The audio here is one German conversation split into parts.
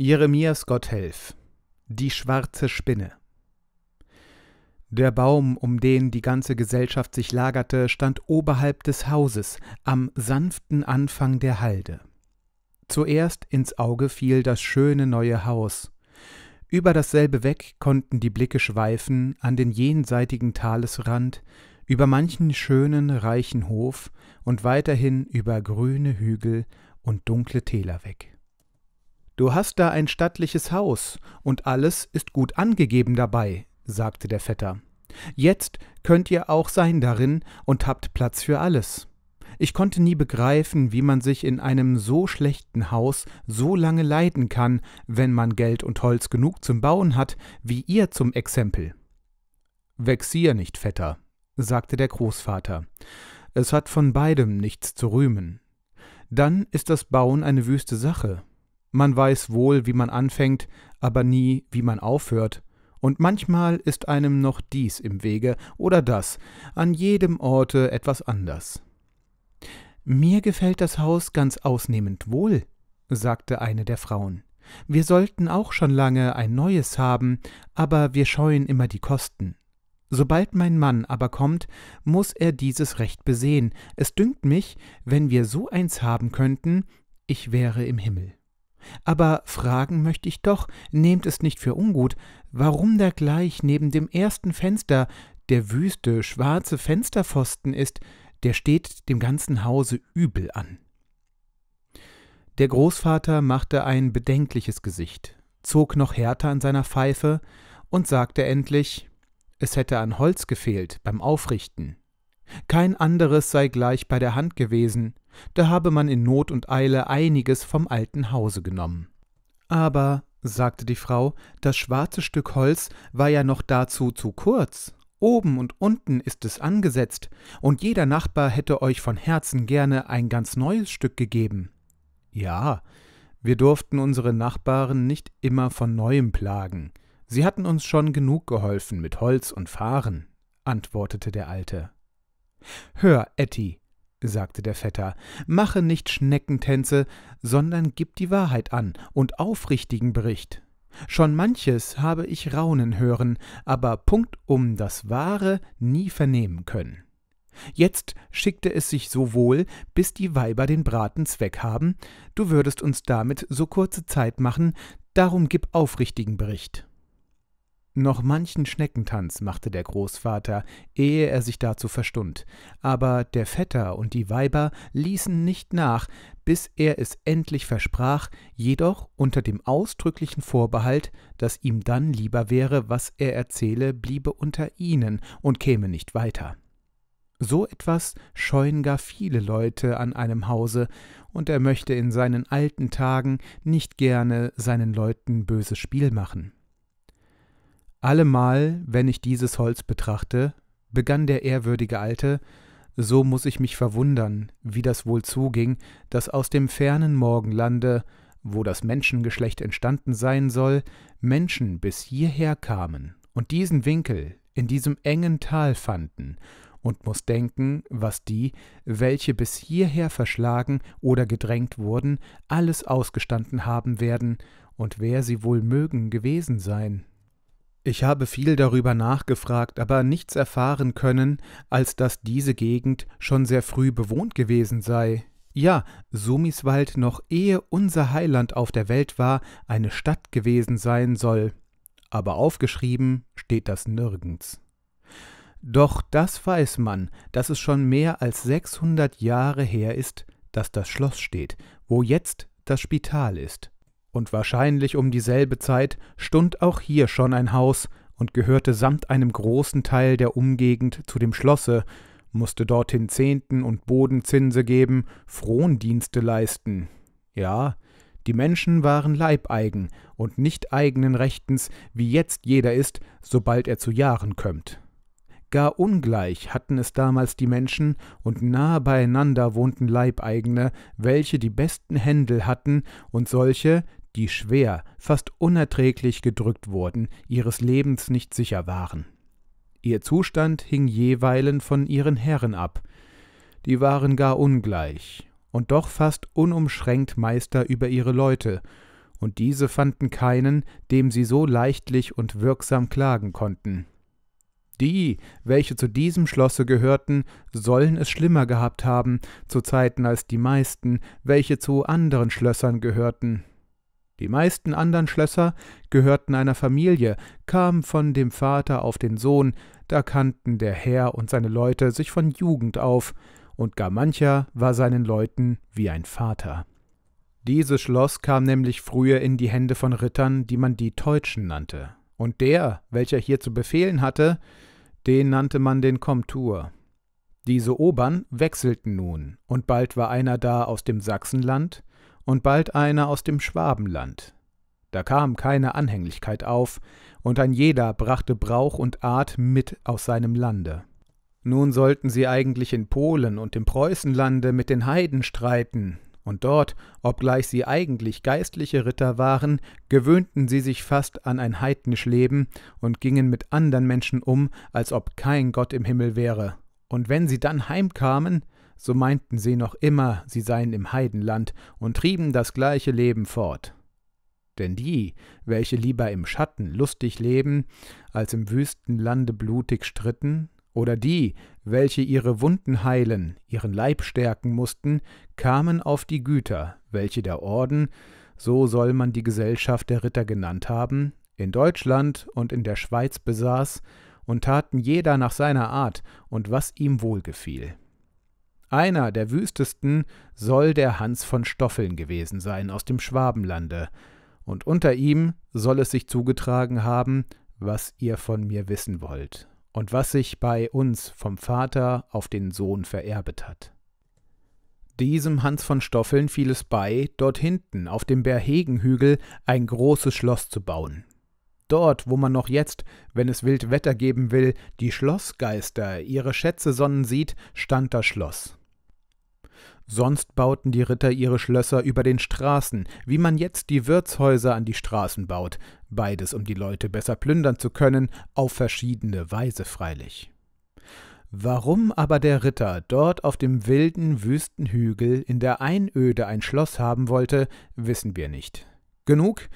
Jeremias Gotthelf Die schwarze Spinne Der Baum, um den die ganze Gesellschaft sich lagerte, stand oberhalb des Hauses, am sanften Anfang der Halde. Zuerst ins Auge fiel das schöne neue Haus. Über dasselbe weg konnten die Blicke schweifen an den jenseitigen Talesrand, über manchen schönen, reichen Hof und weiterhin über grüne Hügel und dunkle Täler weg. Du hast da ein stattliches Haus, und alles ist gut angegeben dabei, sagte der Vetter. Jetzt könnt ihr auch sein darin und habt Platz für alles. Ich konnte nie begreifen, wie man sich in einem so schlechten Haus so lange leiden kann, wenn man Geld und Holz genug zum Bauen hat, wie ihr zum Exempel. Vexier nicht, Vetter, sagte der Großvater. Es hat von beidem nichts zu rühmen. Dann ist das Bauen eine wüste Sache, man weiß wohl, wie man anfängt, aber nie, wie man aufhört. Und manchmal ist einem noch dies im Wege oder das, an jedem Orte etwas anders. Mir gefällt das Haus ganz ausnehmend wohl, sagte eine der Frauen. Wir sollten auch schon lange ein neues haben, aber wir scheuen immer die Kosten. Sobald mein Mann aber kommt, muss er dieses Recht besehen. Es dünkt mich, wenn wir so eins haben könnten, ich wäre im Himmel. Aber fragen möchte ich doch, nehmt es nicht für ungut, warum da gleich neben dem ersten Fenster der wüste, schwarze Fensterpfosten ist, der steht dem ganzen Hause übel an. Der Großvater machte ein bedenkliches Gesicht, zog noch härter an seiner Pfeife und sagte endlich, es hätte an Holz gefehlt beim Aufrichten. Kein anderes sei gleich bei der Hand gewesen, da habe man in Not und Eile einiges vom alten Hause genommen. Aber, sagte die Frau, das schwarze Stück Holz war ja noch dazu zu kurz. Oben und unten ist es angesetzt, und jeder Nachbar hätte euch von Herzen gerne ein ganz neues Stück gegeben. Ja, wir durften unsere Nachbarn nicht immer von neuem plagen. Sie hatten uns schon genug geholfen mit Holz und Fahren, antwortete der Alte. Hör, Etty, sagte der Vetter, mache nicht Schneckentänze, sondern gib die Wahrheit an und aufrichtigen Bericht. Schon manches habe ich raunen hören, aber punktum das Wahre nie vernehmen können. Jetzt schickte es sich so wohl, bis die Weiber den Braten Zweck haben, du würdest uns damit so kurze Zeit machen, darum gib aufrichtigen Bericht. Noch manchen Schneckentanz machte der Großvater, ehe er sich dazu verstund, aber der Vetter und die Weiber ließen nicht nach, bis er es endlich versprach, jedoch unter dem ausdrücklichen Vorbehalt, dass ihm dann lieber wäre, was er erzähle, bliebe unter ihnen und käme nicht weiter. So etwas scheuen gar viele Leute an einem Hause, und er möchte in seinen alten Tagen nicht gerne seinen Leuten böses Spiel machen. Allemal, wenn ich dieses Holz betrachte, begann der ehrwürdige Alte, so muss ich mich verwundern, wie das wohl zuging, dass aus dem fernen Morgenlande, wo das Menschengeschlecht entstanden sein soll, Menschen bis hierher kamen und diesen Winkel in diesem engen Tal fanden, und muss denken, was die, welche bis hierher verschlagen oder gedrängt wurden, alles ausgestanden haben werden, und wer sie wohl mögen gewesen sein, ich habe viel darüber nachgefragt, aber nichts erfahren können, als dass diese Gegend schon sehr früh bewohnt gewesen sei. Ja, Sumiswald noch ehe unser Heiland auf der Welt war, eine Stadt gewesen sein soll. Aber aufgeschrieben steht das nirgends. Doch das weiß man, dass es schon mehr als sechshundert Jahre her ist, dass das Schloss steht, wo jetzt das Spital ist und wahrscheinlich um dieselbe Zeit stund auch hier schon ein Haus und gehörte samt einem großen Teil der Umgegend zu dem Schlosse, musste dorthin Zehnten und Bodenzinse geben, Frondienste leisten. Ja, die Menschen waren Leibeigen und nicht eigenen Rechtens, wie jetzt jeder ist, sobald er zu Jahren kömmt. Gar ungleich hatten es damals die Menschen, und nahe beieinander wohnten Leibeigene, welche die besten Händel hatten und solche, die schwer, fast unerträglich gedrückt wurden, ihres Lebens nicht sicher waren. Ihr Zustand hing jeweilen von ihren Herren ab, die waren gar ungleich und doch fast unumschränkt Meister über ihre Leute, und diese fanden keinen, dem sie so leichtlich und wirksam klagen konnten. Die, welche zu diesem Schlosse gehörten, sollen es schlimmer gehabt haben, zu Zeiten als die meisten, welche zu anderen Schlössern gehörten. Die meisten anderen Schlösser gehörten einer Familie, kamen von dem Vater auf den Sohn, da kannten der Herr und seine Leute sich von Jugend auf, und gar mancher war seinen Leuten wie ein Vater. Dieses Schloss kam nämlich früher in die Hände von Rittern, die man die Teutschen nannte, und der, welcher hier zu befehlen hatte, den nannte man den Komtur. Diese Obern wechselten nun, und bald war einer da aus dem Sachsenland und bald einer aus dem Schwabenland. Da kam keine Anhänglichkeit auf, und ein jeder brachte Brauch und Art mit aus seinem Lande. Nun sollten sie eigentlich in Polen und im Preußenlande mit den Heiden streiten, und dort, obgleich sie eigentlich geistliche Ritter waren, gewöhnten sie sich fast an ein heidnisch Leben und gingen mit andern Menschen um, als ob kein Gott im Himmel wäre. Und wenn sie dann heimkamen, so meinten sie noch immer, sie seien im Heidenland und trieben das gleiche Leben fort. Denn die, welche lieber im Schatten lustig leben, als im wüsten Lande blutig stritten, oder die, welche ihre Wunden heilen, ihren Leib stärken mussten, kamen auf die Güter, welche der Orden, so soll man die Gesellschaft der Ritter genannt haben, in Deutschland und in der Schweiz besaß, und taten jeder nach seiner Art und was ihm wohlgefiel. Einer der wüstesten soll der Hans von Stoffeln gewesen sein aus dem Schwabenlande, und unter ihm soll es sich zugetragen haben, was ihr von mir wissen wollt und was sich bei uns vom Vater auf den Sohn vererbet hat. Diesem Hans von Stoffeln fiel es bei, dort hinten auf dem Berhegenhügel ein großes Schloss zu bauen. Dort, wo man noch jetzt, wenn es wild Wetter geben will, die Schlossgeister ihre Schätze sonnen sieht, stand das Schloss. Sonst bauten die Ritter ihre Schlösser über den Straßen, wie man jetzt die Wirtshäuser an die Straßen baut, beides um die Leute besser plündern zu können, auf verschiedene Weise freilich. Warum aber der Ritter dort auf dem wilden, wüsten Hügel in der Einöde ein Schloss haben wollte, wissen wir nicht. Genug,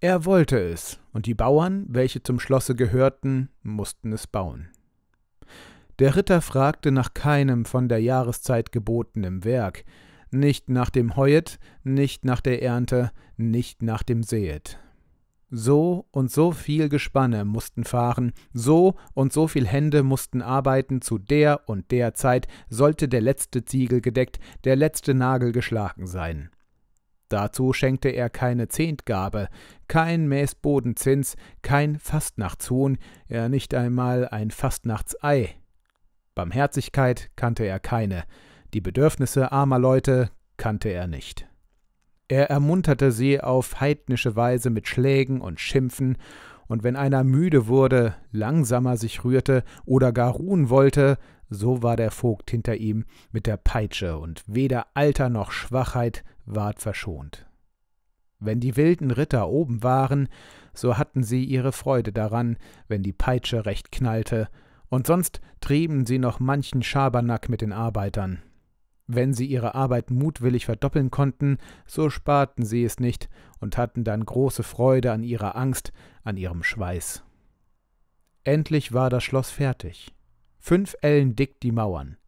er wollte es, und die Bauern, welche zum Schlosse gehörten, mussten es bauen. Der Ritter fragte nach keinem von der Jahreszeit gebotenem Werk, nicht nach dem Heuet, nicht nach der Ernte, nicht nach dem Seet. So und so viel Gespanne mussten fahren, so und so viel Hände mussten arbeiten, zu der und der Zeit sollte der letzte Ziegel gedeckt, der letzte Nagel geschlagen sein. Dazu schenkte er keine Zehntgabe, kein Mäßbodenzins, kein Fastnachtshuhn, ja nicht einmal ein Fastnachtsei. Barmherzigkeit kannte er keine, die Bedürfnisse armer Leute kannte er nicht. Er ermunterte sie auf heidnische Weise mit Schlägen und Schimpfen, und wenn einer müde wurde, langsamer sich rührte oder gar ruhen wollte, so war der Vogt hinter ihm mit der Peitsche, und weder Alter noch Schwachheit ward verschont. Wenn die wilden Ritter oben waren, so hatten sie ihre Freude daran, wenn die Peitsche recht knallte, und sonst trieben sie noch manchen Schabernack mit den Arbeitern. Wenn sie ihre Arbeit mutwillig verdoppeln konnten, so sparten sie es nicht und hatten dann große Freude an ihrer Angst, an ihrem Schweiß. Endlich war das Schloss fertig. Fünf Ellen dick die Mauern.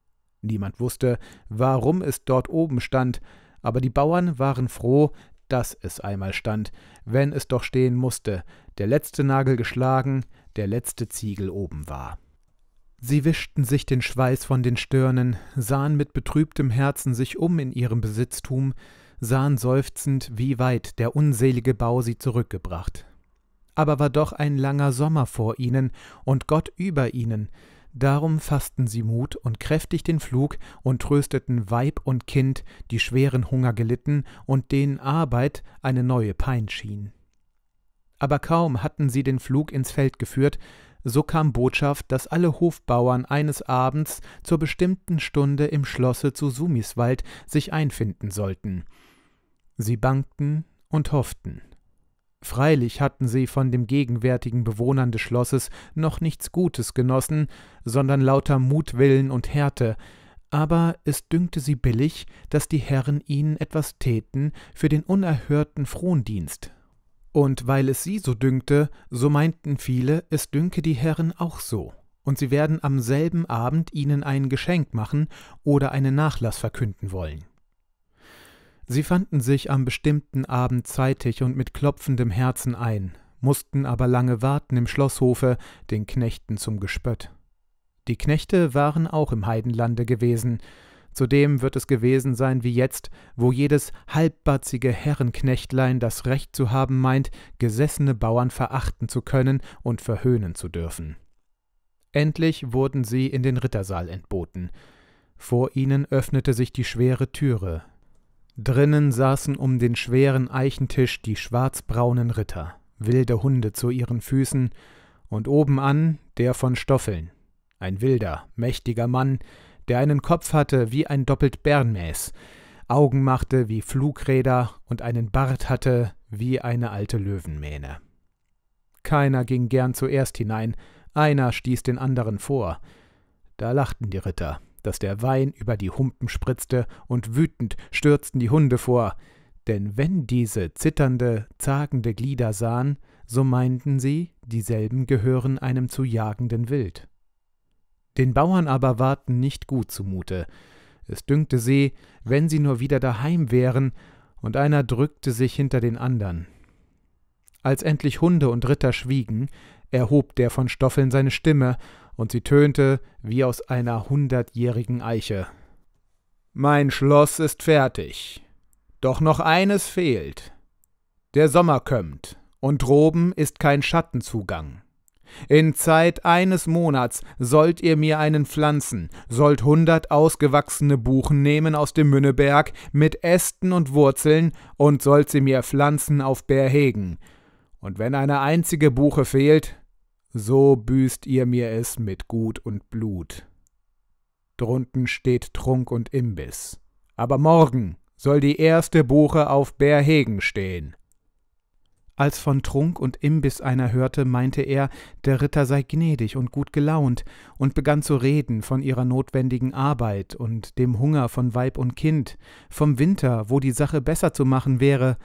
Niemand wusste, warum es dort oben stand, aber die Bauern waren froh, dass es einmal stand, wenn es doch stehen musste, der letzte Nagel geschlagen, der letzte Ziegel oben war. Sie wischten sich den Schweiß von den Stirnen, sahen mit betrübtem Herzen sich um in ihrem Besitztum, sahen seufzend, wie weit der unselige Bau sie zurückgebracht. Aber war doch ein langer Sommer vor ihnen und Gott über ihnen, darum fassten sie Mut und kräftig den Flug und trösteten Weib und Kind, die schweren Hunger gelitten und denen Arbeit eine neue Pein schien. Aber kaum hatten sie den Flug ins Feld geführt, so kam Botschaft, dass alle Hofbauern eines Abends zur bestimmten Stunde im Schlosse zu Sumiswald sich einfinden sollten. Sie bangten und hofften. Freilich hatten sie von den gegenwärtigen Bewohnern des Schlosses noch nichts Gutes genossen, sondern lauter Mutwillen und Härte, aber es dünkte sie billig, dass die Herren ihnen etwas täten für den unerhörten Frondienst. Und weil es sie so dünkte, so meinten viele, es dünke die Herren auch so, und sie werden am selben Abend ihnen ein Geschenk machen oder einen Nachlass verkünden wollen. Sie fanden sich am bestimmten Abend zeitig und mit klopfendem Herzen ein, mussten aber lange warten im Schlosshofe, den Knechten zum Gespött. Die Knechte waren auch im Heidenlande gewesen, zudem wird es gewesen sein wie jetzt, wo jedes halbbatzige Herrenknechtlein das Recht zu haben meint, gesessene Bauern verachten zu können und verhöhnen zu dürfen. Endlich wurden sie in den Rittersaal entboten. Vor ihnen öffnete sich die schwere Türe. Drinnen saßen um den schweren Eichentisch die schwarzbraunen Ritter, wilde Hunde zu ihren Füßen, und obenan der von Stoffeln, ein wilder, mächtiger Mann, der einen Kopf hatte wie ein doppelt Bernmäß, Augen machte wie Flugräder und einen Bart hatte wie eine alte Löwenmähne. Keiner ging gern zuerst hinein, einer stieß den anderen vor. Da lachten die Ritter, dass der Wein über die Humpen spritzte, und wütend stürzten die Hunde vor, denn wenn diese zitternde, zagende Glieder sahen, so meinten sie, dieselben gehören einem zu jagenden Wild. Den Bauern aber warten nicht gut zumute. Es dünkte sie, wenn sie nur wieder daheim wären, und einer drückte sich hinter den andern. Als endlich Hunde und Ritter schwiegen, erhob der von Stoffeln seine Stimme, und sie tönte wie aus einer hundertjährigen Eiche. Mein Schloss ist fertig, doch noch eines fehlt. Der Sommer kömmt, und droben ist kein Schattenzugang. In Zeit eines Monats sollt ihr mir einen pflanzen, sollt hundert ausgewachsene Buchen nehmen aus dem Münneberg mit Ästen und Wurzeln und sollt sie mir pflanzen auf Bärhegen. Und wenn eine einzige Buche fehlt, so büßt ihr mir es mit Gut und Blut. Drunten steht Trunk und Imbiss. Aber morgen soll die erste Buche auf Bärhegen stehen. Als von Trunk und Imbiss einer hörte, meinte er, der Ritter sei gnädig und gut gelaunt, und begann zu reden von ihrer notwendigen Arbeit und dem Hunger von Weib und Kind, vom Winter, wo die Sache besser zu machen wäre.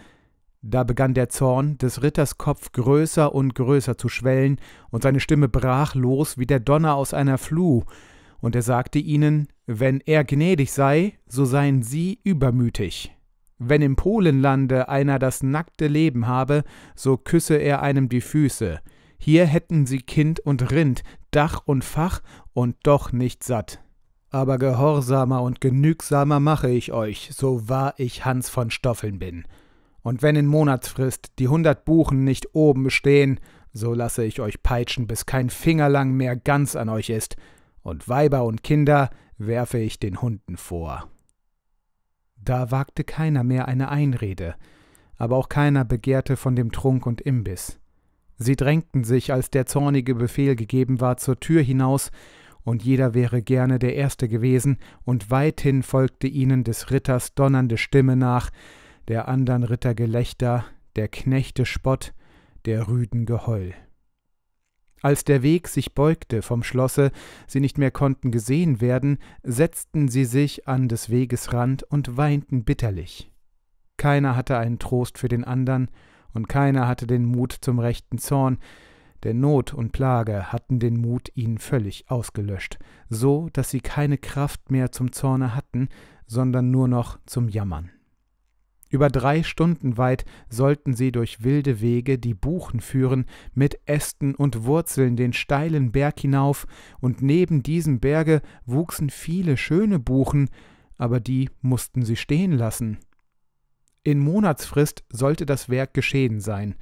Da begann der Zorn des Ritters Kopf größer und größer zu schwellen, und seine Stimme brach los wie der Donner aus einer Fluh, und er sagte ihnen, wenn er gnädig sei, so seien sie übermütig. Wenn im Polenlande einer das nackte Leben habe, so küsse er einem die Füße. Hier hätten sie Kind und Rind, Dach und Fach und doch nicht satt. Aber gehorsamer und genügsamer mache ich euch, so wahr ich Hans von Stoffeln bin. Und wenn in Monatsfrist die hundert Buchen nicht oben stehen, so lasse ich euch peitschen, bis kein Finger lang mehr ganz an euch ist, und Weiber und Kinder werfe ich den Hunden vor. Da wagte keiner mehr eine Einrede, aber auch keiner begehrte von dem Trunk und Imbiss. Sie drängten sich, als der zornige Befehl gegeben war, zur Tür hinaus, und jeder wäre gerne der Erste gewesen, und weithin folgte ihnen des Ritters donnernde Stimme nach, der andern Ritter Gelächter, der Knechte Spott, der Rüden Geheul. Als der Weg sich beugte vom Schlosse, sie nicht mehr konnten gesehen werden, setzten sie sich an des Weges Rand und weinten bitterlich. Keiner hatte einen Trost für den andern, und keiner hatte den Mut zum rechten Zorn, denn Not und Plage hatten den Mut ihnen völlig ausgelöscht, so dass sie keine Kraft mehr zum Zorne hatten, sondern nur noch zum Jammern. Über drei Stunden weit sollten sie durch wilde Wege die Buchen führen, mit Ästen und Wurzeln den steilen Berg hinauf, und neben diesem Berge wuchsen viele schöne Buchen, aber die mussten sie stehen lassen. In Monatsfrist sollte das Werk geschehen sein.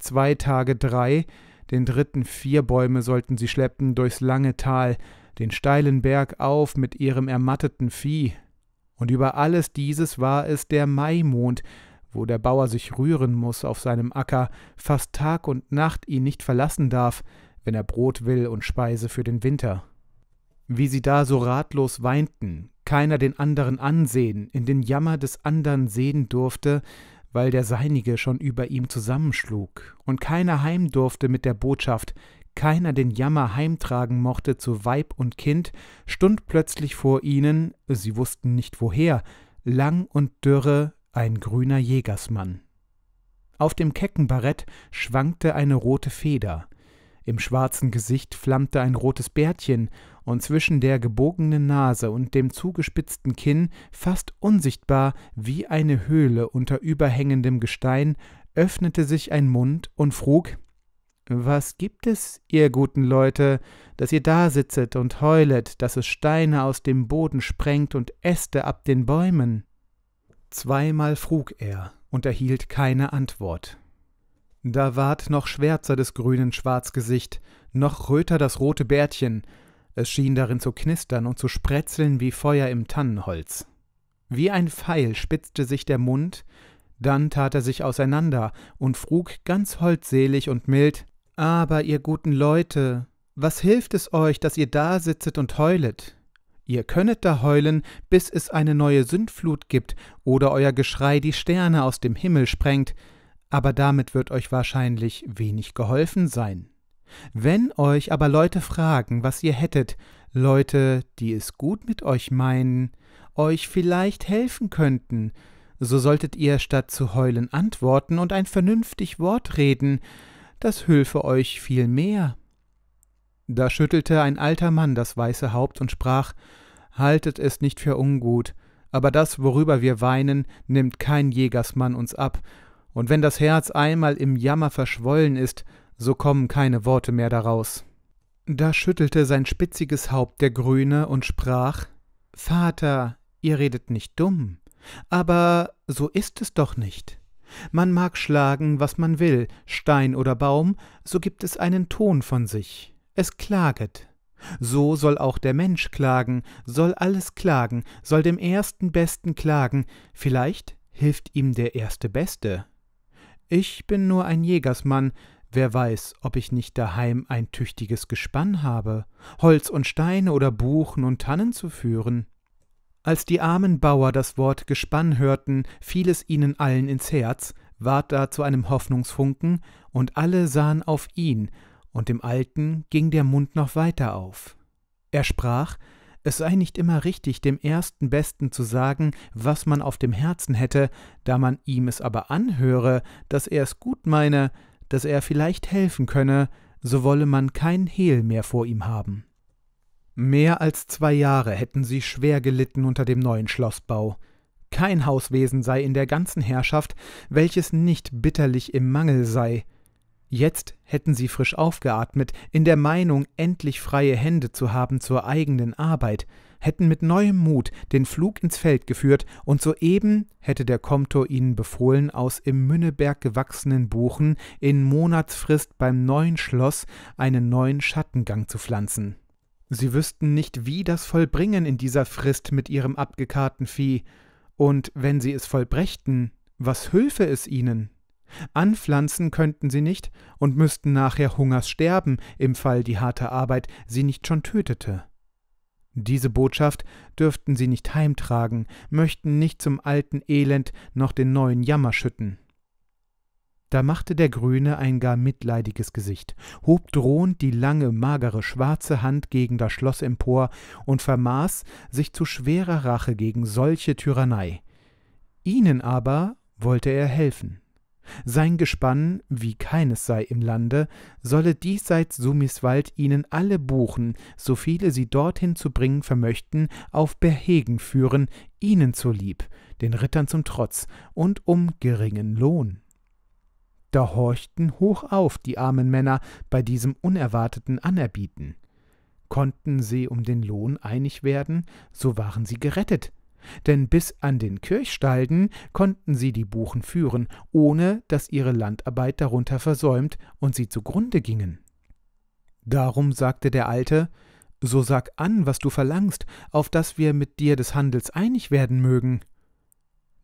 Zwei Tage drei, den dritten vier Bäume sollten sie schleppen durchs lange Tal, den steilen Berg auf mit ihrem ermatteten Vieh, und über alles dieses war es der Maimond, wo der Bauer sich rühren muss auf seinem Acker, fast Tag und Nacht ihn nicht verlassen darf, wenn er Brot will und Speise für den Winter. Wie sie da so ratlos weinten, keiner den anderen ansehen, in den Jammer des andern sehen durfte, weil der seinige schon über ihm zusammenschlug und keiner heim durfte mit der Botschaft, keiner den Jammer heimtragen mochte zu Weib und Kind, stund plötzlich vor ihnen, sie wussten nicht woher, lang und dürre ein grüner Jägersmann. Auf dem kecken Barett schwankte eine rote Feder, im schwarzen Gesicht flammte ein rotes Bärtchen, und zwischen der gebogenen Nase und dem zugespitzten Kinn, fast unsichtbar wie eine Höhle unter überhängendem Gestein, öffnete sich ein Mund und frug Was gibt es, ihr guten Leute, dass ihr da sitzet und heulet, dass es Steine aus dem Boden sprengt und Äste ab den Bäumen? Zweimal frug er und erhielt keine Antwort. Da ward noch schwärzer des grünen Schwarzgesicht, noch röter das rote Bärtchen, es schien darin zu knistern und zu spretzeln wie Feuer im Tannenholz. Wie ein Pfeil spitzte sich der Mund, dann tat er sich auseinander und frug ganz holdselig und mild Aber ihr guten Leute, was hilft es euch, dass ihr da sitzet und heulet? Ihr könnet da heulen, bis es eine neue Sündflut gibt oder euer Geschrei die Sterne aus dem Himmel sprengt, aber damit wird euch wahrscheinlich wenig geholfen sein. Wenn euch aber Leute fragen, was ihr hättet, Leute, die es gut mit euch meinen, euch vielleicht helfen könnten, so solltet ihr statt zu heulen antworten und ein vernünftig Wort reden, das hülfe euch viel mehr. Da schüttelte ein alter Mann das weiße Haupt und sprach Haltet es nicht für ungut, aber das, worüber wir weinen, nimmt kein Jägersmann uns ab, und wenn das Herz einmal im Jammer verschwollen ist, so kommen keine Worte mehr daraus. Da schüttelte sein spitziges Haupt der Grüne und sprach Vater, ihr redet nicht dumm, aber so ist es doch nicht. Man mag schlagen, was man will, Stein oder Baum, so gibt es einen Ton von sich. Es klaget. So soll auch der Mensch klagen, soll alles klagen, soll dem Ersten Besten klagen, vielleicht hilft ihm der Erste Beste. Ich bin nur ein Jägersmann, wer weiß, ob ich nicht daheim ein tüchtiges Gespann habe, Holz und Steine oder Buchen und Tannen zu führen. Als die armen Bauer das Wort Gespann hörten, fiel es ihnen allen ins Herz, ward da zu einem Hoffnungsfunken, und alle sahen auf ihn, und dem Alten ging der Mund noch weiter auf. Er sprach, es sei nicht immer richtig, dem Ersten Besten zu sagen, was man auf dem Herzen hätte, da man ihm es aber anhöre, dass er es gut meine, dass er vielleicht helfen könne, so wolle man kein Hehl mehr vor ihm haben. Mehr als zwei Jahre hätten sie schwer gelitten unter dem neuen Schlossbau. Kein Hauswesen sei in der ganzen Herrschaft, welches nicht bitterlich im Mangel sei, Jetzt hätten sie frisch aufgeatmet, in der Meinung, endlich freie Hände zu haben zur eigenen Arbeit, hätten mit neuem Mut den Flug ins Feld geführt, und soeben hätte der Komtor ihnen befohlen, aus im Münneberg gewachsenen Buchen in Monatsfrist beim neuen Schloss einen neuen Schattengang zu pflanzen. Sie wüssten nicht, wie das vollbringen in dieser Frist mit ihrem abgekarrten Vieh, und wenn sie es vollbrächten, was hülfe es ihnen? Anpflanzen könnten sie nicht und müssten nachher Hungers sterben, im Fall die harte Arbeit sie nicht schon tötete. Diese Botschaft dürften sie nicht heimtragen, möchten nicht zum alten Elend noch den neuen Jammer schütten. Da machte der Grüne ein gar mitleidiges Gesicht, hob drohend die lange, magere, schwarze Hand gegen das Schloss empor und vermaß sich zu schwerer Rache gegen solche Tyrannei. Ihnen aber wollte er helfen. Sein Gespann, wie keines sei im Lande, solle diesseits Sumiswald ihnen alle Buchen, so viele sie dorthin zu bringen vermöchten, auf Berhegen führen, ihnen zulieb, den Rittern zum Trotz und um geringen Lohn. Da horchten hoch auf die armen Männer bei diesem unerwarteten Anerbieten. Konnten sie um den Lohn einig werden, so waren sie gerettet, denn bis an den Kirchstalden konnten sie die Buchen führen, ohne dass ihre Landarbeit darunter versäumt und sie zugrunde gingen. Darum sagte der Alte, so sag an, was du verlangst, auf dass wir mit dir des Handels einig werden mögen.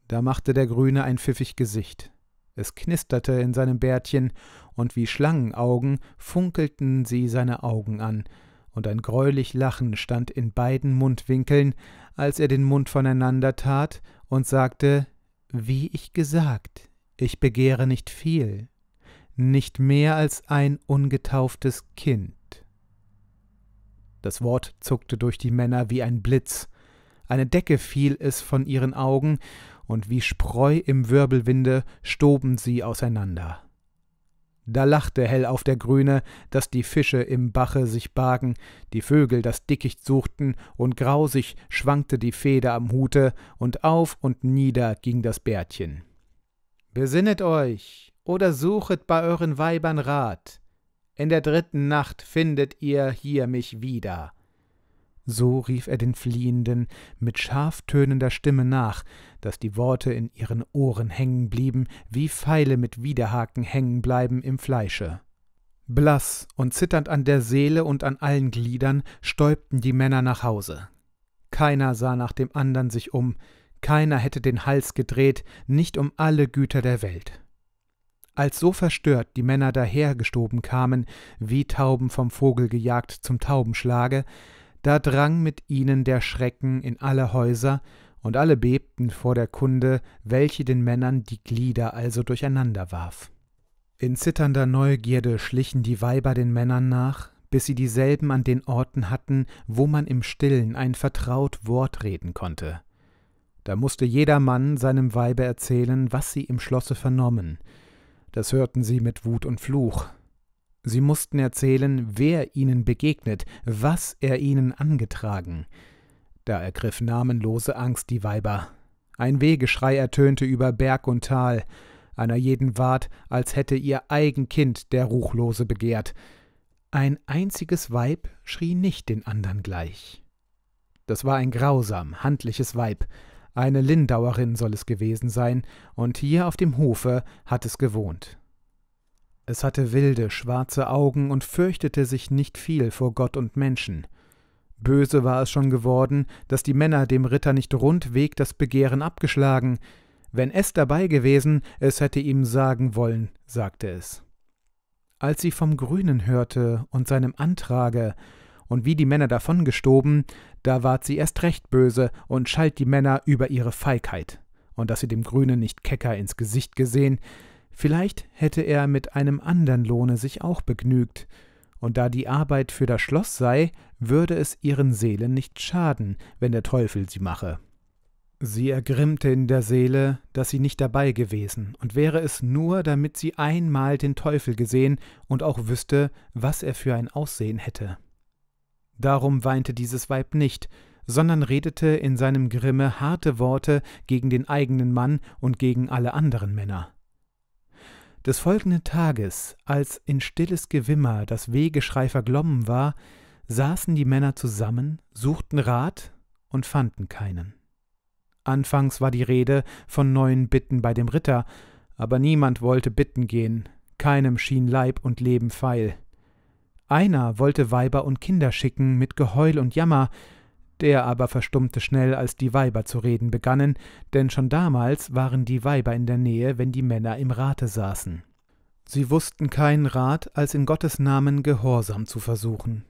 Da machte der Grüne ein pfiffig Gesicht. Es knisterte in seinem Bärtchen, und wie Schlangenaugen funkelten sie seine Augen an, und ein greulich Lachen stand in beiden Mundwinkeln, als er den Mund voneinander tat und sagte Wie ich gesagt, Ich begehre nicht viel, nicht mehr als ein ungetauftes Kind. Das Wort zuckte durch die Männer wie ein Blitz, eine Decke fiel es von ihren Augen, und wie Spreu im Wirbelwinde stoben sie auseinander. Da lachte hell auf der Grüne, dass die Fische im Bache sich bargen, die Vögel das Dickicht suchten, und grausig schwankte die Feder am Hute, und auf und nieder ging das Bärtchen. Besinnet euch, oder suchet bei euren Weibern Rat. In der dritten Nacht findet ihr hier mich wieder. So rief er den Fliehenden mit scharf tönender Stimme nach, dass die Worte in ihren Ohren hängen blieben, wie Pfeile mit Widerhaken hängen bleiben im Fleische. Blass und zitternd an der Seele und an allen Gliedern stäubten die Männer nach Hause. Keiner sah nach dem andern sich um, keiner hätte den Hals gedreht, nicht um alle Güter der Welt. Als so verstört die Männer dahergestoben kamen, wie Tauben vom Vogel gejagt zum Taubenschlage, da drang mit ihnen der Schrecken in alle Häuser, und alle bebten vor der Kunde, welche den Männern die Glieder also durcheinander warf. In zitternder Neugierde schlichen die Weiber den Männern nach, bis sie dieselben an den Orten hatten, wo man im Stillen ein vertraut Wort reden konnte. Da musste jeder Mann seinem Weibe erzählen, was sie im Schlosse vernommen. Das hörten sie mit Wut und Fluch, Sie mussten erzählen, wer ihnen begegnet, was er ihnen angetragen. Da ergriff namenlose Angst die Weiber. Ein Wehgeschrei ertönte über Berg und Tal. Einer jeden ward, als hätte ihr eigen Kind der Ruchlose begehrt. Ein einziges Weib schrie nicht den andern gleich. Das war ein grausam, handliches Weib. Eine Lindauerin soll es gewesen sein, und hier auf dem Hofe hat es gewohnt. Es hatte wilde, schwarze Augen und fürchtete sich nicht viel vor Gott und Menschen. Böse war es schon geworden, dass die Männer dem Ritter nicht rundweg das Begehren abgeschlagen. Wenn es dabei gewesen, es hätte ihm sagen wollen, sagte es. Als sie vom Grünen hörte und seinem Antrage, und wie die Männer davongestoben, da ward sie erst recht böse und schalt die Männer über ihre Feigheit, und dass sie dem Grünen nicht kecker ins Gesicht gesehen, Vielleicht hätte er mit einem andern Lohne sich auch begnügt, und da die Arbeit für das Schloss sei, würde es ihren Seelen nicht schaden, wenn der Teufel sie mache. Sie ergrimmte in der Seele, dass sie nicht dabei gewesen, und wäre es nur, damit sie einmal den Teufel gesehen und auch wüsste, was er für ein Aussehen hätte. Darum weinte dieses Weib nicht, sondern redete in seinem Grimme harte Worte gegen den eigenen Mann und gegen alle anderen Männer. Des folgenden Tages, als in stilles Gewimmer das Wehgeschrei verglommen war, saßen die Männer zusammen, suchten Rat und fanden keinen. Anfangs war die Rede von neuen Bitten bei dem Ritter, aber niemand wollte bitten gehen, keinem schien Leib und Leben feil. Einer wollte Weiber und Kinder schicken mit Geheul und Jammer, der aber verstummte schnell, als die Weiber zu reden begannen, denn schon damals waren die Weiber in der Nähe, wenn die Männer im Rate saßen. Sie wussten keinen Rat, als in Gottes Namen Gehorsam zu versuchen.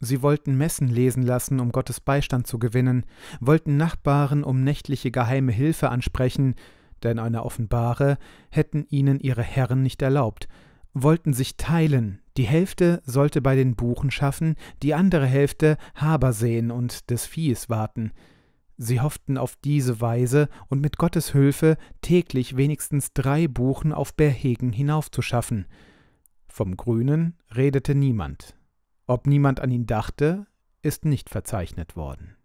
Sie wollten Messen lesen lassen, um Gottes Beistand zu gewinnen, wollten Nachbarn um nächtliche geheime Hilfe ansprechen, denn eine offenbare hätten ihnen ihre Herren nicht erlaubt, wollten sich teilen, die Hälfte sollte bei den Buchen schaffen, die andere Hälfte Haber sehen und des Viehes warten. Sie hofften auf diese Weise und mit Gottes Hilfe täglich wenigstens drei Buchen auf Berhegen hinaufzuschaffen. Vom Grünen redete niemand. Ob niemand an ihn dachte, ist nicht verzeichnet worden.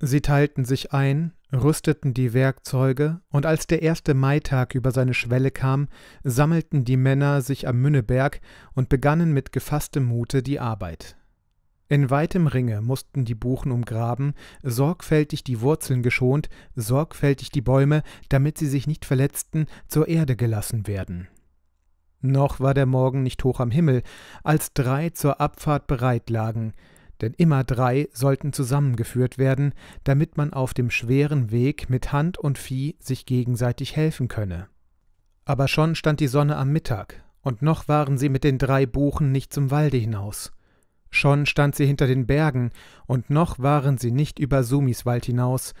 Sie teilten sich ein, rüsteten die Werkzeuge, und als der erste Maitag über seine Schwelle kam, sammelten die Männer sich am Münneberg und begannen mit gefasstem Mute die Arbeit. In weitem Ringe mussten die Buchen umgraben, sorgfältig die Wurzeln geschont, sorgfältig die Bäume, damit sie sich nicht verletzten, zur Erde gelassen werden. Noch war der Morgen nicht hoch am Himmel, als drei zur Abfahrt bereit lagen, denn immer drei sollten zusammengeführt werden, damit man auf dem schweren Weg mit Hand und Vieh sich gegenseitig helfen könne. Aber schon stand die Sonne am Mittag, und noch waren sie mit den drei Buchen nicht zum Walde hinaus. Schon stand sie hinter den Bergen, und noch waren sie nicht über Sumiswald hinaus.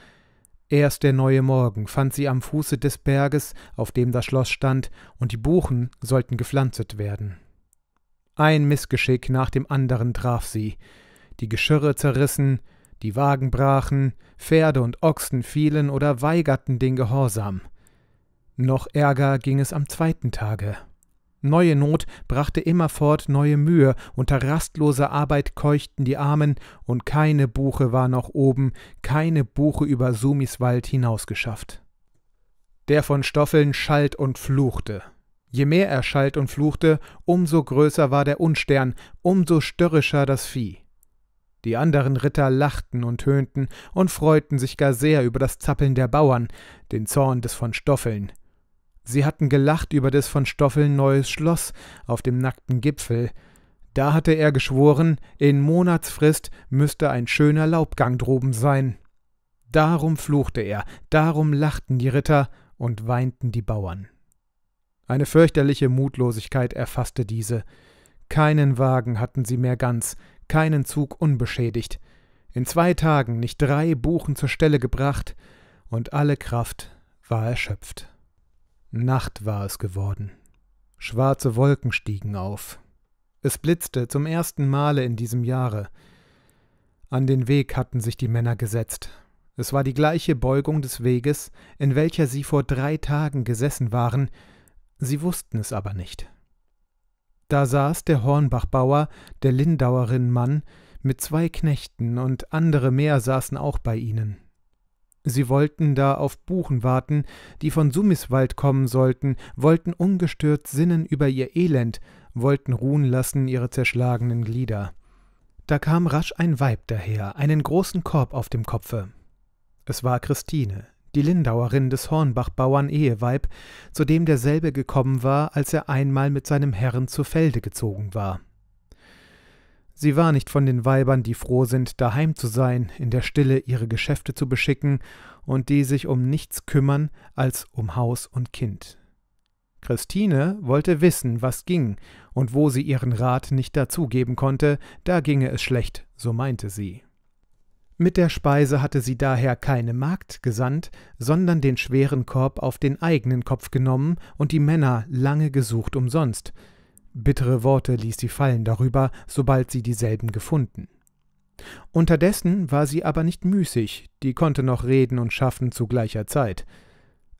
Erst der neue Morgen fand sie am Fuße des Berges, auf dem das Schloss stand, und die Buchen sollten gepflanzet werden. Ein Missgeschick nach dem anderen traf sie. Die Geschirre zerrissen, die Wagen brachen, Pferde und Ochsen fielen oder weigerten den Gehorsam. Noch ärger ging es am zweiten Tage. Neue Not brachte immerfort neue Mühe, unter rastloser Arbeit keuchten die Armen, und keine Buche war noch oben, keine Buche über Sumiswald hinausgeschafft. Der von Stoffeln schalt und fluchte. Je mehr er schalt und fluchte, umso größer war der Unstern, umso störrischer das Vieh. Die anderen Ritter lachten und höhnten und freuten sich gar sehr über das Zappeln der Bauern, den Zorn des von Stoffeln. Sie hatten gelacht über des von Stoffeln neues Schloss auf dem nackten Gipfel. Da hatte er geschworen, in Monatsfrist müsste ein schöner Laubgang droben sein. Darum fluchte er, darum lachten die Ritter und weinten die Bauern. Eine fürchterliche Mutlosigkeit erfasste diese. Keinen Wagen hatten sie mehr ganz, keinen Zug unbeschädigt, in zwei Tagen nicht drei Buchen zur Stelle gebracht, und alle Kraft war erschöpft. Nacht war es geworden. Schwarze Wolken stiegen auf. Es blitzte zum ersten Male in diesem Jahre. An den Weg hatten sich die Männer gesetzt. Es war die gleiche Beugung des Weges, in welcher sie vor drei Tagen gesessen waren, sie wussten es aber nicht. Da saß der Hornbachbauer, der Lindauerin Mann, mit zwei Knechten, und andere mehr saßen auch bei ihnen. Sie wollten da auf Buchen warten, die von Sumiswald kommen sollten, wollten ungestört sinnen über ihr Elend, wollten ruhen lassen ihre zerschlagenen Glieder. Da kam rasch ein Weib daher, einen großen Korb auf dem Kopfe. Es war Christine, die Lindauerin des Hornbachbauern Eheweib, zu dem derselbe gekommen war, als er einmal mit seinem Herrn zu Felde gezogen war. Sie war nicht von den Weibern, die froh sind, daheim zu sein, in der Stille ihre Geschäfte zu beschicken und die sich um nichts kümmern als um Haus und Kind. Christine wollte wissen, was ging, und wo sie ihren Rat nicht dazugeben konnte, da ginge es schlecht, so meinte sie. Mit der Speise hatte sie daher keine Magd gesandt, sondern den schweren Korb auf den eigenen Kopf genommen und die Männer lange gesucht umsonst, Bittere Worte ließ sie fallen darüber, sobald sie dieselben gefunden. Unterdessen war sie aber nicht müßig, die konnte noch reden und schaffen zu gleicher Zeit.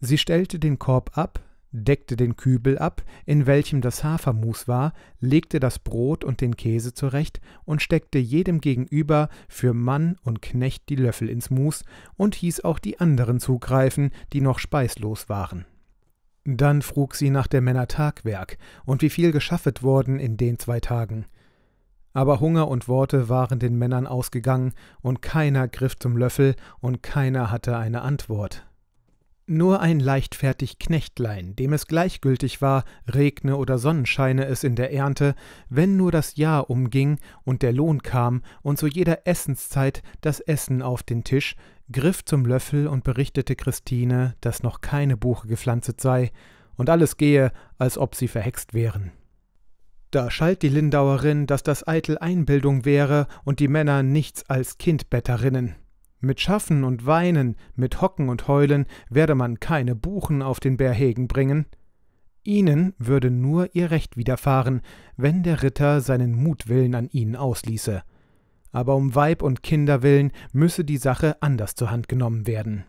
Sie stellte den Korb ab, deckte den Kübel ab, in welchem das Hafermus war, legte das Brot und den Käse zurecht und steckte jedem gegenüber für Mann und Knecht die Löffel ins Mus und hieß auch die anderen zugreifen, die noch speislos waren. Dann frug sie nach der Männer Tagwerk und wie viel geschaffet worden in den zwei Tagen. Aber Hunger und Worte waren den Männern ausgegangen, und keiner griff zum Löffel, und keiner hatte eine Antwort. Nur ein leichtfertig Knechtlein, dem es gleichgültig war, regne oder Sonnenscheine es in der Ernte, wenn nur das Jahr umging und der Lohn kam und zu jeder Essenszeit das Essen auf den Tisch, griff zum Löffel und berichtete Christine, dass noch keine Buche gepflanzet sei und alles gehe, als ob sie verhext wären. Da schalt die Lindauerin, dass das eitel Einbildung wäre und die Männer nichts als Kindbetterinnen. Mit Schaffen und Weinen, mit Hocken und Heulen werde man keine Buchen auf den Bärhegen bringen. Ihnen würde nur ihr Recht widerfahren, wenn der Ritter seinen Mutwillen an ihnen ausließe aber um Weib und Kinder willen müsse die Sache anders zur Hand genommen werden.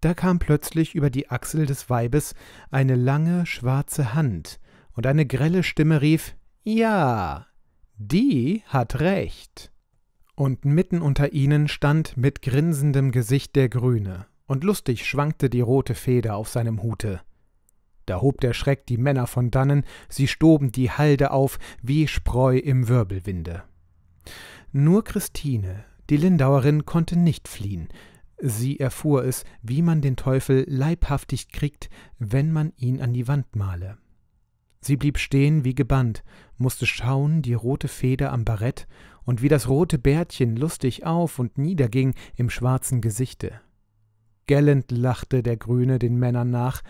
Da kam plötzlich über die Achsel des Weibes eine lange schwarze Hand, und eine grelle Stimme rief Ja, die hat recht. Und mitten unter ihnen stand mit grinsendem Gesicht der Grüne, und lustig schwankte die rote Feder auf seinem Hute. Da hob der Schreck die Männer von dannen, sie stoben die Halde auf wie Spreu im Wirbelwinde. Nur Christine, die Lindauerin, konnte nicht fliehen. Sie erfuhr es, wie man den Teufel leibhaftig kriegt, wenn man ihn an die Wand male. Sie blieb stehen wie gebannt, musste schauen die rote Feder am Barett und wie das rote Bärtchen lustig auf und niederging im schwarzen Gesichte. Gellend lachte der Grüne den Männern nach,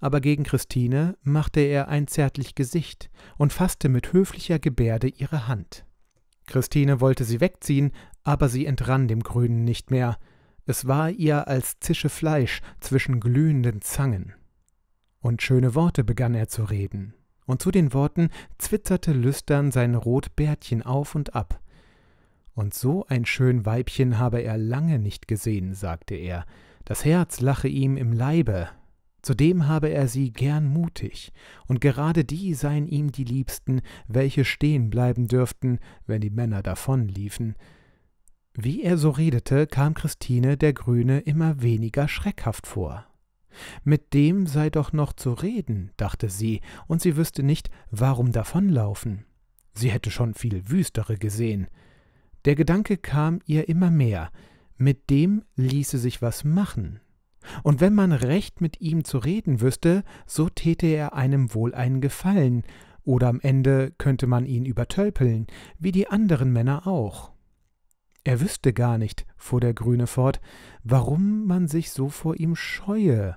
aber gegen Christine machte er ein zärtlich Gesicht und fasste mit höflicher Gebärde ihre Hand. Christine wollte sie wegziehen, aber sie entrann dem Grünen nicht mehr. es war ihr als zische Fleisch zwischen glühenden Zangen. Und schöne Worte begann er zu reden, und zu den Worten zwitterte lüstern sein Rotbärtchen auf und ab. Und so ein schön Weibchen habe er lange nicht gesehen, sagte er, das Herz lache ihm im Leibe, Zudem habe er sie gern mutig, und gerade die seien ihm die Liebsten, welche stehen bleiben dürften, wenn die Männer davonliefen. Wie er so redete, kam Christine der Grüne immer weniger schreckhaft vor. Mit dem sei doch noch zu reden, dachte sie, und sie wüsste nicht, warum davonlaufen. Sie hätte schon viel wüstere gesehen. Der Gedanke kam ihr immer mehr, mit dem ließe sich was machen, und wenn man recht mit ihm zu reden wüsste, so täte er einem wohl einen Gefallen, oder am Ende könnte man ihn übertölpeln, wie die anderen Männer auch. Er wüsste gar nicht, fuhr der Grüne fort, warum man sich so vor ihm scheue.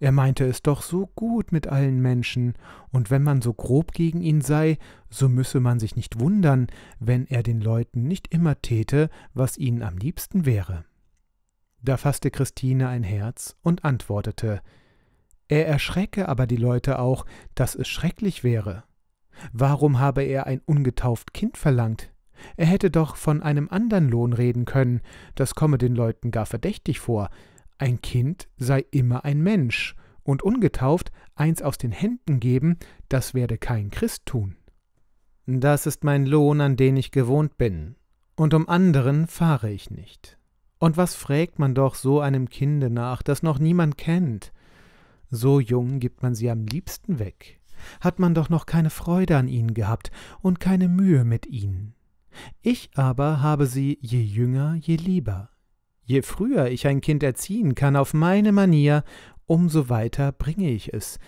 Er meinte es doch so gut mit allen Menschen, und wenn man so grob gegen ihn sei, so müsse man sich nicht wundern, wenn er den Leuten nicht immer täte, was ihnen am liebsten wäre. Da fasste Christine ein Herz und antwortete Er erschrecke aber die Leute auch, dass es schrecklich wäre. Warum habe er ein ungetauft Kind verlangt? Er hätte doch von einem andern Lohn reden können, das komme den Leuten gar verdächtig vor. Ein Kind sei immer ein Mensch, und ungetauft eins aus den Händen geben, das werde kein Christ tun. Das ist mein Lohn, an den ich gewohnt bin, und um anderen fahre ich nicht. Und was frägt man doch so einem Kinde nach, das noch niemand kennt? So jung gibt man sie am liebsten weg. Hat man doch noch keine Freude an ihnen gehabt und keine Mühe mit ihnen. Ich aber habe sie je jünger, je lieber. Je früher ich ein Kind erziehen kann auf meine Manier, umso weiter bringe ich es.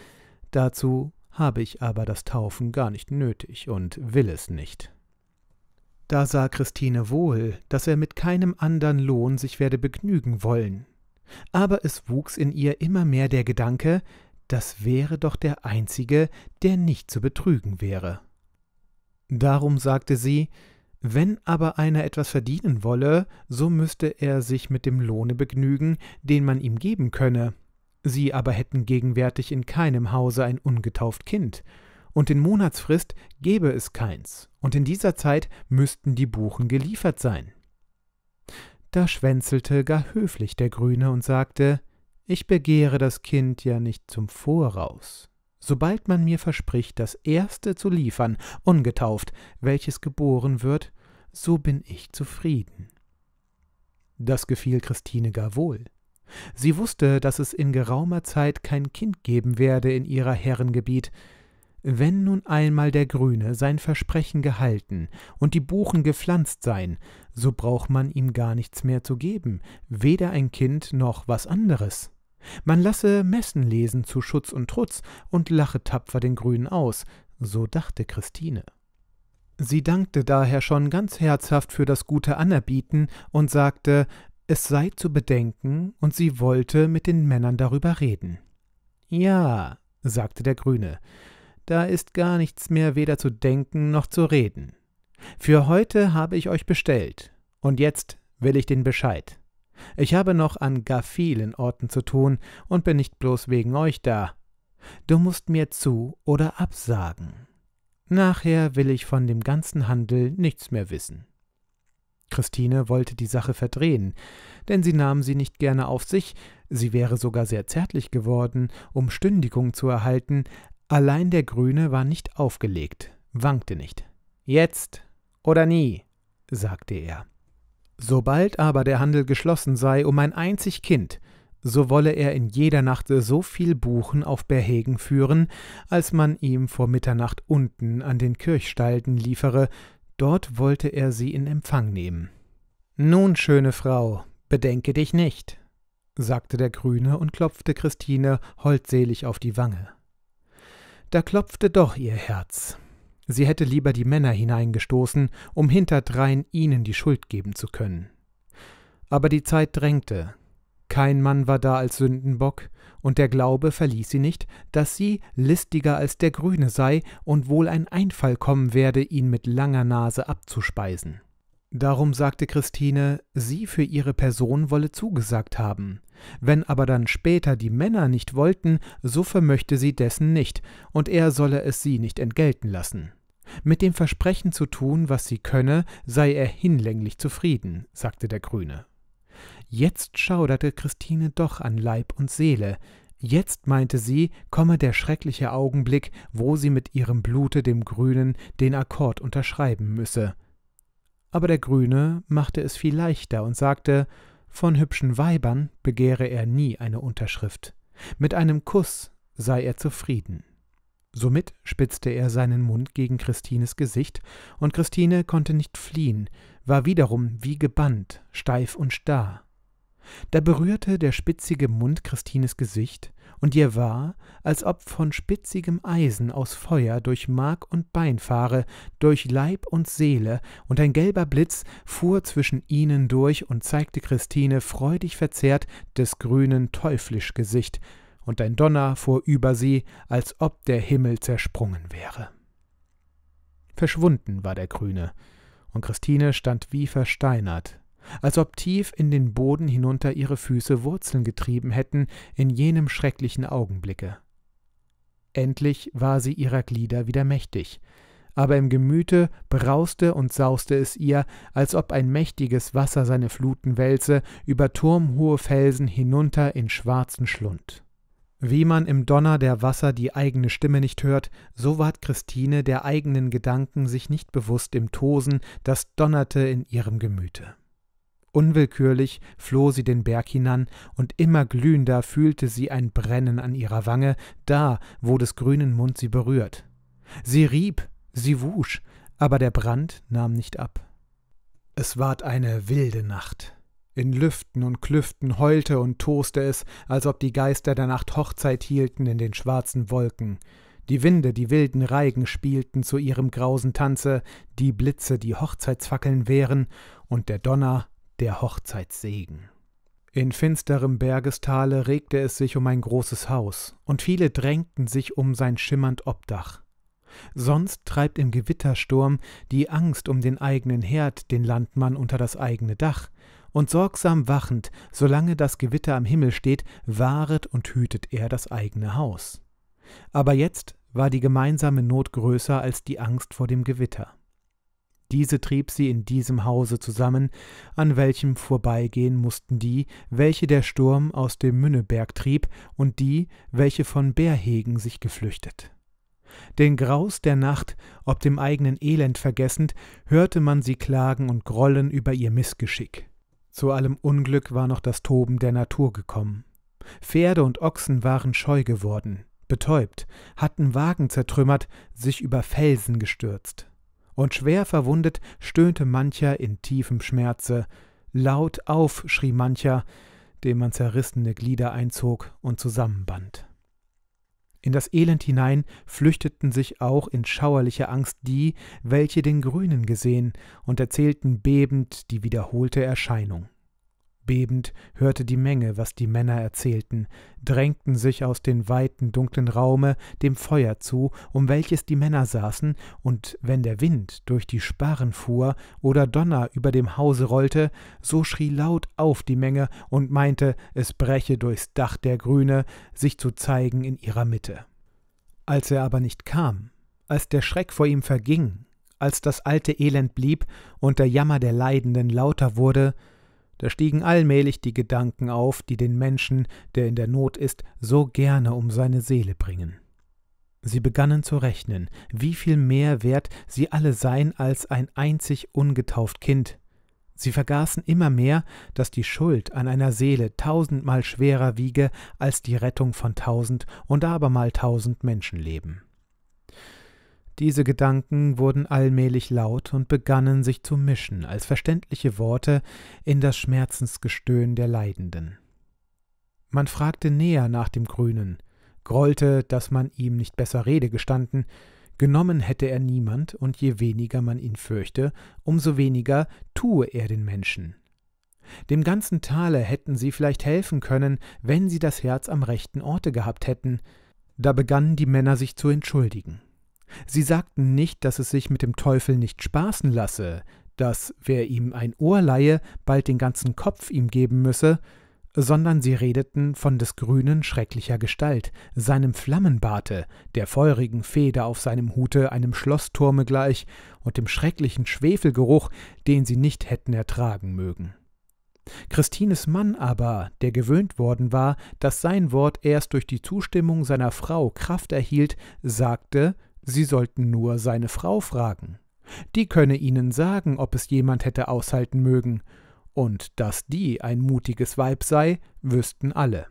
Dazu habe ich aber das Taufen gar nicht nötig und will es nicht. Da sah Christine wohl, dass er mit keinem andern Lohn sich werde begnügen wollen. Aber es wuchs in ihr immer mehr der Gedanke, das wäre doch der einzige, der nicht zu betrügen wäre. Darum sagte sie, wenn aber einer etwas verdienen wolle, so müsste er sich mit dem Lohne begnügen, den man ihm geben könne. Sie aber hätten gegenwärtig in keinem Hause ein ungetauft Kind, und in Monatsfrist gäbe es keins, und in dieser Zeit müssten die Buchen geliefert sein. Da schwänzelte gar höflich der Grüne und sagte, ich begehre das Kind ja nicht zum Voraus. Sobald man mir verspricht, das erste zu liefern, ungetauft, welches geboren wird, so bin ich zufrieden. Das gefiel Christine gar wohl. Sie wusste, dass es in geraumer Zeit kein Kind geben werde in ihrer Herrengebiet, wenn nun einmal der Grüne sein Versprechen gehalten und die Buchen gepflanzt seien, so braucht man ihm gar nichts mehr zu geben, weder ein Kind noch was anderes. Man lasse Messen lesen zu Schutz und Trutz und lache tapfer den Grünen aus, so dachte Christine. Sie dankte daher schon ganz herzhaft für das gute Anerbieten und sagte, es sei zu bedenken, und sie wollte mit den Männern darüber reden. Ja, sagte der Grüne, da ist gar nichts mehr weder zu denken noch zu reden. Für heute habe ich euch bestellt, und jetzt will ich den Bescheid. Ich habe noch an gar vielen Orten zu tun und bin nicht bloß wegen euch da. Du musst mir zu oder absagen. Nachher will ich von dem ganzen Handel nichts mehr wissen. Christine wollte die Sache verdrehen, denn sie nahm sie nicht gerne auf sich, sie wäre sogar sehr zärtlich geworden, um Stündigung zu erhalten, Allein der Grüne war nicht aufgelegt, wankte nicht. Jetzt oder nie, sagte er. Sobald aber der Handel geschlossen sei um ein einzig Kind, so wolle er in jeder Nacht so viel Buchen auf Berhegen führen, als man ihm vor Mitternacht unten an den Kirchstalden liefere, dort wollte er sie in Empfang nehmen. Nun, schöne Frau, bedenke dich nicht, sagte der Grüne und klopfte Christine holdselig auf die Wange. Da klopfte doch ihr Herz. Sie hätte lieber die Männer hineingestoßen, um hinterdrein ihnen die Schuld geben zu können. Aber die Zeit drängte. Kein Mann war da als Sündenbock, und der Glaube verließ sie nicht, dass sie listiger als der Grüne sei und wohl ein Einfall kommen werde, ihn mit langer Nase abzuspeisen. Darum sagte Christine, sie für ihre Person wolle zugesagt haben. Wenn aber dann später die Männer nicht wollten, so vermöchte sie dessen nicht, und er solle es sie nicht entgelten lassen. Mit dem Versprechen zu tun, was sie könne, sei er hinlänglich zufrieden, sagte der Grüne. Jetzt schauderte Christine doch an Leib und Seele. Jetzt meinte sie, komme der schreckliche Augenblick, wo sie mit ihrem Blute dem Grünen den Akkord unterschreiben müsse. Aber der Grüne machte es viel leichter und sagte, von hübschen Weibern begehre er nie eine Unterschrift. Mit einem Kuss sei er zufrieden. Somit spitzte er seinen Mund gegen Christines Gesicht, und Christine konnte nicht fliehen, war wiederum wie gebannt, steif und starr. Da berührte der spitzige Mund Christines Gesicht, und ihr war, als ob von spitzigem Eisen aus Feuer durch Mark und Bein fahre, durch Leib und Seele, und ein gelber Blitz fuhr zwischen ihnen durch und zeigte Christine freudig verzerrt des grünen teuflisch Gesicht, und ein Donner fuhr über sie, als ob der Himmel zersprungen wäre. Verschwunden war der Grüne, und Christine stand wie versteinert, als ob tief in den Boden hinunter ihre Füße Wurzeln getrieben hätten in jenem schrecklichen Augenblicke. Endlich war sie ihrer Glieder wieder mächtig, aber im Gemüte brauste und sauste es ihr, als ob ein mächtiges Wasser seine Fluten wälze, über turmhohe Felsen hinunter in schwarzen Schlund. Wie man im Donner der Wasser die eigene Stimme nicht hört, so ward Christine der eigenen Gedanken sich nicht bewusst im Tosen, das donnerte in ihrem Gemüte. Unwillkürlich floh sie den Berg hinan, und immer glühender fühlte sie ein Brennen an ihrer Wange, da, wo des grünen Mund sie berührt. Sie rieb, sie wusch, aber der Brand nahm nicht ab. Es ward eine wilde Nacht. In Lüften und Klüften heulte und toste es, als ob die Geister der Nacht Hochzeit hielten in den schwarzen Wolken. Die Winde, die wilden Reigen spielten zu ihrem grausen Tanze, die Blitze, die Hochzeitsfackeln wären, und der Donner, der Hochzeitssegen. In finsterem Bergestale regte es sich um ein großes Haus, und viele drängten sich um sein schimmernd Obdach. Sonst treibt im Gewittersturm die Angst um den eigenen Herd den Landmann unter das eigene Dach, und sorgsam wachend, solange das Gewitter am Himmel steht, wahret und hütet er das eigene Haus. Aber jetzt war die gemeinsame Not größer als die Angst vor dem Gewitter. Diese trieb sie in diesem Hause zusammen, an welchem vorbeigehen mussten die, welche der Sturm aus dem Münneberg trieb, und die, welche von Bärhegen sich geflüchtet. Den Graus der Nacht, ob dem eigenen Elend vergessend, hörte man sie klagen und grollen über ihr Missgeschick. Zu allem Unglück war noch das Toben der Natur gekommen. Pferde und Ochsen waren scheu geworden, betäubt, hatten Wagen zertrümmert, sich über Felsen gestürzt. Und schwer verwundet stöhnte mancher in tiefem Schmerze, laut auf schrie mancher, dem man zerrissene Glieder einzog und zusammenband. In das Elend hinein flüchteten sich auch in schauerlicher Angst die, welche den Grünen gesehen, und erzählten bebend die wiederholte Erscheinung. Bebend hörte die Menge, was die Männer erzählten, drängten sich aus dem weiten, dunklen Raume dem Feuer zu, um welches die Männer saßen, und wenn der Wind durch die Sparren fuhr oder Donner über dem Hause rollte, so schrie laut auf die Menge und meinte, es breche durchs Dach der Grüne, sich zu zeigen in ihrer Mitte. Als er aber nicht kam, als der Schreck vor ihm verging, als das alte Elend blieb und der Jammer der Leidenden lauter wurde, da stiegen allmählich die Gedanken auf, die den Menschen, der in der Not ist, so gerne um seine Seele bringen. Sie begannen zu rechnen, wie viel mehr wert sie alle seien als ein einzig ungetauft Kind. Sie vergaßen immer mehr, dass die Schuld an einer Seele tausendmal schwerer wiege als die Rettung von tausend und abermal tausend Menschenleben. Diese Gedanken wurden allmählich laut und begannen sich zu mischen als verständliche Worte in das Schmerzensgestöhn der Leidenden. Man fragte näher nach dem Grünen, grollte, dass man ihm nicht besser Rede gestanden, genommen hätte er niemand, und je weniger man ihn fürchte, umso weniger tue er den Menschen. Dem ganzen Tale hätten sie vielleicht helfen können, wenn sie das Herz am rechten Orte gehabt hätten. Da begannen die Männer sich zu entschuldigen. Sie sagten nicht, dass es sich mit dem Teufel nicht spaßen lasse, dass wer ihm ein Ohr leihe, bald den ganzen Kopf ihm geben müsse, sondern sie redeten von des Grünen schrecklicher Gestalt, seinem Flammenbarte, der feurigen Feder auf seinem Hute einem Schlossturme gleich und dem schrecklichen Schwefelgeruch, den sie nicht hätten ertragen mögen. Christines Mann aber, der gewöhnt worden war, dass sein Wort erst durch die Zustimmung seiner Frau Kraft erhielt, sagte, sie sollten nur seine Frau fragen. Die könne ihnen sagen, ob es jemand hätte aushalten mögen, und dass die ein mutiges Weib sei, wüssten alle.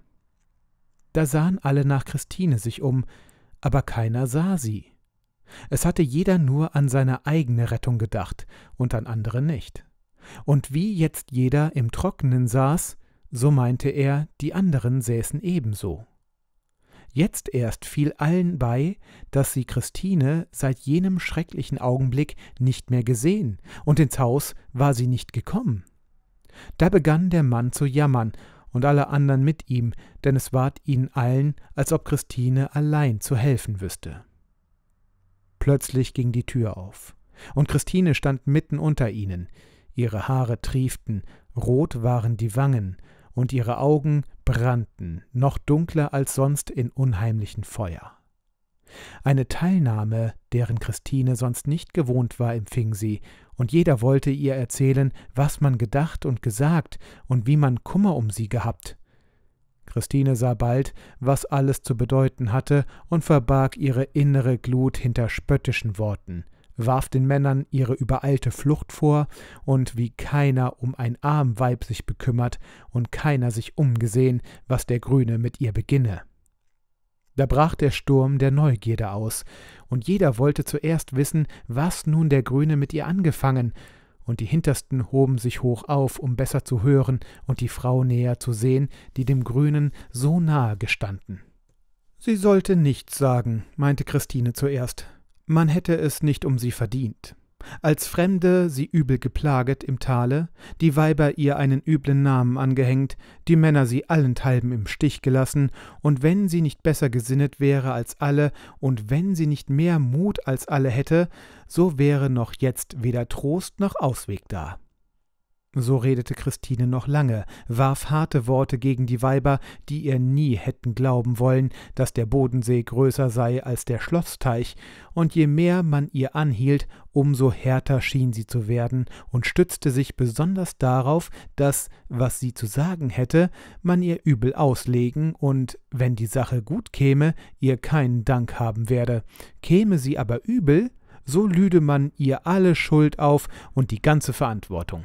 Da sahen alle nach Christine sich um, aber keiner sah sie. Es hatte jeder nur an seine eigene Rettung gedacht und an andere nicht. Und wie jetzt jeder im Trockenen saß, so meinte er, die anderen säßen ebenso. Jetzt erst fiel allen bei, dass sie Christine seit jenem schrecklichen Augenblick nicht mehr gesehen, und ins Haus war sie nicht gekommen. Da begann der Mann zu jammern, und alle anderen mit ihm, denn es ward ihnen allen, als ob Christine allein zu helfen wüsste. Plötzlich ging die Tür auf, und Christine stand mitten unter ihnen, ihre Haare trieften, rot waren die Wangen, und ihre Augen brannten, noch dunkler als sonst in unheimlichen Feuer. Eine Teilnahme, deren Christine sonst nicht gewohnt war, empfing sie, und jeder wollte ihr erzählen, was man gedacht und gesagt und wie man Kummer um sie gehabt. Christine sah bald, was alles zu bedeuten hatte, und verbarg ihre innere Glut hinter spöttischen Worten, warf den Männern ihre übereilte Flucht vor, und wie keiner um ein arm Weib sich bekümmert und keiner sich umgesehen, was der Grüne mit ihr beginne. Da brach der Sturm der Neugierde aus, und jeder wollte zuerst wissen, was nun der Grüne mit ihr angefangen, und die Hintersten hoben sich hoch auf, um besser zu hören und die Frau näher zu sehen, die dem Grünen so nahe gestanden. Sie sollte nichts sagen, meinte Christine zuerst. Man hätte es nicht um sie verdient als Fremde sie übel geplaget im Tale, die Weiber ihr einen üblen Namen angehängt, die Männer sie allenthalben im Stich gelassen, und wenn sie nicht besser gesinnet wäre als alle, und wenn sie nicht mehr Mut als alle hätte, so wäre noch jetzt weder Trost noch Ausweg da. So redete Christine noch lange, warf harte Worte gegen die Weiber, die ihr nie hätten glauben wollen, dass der Bodensee größer sei als der Schlossteich, und je mehr man ihr anhielt, umso härter schien sie zu werden und stützte sich besonders darauf, dass, was sie zu sagen hätte, man ihr übel auslegen und, wenn die Sache gut käme, ihr keinen Dank haben werde. Käme sie aber übel, so lüde man ihr alle Schuld auf und die ganze Verantwortung.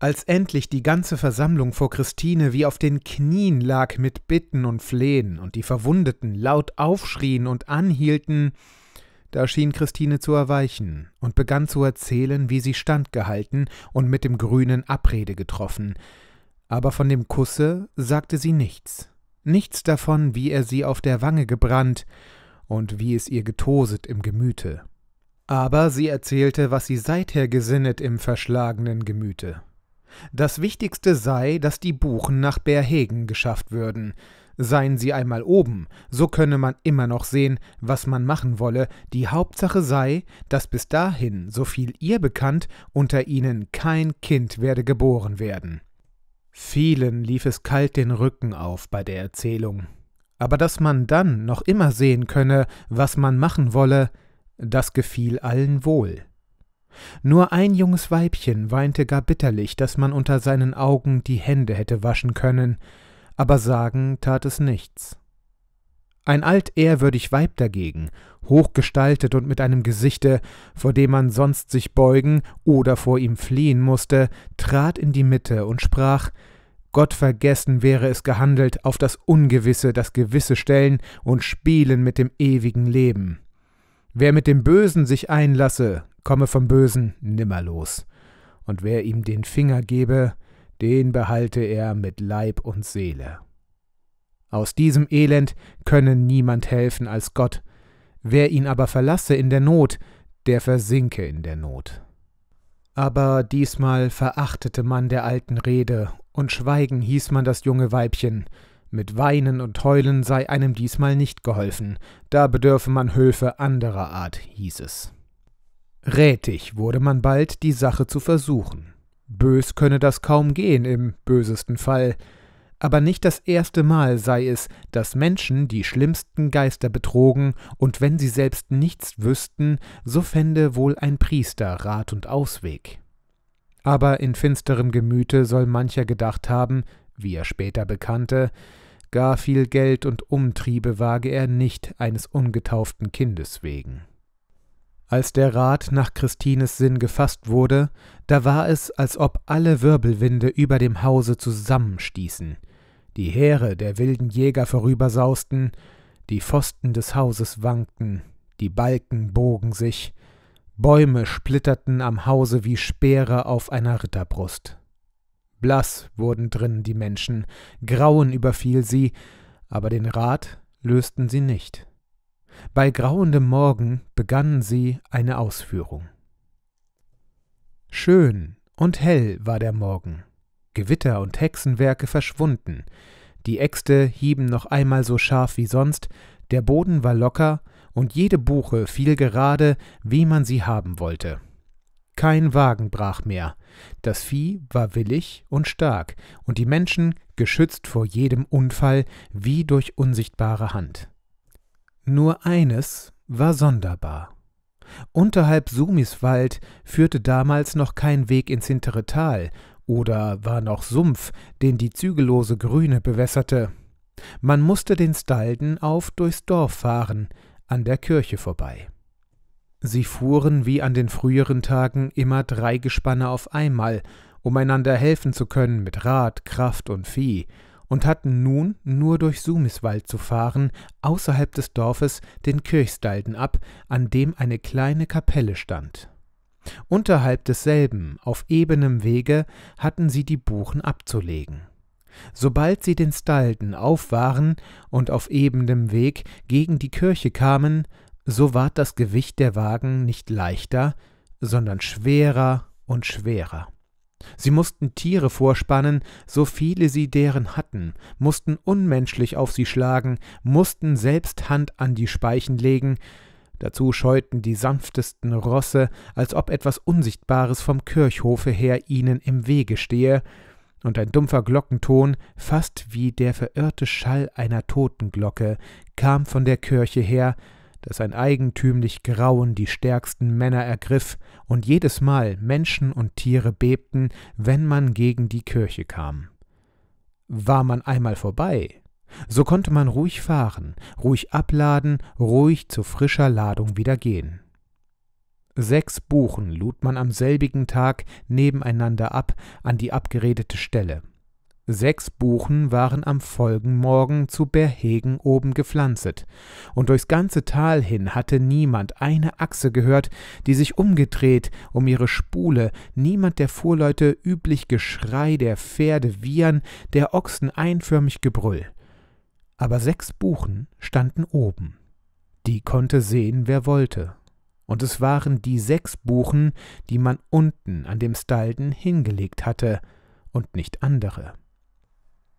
Als endlich die ganze Versammlung vor Christine wie auf den Knien lag mit Bitten und Flehen und die Verwundeten laut aufschrien und anhielten, da schien Christine zu erweichen und begann zu erzählen, wie sie standgehalten und mit dem Grünen Abrede getroffen. Aber von dem Kusse sagte sie nichts, nichts davon, wie er sie auf der Wange gebrannt und wie es ihr getoset im Gemüte. Aber sie erzählte, was sie seither gesinnet im verschlagenen Gemüte. Das Wichtigste sei, dass die Buchen nach Bärhegen geschafft würden. Seien sie einmal oben, so könne man immer noch sehen, was man machen wolle, die Hauptsache sei, dass bis dahin, so viel ihr bekannt, unter ihnen kein Kind werde geboren werden. Vielen lief es kalt den Rücken auf bei der Erzählung. Aber dass man dann noch immer sehen könne, was man machen wolle, das gefiel allen wohl. Nur ein junges Weibchen weinte gar bitterlich, dass man unter seinen Augen die Hände hätte waschen können, aber sagen tat es nichts. Ein altehrwürdig Weib dagegen, hochgestaltet und mit einem Gesichte, vor dem man sonst sich beugen oder vor ihm fliehen musste, trat in die Mitte und sprach Gott vergessen wäre es gehandelt, auf das Ungewisse das Gewisse stellen und spielen mit dem ewigen Leben. Wer mit dem Bösen sich einlasse, komme vom Bösen nimmer los. Und wer ihm den Finger gebe, den behalte er mit Leib und Seele. Aus diesem Elend könne niemand helfen als Gott, wer ihn aber verlasse in der Not, der versinke in der Not. Aber diesmal verachtete man der alten Rede, und schweigen hieß man das junge Weibchen, mit Weinen und Heulen sei einem diesmal nicht geholfen, da bedürfe man Hülfe anderer Art, hieß es. Rätig wurde man bald, die Sache zu versuchen. Bös könne das kaum gehen im bösesten Fall, aber nicht das erste Mal sei es, dass Menschen die schlimmsten Geister betrogen, und wenn sie selbst nichts wüssten, so fände wohl ein Priester Rat und Ausweg. Aber in finsterem Gemüte soll mancher gedacht haben, wie er später bekannte, gar viel Geld und Umtriebe wage er nicht eines ungetauften Kindes wegen. Als der Rat nach Christines Sinn gefasst wurde, da war es, als ob alle Wirbelwinde über dem Hause zusammenstießen, die Heere der wilden Jäger vorübersausten, die Pfosten des Hauses wankten, die Balken bogen sich, Bäume splitterten am Hause wie Speere auf einer Ritterbrust. Blass wurden drin die Menschen, Grauen überfiel sie, aber den Rat lösten sie nicht. Bei grauendem Morgen begannen sie eine Ausführung. Schön und hell war der Morgen, Gewitter und Hexenwerke verschwunden, die Äxte hieben noch einmal so scharf wie sonst, der Boden war locker, und jede Buche fiel gerade, wie man sie haben wollte. Kein Wagen brach mehr, das Vieh war willig und stark, und die Menschen geschützt vor jedem Unfall wie durch unsichtbare Hand. Nur eines war sonderbar. Unterhalb Sumiswald führte damals noch kein Weg ins hintere Tal oder war noch Sumpf, den die zügellose Grüne bewässerte. Man musste den Stalden auf durchs Dorf fahren, an der Kirche vorbei. Sie fuhren wie an den früheren Tagen immer drei Gespanne auf einmal, um einander helfen zu können mit Rad, Kraft und Vieh, und hatten nun nur durch Sumiswald zu fahren, außerhalb des Dorfes den Kirchstalden ab, an dem eine kleine Kapelle stand. Unterhalb desselben, auf ebenem Wege, hatten sie die Buchen abzulegen. Sobald sie den Stalden auf waren und auf ebenem Weg gegen die Kirche kamen, so ward das Gewicht der Wagen nicht leichter, sondern schwerer und schwerer. Sie mussten Tiere vorspannen, so viele sie deren hatten, mussten unmenschlich auf sie schlagen, mussten selbst Hand an die Speichen legen, dazu scheuten die sanftesten Rosse, als ob etwas Unsichtbares vom Kirchhofe her ihnen im Wege stehe, und ein dumpfer Glockenton, fast wie der verirrte Schall einer Totenglocke, kam von der Kirche her, dass ein eigentümlich Grauen die stärksten Männer ergriff und jedes Mal Menschen und Tiere bebten, wenn man gegen die Kirche kam. War man einmal vorbei, so konnte man ruhig fahren, ruhig abladen, ruhig zu frischer Ladung wieder gehen. Sechs Buchen lud man am selbigen Tag nebeneinander ab an die abgeredete Stelle. Sechs Buchen waren am Folgenmorgen zu Berhegen oben gepflanzet, und durchs ganze Tal hin hatte niemand eine Achse gehört, die sich umgedreht um ihre Spule, niemand der Fuhrleute üblich Geschrei der Pferde wiehern, der Ochsen einförmig Gebrüll. Aber sechs Buchen standen oben. Die konnte sehen, wer wollte. Und es waren die sechs Buchen, die man unten an dem Stalden hingelegt hatte, und nicht andere.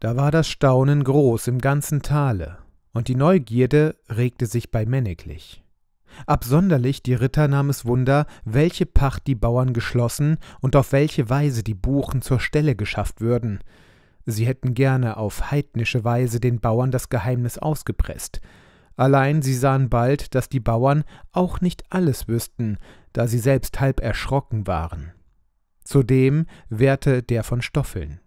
Da war das Staunen groß im ganzen Tale, und die Neugierde regte sich bei männiglich. Absonderlich die Ritter nahm es Wunder, welche Pacht die Bauern geschlossen und auf welche Weise die Buchen zur Stelle geschafft würden. Sie hätten gerne auf heidnische Weise den Bauern das Geheimnis ausgepresst. Allein sie sahen bald, dass die Bauern auch nicht alles wüssten, da sie selbst halb erschrocken waren. Zudem wehrte der von Stoffeln.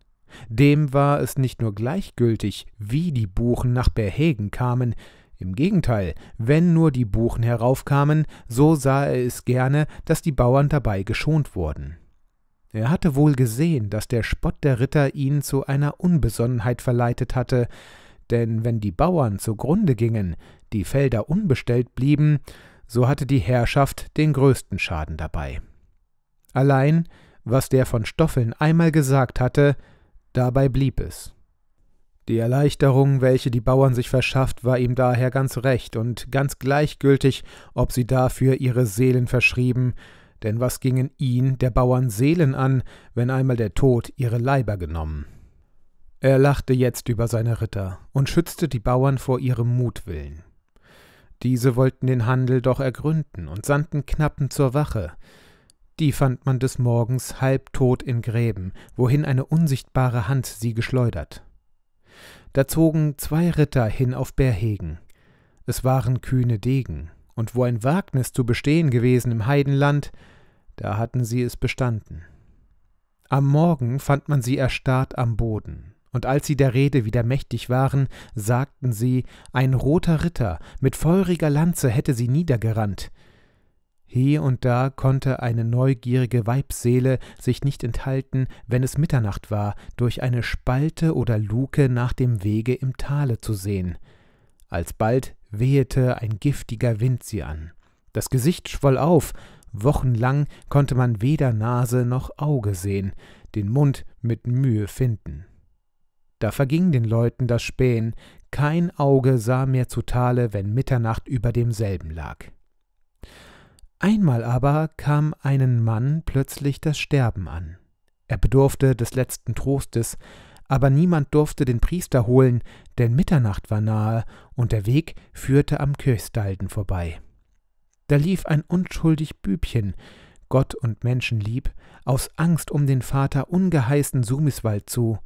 Dem war es nicht nur gleichgültig, wie die Buchen nach Berhegen kamen, im Gegenteil, wenn nur die Buchen heraufkamen, so sah er es gerne, dass die Bauern dabei geschont wurden. Er hatte wohl gesehen, dass der Spott der Ritter ihn zu einer Unbesonnenheit verleitet hatte, denn wenn die Bauern zugrunde gingen, die Felder unbestellt blieben, so hatte die Herrschaft den größten Schaden dabei. Allein, was der von Stoffeln einmal gesagt hatte, Dabei blieb es. Die Erleichterung, welche die Bauern sich verschafft, war ihm daher ganz recht und ganz gleichgültig, ob sie dafür ihre Seelen verschrieben, denn was gingen ihn, der Bauern, Seelen an, wenn einmal der Tod ihre Leiber genommen? Er lachte jetzt über seine Ritter und schützte die Bauern vor ihrem Mutwillen. Diese wollten den Handel doch ergründen und sandten Knappen zur Wache. Die fand man des Morgens halbtot in Gräben, wohin eine unsichtbare Hand sie geschleudert. Da zogen zwei Ritter hin auf Berhegen. Es waren kühne Degen, und wo ein Wagnis zu bestehen gewesen im Heidenland, da hatten sie es bestanden. Am Morgen fand man sie erstarrt am Boden, und als sie der Rede wieder mächtig waren, sagten sie, ein roter Ritter mit feuriger Lanze hätte sie niedergerannt. Hier und da konnte eine neugierige Weibsseele sich nicht enthalten, wenn es Mitternacht war, durch eine Spalte oder Luke nach dem Wege im Tale zu sehen. Alsbald wehete ein giftiger Wind sie an. Das Gesicht schwoll auf, wochenlang konnte man weder Nase noch Auge sehen, den Mund mit Mühe finden. Da verging den Leuten das Spähen, kein Auge sah mehr zu Tale, wenn Mitternacht über demselben lag. Einmal aber kam einen Mann plötzlich das Sterben an. Er bedurfte des letzten Trostes, aber niemand durfte den Priester holen, denn Mitternacht war nahe und der Weg führte am Kirchstalden vorbei. Da lief ein unschuldig Bübchen, Gott und Menschen lieb, aus Angst um den Vater ungeheißen Sumiswald zu.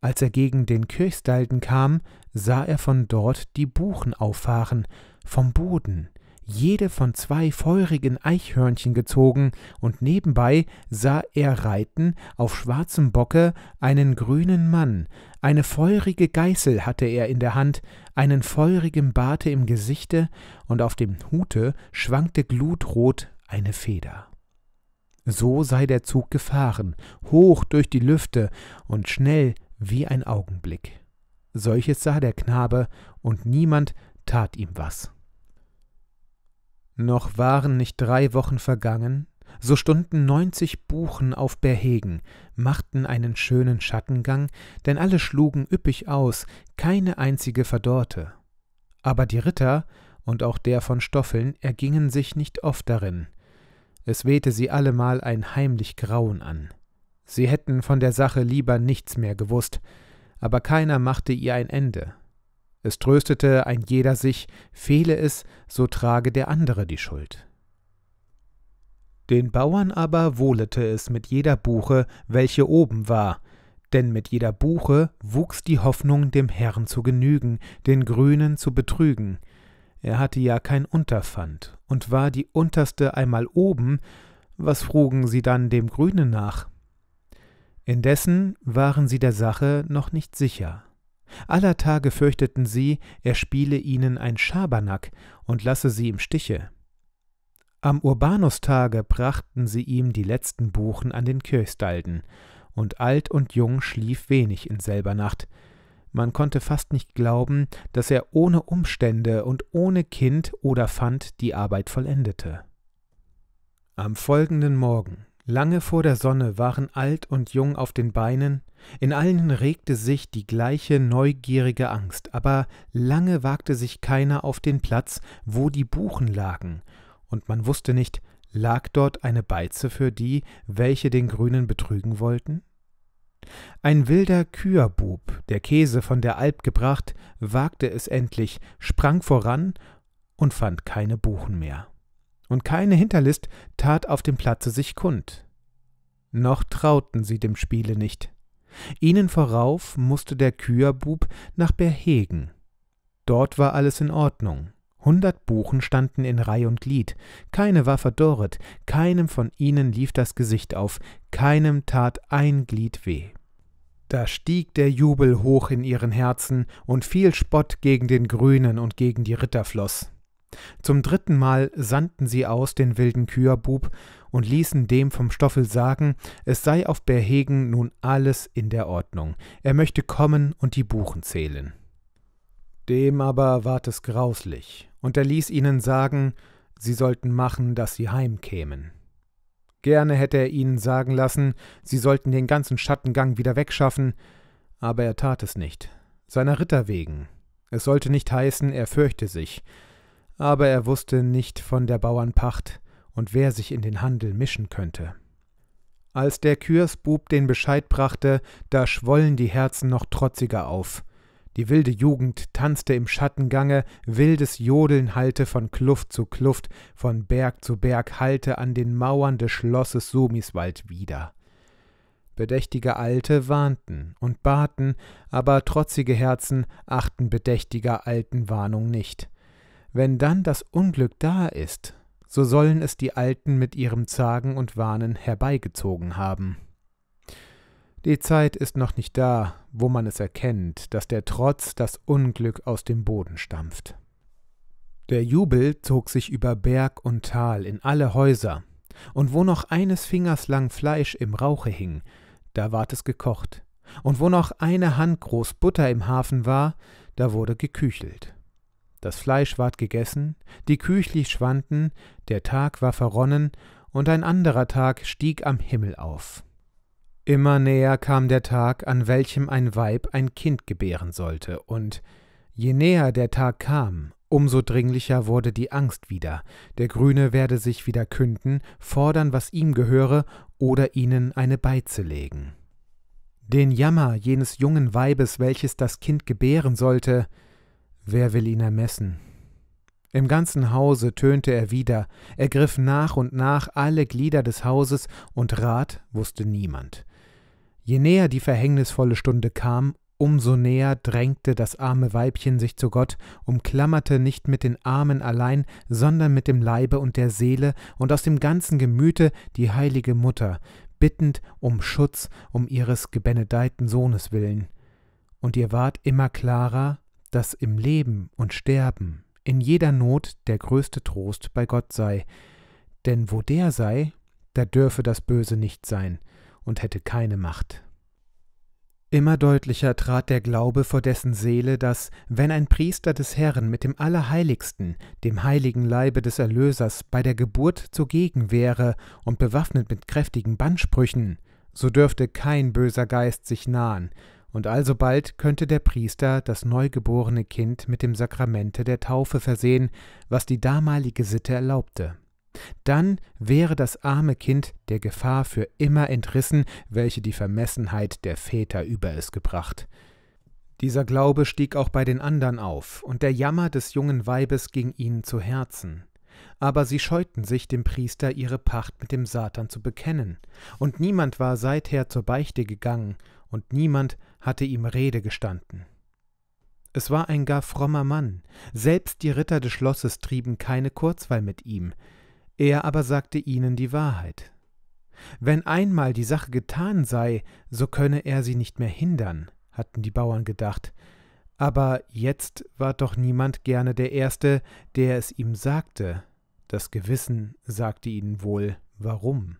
Als er gegen den Kirchstalden kam, sah er von dort die Buchen auffahren, vom Boden, jede von zwei feurigen Eichhörnchen gezogen, und nebenbei sah er reiten auf schwarzem Bocke einen grünen Mann, eine feurige Geißel hatte er in der Hand, einen feurigen Barte im Gesichte, und auf dem Hute schwankte glutrot eine Feder. So sei der Zug gefahren, hoch durch die Lüfte und schnell wie ein Augenblick. Solches sah der Knabe, und niemand tat ihm was. Noch waren nicht drei Wochen vergangen, so stunden neunzig Buchen auf Berhegen, machten einen schönen Schattengang, denn alle schlugen üppig aus, keine einzige verdorrte. Aber die Ritter und auch der von Stoffeln ergingen sich nicht oft darin. Es wehte sie allemal ein heimlich Grauen an. Sie hätten von der Sache lieber nichts mehr gewusst, aber keiner machte ihr ein Ende. Es tröstete ein jeder sich, fehle es, so trage der andere die Schuld. Den Bauern aber wohlete es mit jeder Buche, welche oben war, denn mit jeder Buche wuchs die Hoffnung, dem Herrn zu genügen, den Grünen zu betrügen. Er hatte ja kein Unterpfand, und war die unterste einmal oben, was frugen sie dann dem Grünen nach? Indessen waren sie der Sache noch nicht sicher. Aller Tage fürchteten sie, er spiele ihnen ein Schabernack und lasse sie im Stiche. Am Urbanustage brachten sie ihm die letzten Buchen an den Kirchstalden, und alt und jung schlief wenig in selber Nacht. Man konnte fast nicht glauben, dass er ohne Umstände und ohne Kind oder Pfand die Arbeit vollendete. Am folgenden Morgen Lange vor der Sonne waren alt und jung auf den Beinen, in allen regte sich die gleiche neugierige Angst, aber lange wagte sich keiner auf den Platz, wo die Buchen lagen, und man wusste nicht, lag dort eine Beize für die, welche den Grünen betrügen wollten? Ein wilder Küherbub, der Käse von der Alp gebracht, wagte es endlich, sprang voran und fand keine Buchen mehr und keine Hinterlist tat auf dem Platze sich kund. Noch trauten sie dem Spiele nicht. Ihnen vorauf musste der Küherbub nach Berhegen. Dort war alles in Ordnung. Hundert Buchen standen in Reih und Glied, keine war verdorret, keinem von ihnen lief das Gesicht auf, keinem tat ein Glied weh. Da stieg der Jubel hoch in ihren Herzen, und viel Spott gegen den Grünen und gegen die Ritter floß. Zum dritten Mal sandten sie aus den wilden Küherbub und ließen dem vom Stoffel sagen, es sei auf Berhegen nun alles in der Ordnung, er möchte kommen und die Buchen zählen. Dem aber ward es grauslich, und er ließ ihnen sagen, sie sollten machen, dass sie heimkämen. Gerne hätte er ihnen sagen lassen, sie sollten den ganzen Schattengang wieder wegschaffen, aber er tat es nicht, seiner Ritter wegen. Es sollte nicht heißen, er fürchte sich, aber er wusste nicht von der Bauernpacht und wer sich in den Handel mischen könnte. Als der Kürsbub den Bescheid brachte, da schwollen die Herzen noch trotziger auf. Die wilde Jugend tanzte im Schattengange, wildes Jodeln hallte von Kluft zu Kluft, von Berg zu Berg hallte an den Mauern des Schlosses Sumiswald wieder. Bedächtige Alte warnten und baten, aber trotzige Herzen achten bedächtiger Alten Warnung nicht. Wenn dann das Unglück da ist, so sollen es die Alten mit ihrem Zagen und Warnen herbeigezogen haben. Die Zeit ist noch nicht da, wo man es erkennt, dass der Trotz das Unglück aus dem Boden stampft. Der Jubel zog sich über Berg und Tal in alle Häuser, und wo noch eines Fingers lang Fleisch im Rauche hing, da ward es gekocht, und wo noch eine Hand groß Butter im Hafen war, da wurde geküchelt. Das Fleisch ward gegessen, die Küchli schwanden, der Tag war verronnen, und ein anderer Tag stieg am Himmel auf. Immer näher kam der Tag, an welchem ein Weib ein Kind gebären sollte, und je näher der Tag kam, umso dringlicher wurde die Angst wieder, der Grüne werde sich wieder künden, fordern, was ihm gehöre, oder ihnen eine Beize legen. Den Jammer jenes jungen Weibes, welches das Kind gebären sollte, wer will ihn ermessen? Im ganzen Hause tönte er wieder, er griff nach und nach alle Glieder des Hauses, und Rat wusste niemand. Je näher die verhängnisvolle Stunde kam, umso näher drängte das arme Weibchen sich zu Gott, umklammerte nicht mit den Armen allein, sondern mit dem Leibe und der Seele und aus dem ganzen Gemüte die heilige Mutter, bittend um Schutz um ihres gebenedeiten Sohnes willen. Und ihr ward immer klarer, dass im Leben und Sterben, in jeder Not der größte Trost bei Gott sei, denn wo der sei, da dürfe das Böse nicht sein und hätte keine Macht. Immer deutlicher trat der Glaube vor dessen Seele, dass, wenn ein Priester des Herrn mit dem Allerheiligsten, dem heiligen Leibe des Erlösers, bei der Geburt zugegen wäre und bewaffnet mit kräftigen Bannsprüchen, so dürfte kein böser Geist sich nahen, und alsobald könnte der Priester das neugeborene Kind mit dem Sakramente der Taufe versehen, was die damalige Sitte erlaubte. Dann wäre das arme Kind der Gefahr für immer entrissen, welche die Vermessenheit der Väter über es gebracht. Dieser Glaube stieg auch bei den andern auf, und der Jammer des jungen Weibes ging ihnen zu Herzen. Aber sie scheuten sich, dem Priester ihre Pacht mit dem Satan zu bekennen, und niemand war seither zur Beichte gegangen, und niemand hatte ihm Rede gestanden. Es war ein gar frommer Mann, selbst die Ritter des Schlosses trieben keine Kurzweil mit ihm, er aber sagte ihnen die Wahrheit. Wenn einmal die Sache getan sei, so könne er sie nicht mehr hindern, hatten die Bauern gedacht, aber jetzt war doch niemand gerne der Erste, der es ihm sagte, das Gewissen sagte ihnen wohl, warum.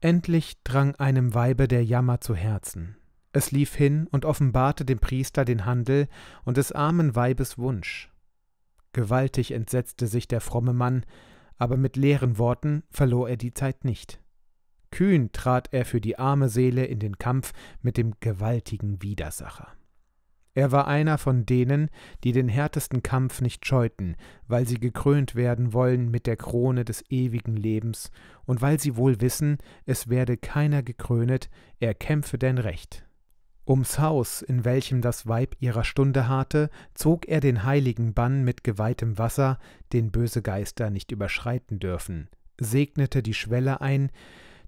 Endlich drang einem Weibe der Jammer zu Herzen. Es lief hin und offenbarte dem Priester den Handel und des armen Weibes Wunsch. Gewaltig entsetzte sich der fromme Mann, aber mit leeren Worten verlor er die Zeit nicht. Kühn trat er für die arme Seele in den Kampf mit dem gewaltigen Widersacher. Er war einer von denen, die den härtesten Kampf nicht scheuten, weil sie gekrönt werden wollen mit der Krone des ewigen Lebens, und weil sie wohl wissen, es werde keiner gekrönet, er kämpfe denn recht. Ums Haus, in welchem das Weib ihrer Stunde harrte, zog er den heiligen Bann mit geweihtem Wasser, den böse Geister nicht überschreiten dürfen, segnete die Schwelle ein,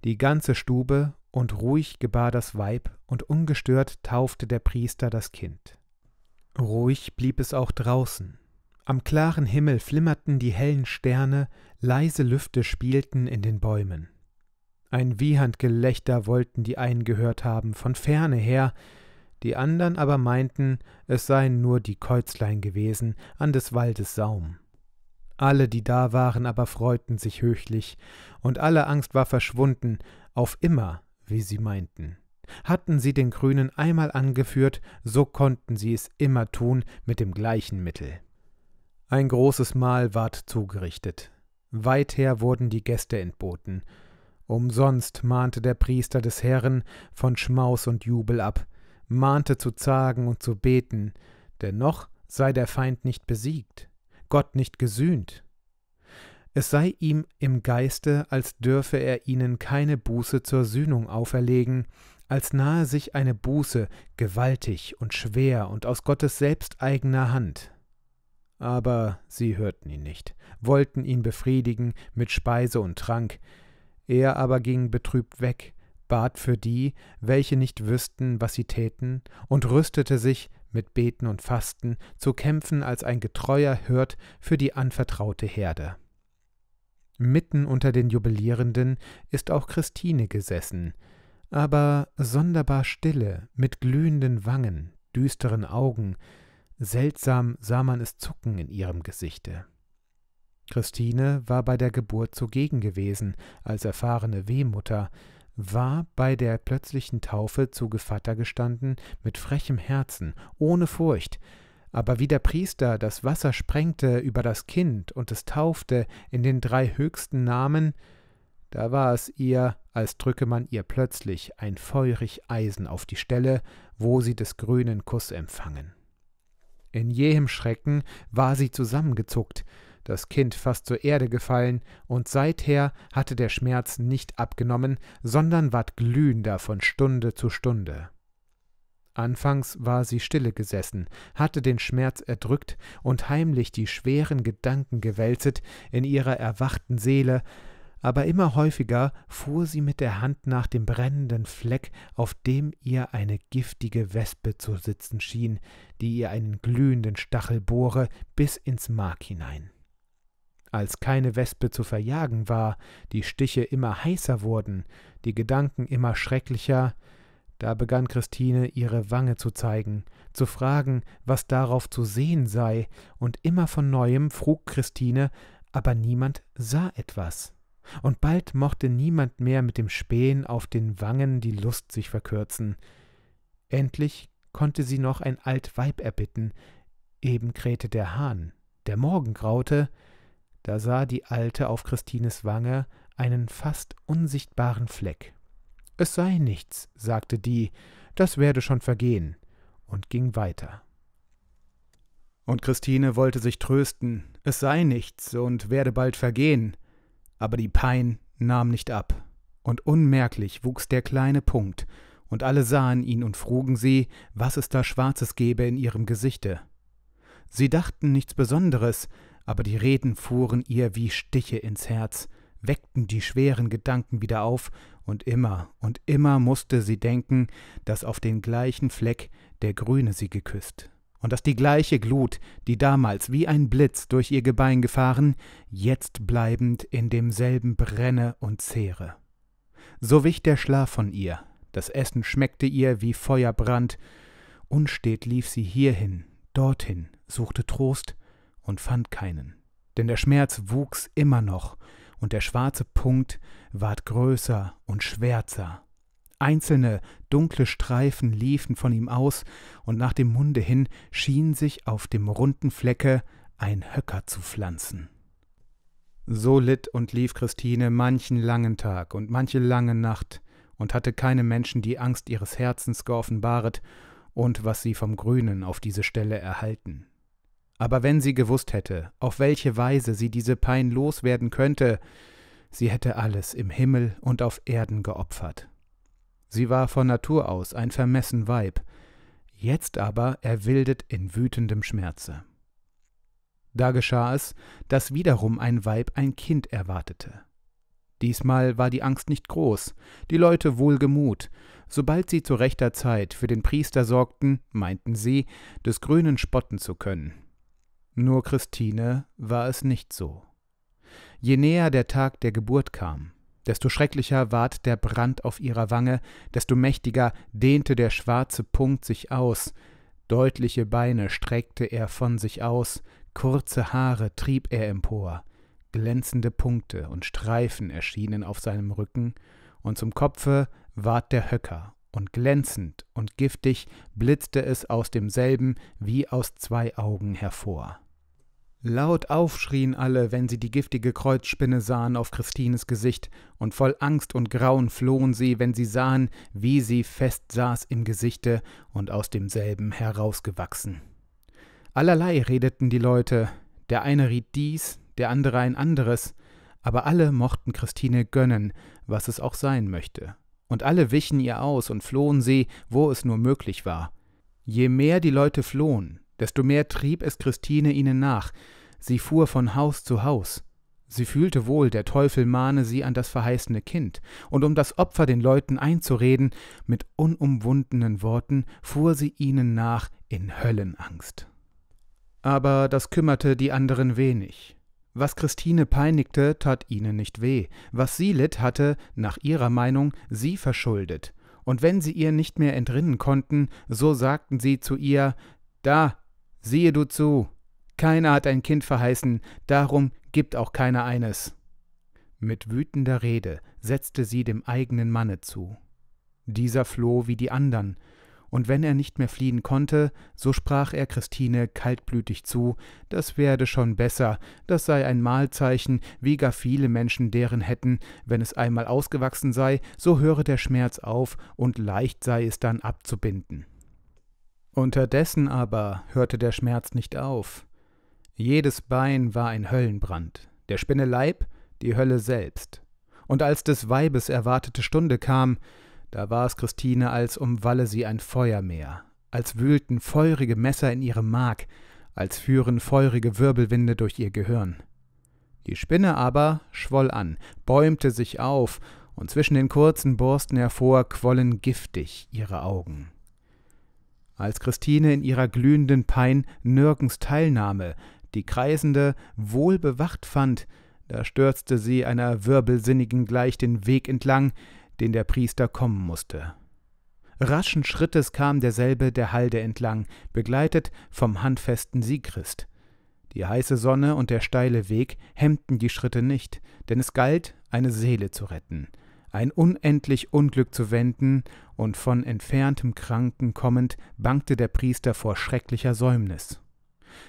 die ganze Stube, und ruhig gebar das Weib, und ungestört taufte der Priester das Kind. Ruhig blieb es auch draußen. Am klaren Himmel flimmerten die hellen Sterne, leise Lüfte spielten in den Bäumen. Ein Wiehandgelächter wollten die einen gehört haben, von ferne her, die andern aber meinten, es seien nur die Käuzlein gewesen an des Waldes Saum. Alle, die da waren, aber freuten sich höchlich, und alle Angst war verschwunden, auf immer, wie sie meinten. Hatten sie den Grünen einmal angeführt, so konnten sie es immer tun mit dem gleichen Mittel. Ein großes Mahl ward zugerichtet. Weither wurden die Gäste entboten, Umsonst mahnte der Priester des Herrn von Schmaus und Jubel ab, mahnte zu zagen und zu beten, denn noch sei der Feind nicht besiegt, Gott nicht gesühnt. Es sei ihm im Geiste, als dürfe er ihnen keine Buße zur Sühnung auferlegen, als nahe sich eine Buße, gewaltig und schwer und aus Gottes selbsteigener Hand. Aber sie hörten ihn nicht, wollten ihn befriedigen mit Speise und Trank, er aber ging betrübt weg, bat für die, welche nicht wüssten, was sie täten, und rüstete sich mit Beten und Fasten zu kämpfen als ein getreuer Hirt für die anvertraute Herde. Mitten unter den Jubilierenden ist auch Christine gesessen, aber sonderbar stille, mit glühenden Wangen, düsteren Augen, seltsam sah man es zucken in ihrem Gesichte. Christine war bei der Geburt zugegen gewesen, als erfahrene Wehmutter, war bei der plötzlichen Taufe zu Gevatter gestanden, mit frechem Herzen, ohne Furcht, aber wie der Priester das Wasser sprengte über das Kind und es taufte in den drei höchsten Namen, da war es ihr, als drücke man ihr plötzlich ein feurig Eisen auf die Stelle, wo sie des grünen Kuss empfangen. In jähem Schrecken war sie zusammengezuckt, das Kind fast zur Erde gefallen, und seither hatte der Schmerz nicht abgenommen, sondern ward glühender von Stunde zu Stunde. Anfangs war sie stille gesessen, hatte den Schmerz erdrückt und heimlich die schweren Gedanken gewälzet in ihrer erwachten Seele, aber immer häufiger fuhr sie mit der Hand nach dem brennenden Fleck, auf dem ihr eine giftige Wespe zu sitzen schien, die ihr einen glühenden Stachel bohre bis ins Mark hinein. Als keine Wespe zu verjagen war, die Stiche immer heißer wurden, die Gedanken immer schrecklicher, da begann Christine ihre Wange zu zeigen, zu fragen, was darauf zu sehen sei, und immer von neuem frug Christine, aber niemand sah etwas. Und bald mochte niemand mehr mit dem Spähen auf den Wangen die Lust sich verkürzen. Endlich konnte sie noch ein alt Weib erbitten, eben krähte der Hahn, der Morgen graute, da sah die Alte auf Christines Wange einen fast unsichtbaren Fleck. Es sei nichts, sagte die, das werde schon vergehen, und ging weiter. Und Christine wollte sich trösten, es sei nichts und werde bald vergehen, aber die Pein nahm nicht ab, und unmerklich wuchs der kleine Punkt, und alle sahen ihn und frugen sie, was es da Schwarzes gebe in ihrem Gesichte. Sie dachten nichts Besonderes, aber die Reden fuhren ihr wie Stiche ins Herz, weckten die schweren Gedanken wieder auf, und immer und immer musste sie denken, dass auf den gleichen Fleck der Grüne sie geküsst, und dass die gleiche Glut, die damals wie ein Blitz durch ihr Gebein gefahren, jetzt bleibend in demselben brenne und zehre. So wich der Schlaf von ihr, das Essen schmeckte ihr wie Feuerbrand, unstet lief sie hierhin, dorthin, suchte Trost, und fand keinen. Denn der Schmerz wuchs immer noch, und der schwarze Punkt ward größer und schwärzer. Einzelne dunkle Streifen liefen von ihm aus, und nach dem Munde hin schien sich auf dem runden Flecke ein Höcker zu pflanzen. So litt und lief Christine manchen langen Tag und manche lange Nacht und hatte keinem Menschen die Angst ihres Herzens geoffenbaret und was sie vom Grünen auf diese Stelle erhalten. Aber wenn sie gewusst hätte, auf welche Weise sie diese Pein loswerden könnte, sie hätte alles im Himmel und auf Erden geopfert. Sie war von Natur aus ein vermessen Weib, jetzt aber erwildet in wütendem Schmerze. Da geschah es, dass wiederum ein Weib ein Kind erwartete. Diesmal war die Angst nicht groß, die Leute wohlgemut. Sobald sie zu rechter Zeit für den Priester sorgten, meinten sie, des Grünen spotten zu können. Nur Christine war es nicht so. Je näher der Tag der Geburt kam, desto schrecklicher ward der Brand auf ihrer Wange, desto mächtiger dehnte der schwarze Punkt sich aus, deutliche Beine streckte er von sich aus, kurze Haare trieb er empor, glänzende Punkte und Streifen erschienen auf seinem Rücken, und zum Kopfe ward der Höcker, und glänzend und giftig blitzte es aus demselben wie aus zwei Augen hervor. Laut aufschrien alle, wenn sie die giftige Kreuzspinne sahen auf Christines Gesicht, und voll Angst und Grauen flohen sie, wenn sie sahen, wie sie fest saß im Gesichte und aus demselben herausgewachsen. Allerlei redeten die Leute, der eine riet dies, der andere ein anderes, aber alle mochten Christine gönnen, was es auch sein möchte, und alle wichen ihr aus und flohen sie, wo es nur möglich war. Je mehr die Leute flohen, desto mehr trieb es Christine ihnen nach, sie fuhr von Haus zu Haus. Sie fühlte wohl, der Teufel mahne sie an das verheißene Kind, und um das Opfer den Leuten einzureden, mit unumwundenen Worten fuhr sie ihnen nach in Höllenangst. Aber das kümmerte die anderen wenig. Was Christine peinigte, tat ihnen nicht weh. Was sie litt, hatte, nach ihrer Meinung, sie verschuldet. Und wenn sie ihr nicht mehr entrinnen konnten, so sagten sie zu ihr: Da, siehe du zu, keiner hat ein Kind verheißen, darum gibt auch keiner eines. Mit wütender Rede setzte sie dem eigenen Manne zu. Dieser floh wie die andern, und wenn er nicht mehr fliehen konnte, so sprach er Christine kaltblütig zu, das werde schon besser, das sei ein Mahlzeichen, wie gar viele Menschen deren hätten, wenn es einmal ausgewachsen sei, so höre der Schmerz auf, und leicht sei es dann abzubinden. Unterdessen aber hörte der Schmerz nicht auf. Jedes Bein war ein Höllenbrand, der Spinne Leib die Hölle selbst. Und als des Weibes erwartete Stunde kam, da war es Christine, als umwalle sie ein Feuermeer, als wühlten feurige Messer in ihrem Mark, als führen feurige Wirbelwinde durch ihr Gehirn. Die Spinne aber schwoll an, bäumte sich auf, und zwischen den kurzen Borsten hervor quollen giftig ihre Augen. Als Christine in ihrer glühenden Pein nirgends teilnahme, die Kreisende wohl bewacht fand, da stürzte sie einer Wirbelsinnigen gleich den Weg entlang, den der Priester kommen musste. Raschen Schrittes kam derselbe der Halde entlang, begleitet vom handfesten Sigrist. Die heiße Sonne und der steile Weg hemmten die Schritte nicht, denn es galt, eine Seele zu retten, ein unendlich Unglück zu wenden, und von entferntem Kranken kommend bangte der Priester vor schrecklicher Säumnis.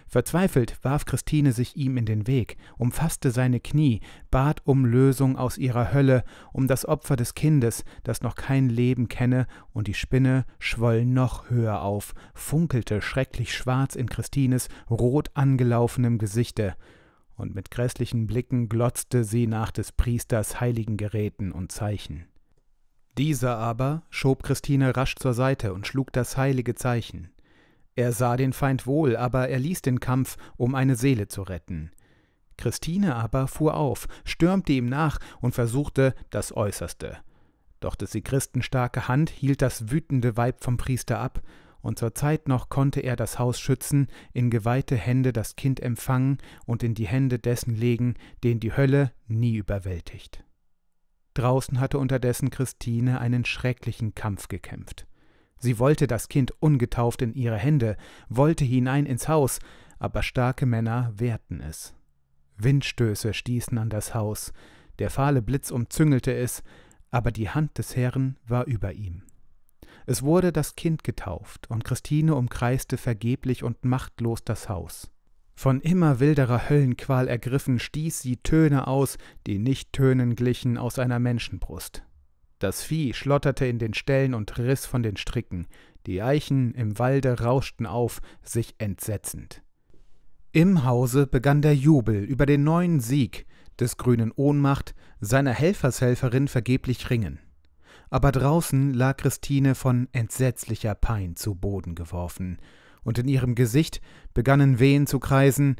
Verzweifelt warf Christine sich ihm in den Weg, umfasste seine Knie, bat um Lösung aus ihrer Hölle, um das Opfer des Kindes, das noch kein Leben kenne, und die Spinne schwoll noch höher auf, funkelte schrecklich schwarz in Christines rot angelaufenem Gesichte, und mit grässlichen Blicken glotzte sie nach des Priesters heiligen Geräten und Zeichen. Dieser aber schob Christine rasch zur Seite und schlug das heilige Zeichen. Er sah den Feind wohl, aber er ließ den Kampf, um eine Seele zu retten. Christine aber fuhr auf, stürmte ihm nach und versuchte das Äußerste. Doch des Sigristen starke Hand hielt das wütende Weib vom Priester ab, und zur Zeit noch konnte er das Haus schützen, in geweihte Hände das Kind empfangen und in die Hände dessen legen, den die Hölle nie überwältigt. Draußen hatte unterdessen Christine einen schrecklichen Kampf gekämpft. Sie wollte das Kind ungetauft in ihre Hände, wollte hinein ins Haus, aber starke Männer wehrten es. Windstöße stießen an das Haus, der fahle Blitz umzüngelte es, aber die Hand des Herrn war über ihm. Es wurde das Kind getauft, und Christine umkreiste vergeblich und machtlos das Haus. Von immer wilderer Höllenqual ergriffen stieß sie Töne aus, die nicht Tönen glichen aus einer Menschenbrust. Das Vieh schlotterte in den Ställen und riss von den Stricken, die Eichen im Walde rauschten auf, sich entsetzend. Im Hause begann der Jubel über den neuen Sieg, des grünen Ohnmacht, seiner Helfershelferin vergeblich ringen. Aber draußen lag Christine von entsetzlicher Pein zu Boden geworfen, und in ihrem Gesicht begannen Wehen zu kreisen,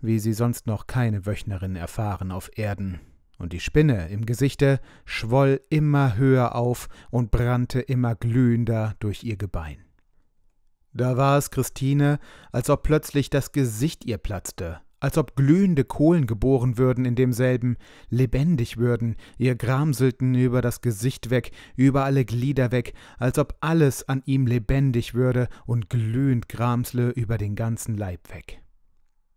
wie sie sonst noch keine Wöchnerin erfahren auf Erden und die Spinne im Gesichte schwoll immer höher auf und brannte immer glühender durch ihr Gebein. Da war es Christine, als ob plötzlich das Gesicht ihr platzte, als ob glühende Kohlen geboren würden in demselben, lebendig würden, ihr gramselten über das Gesicht weg, über alle Glieder weg, als ob alles an ihm lebendig würde und glühend gramsle über den ganzen Leib weg.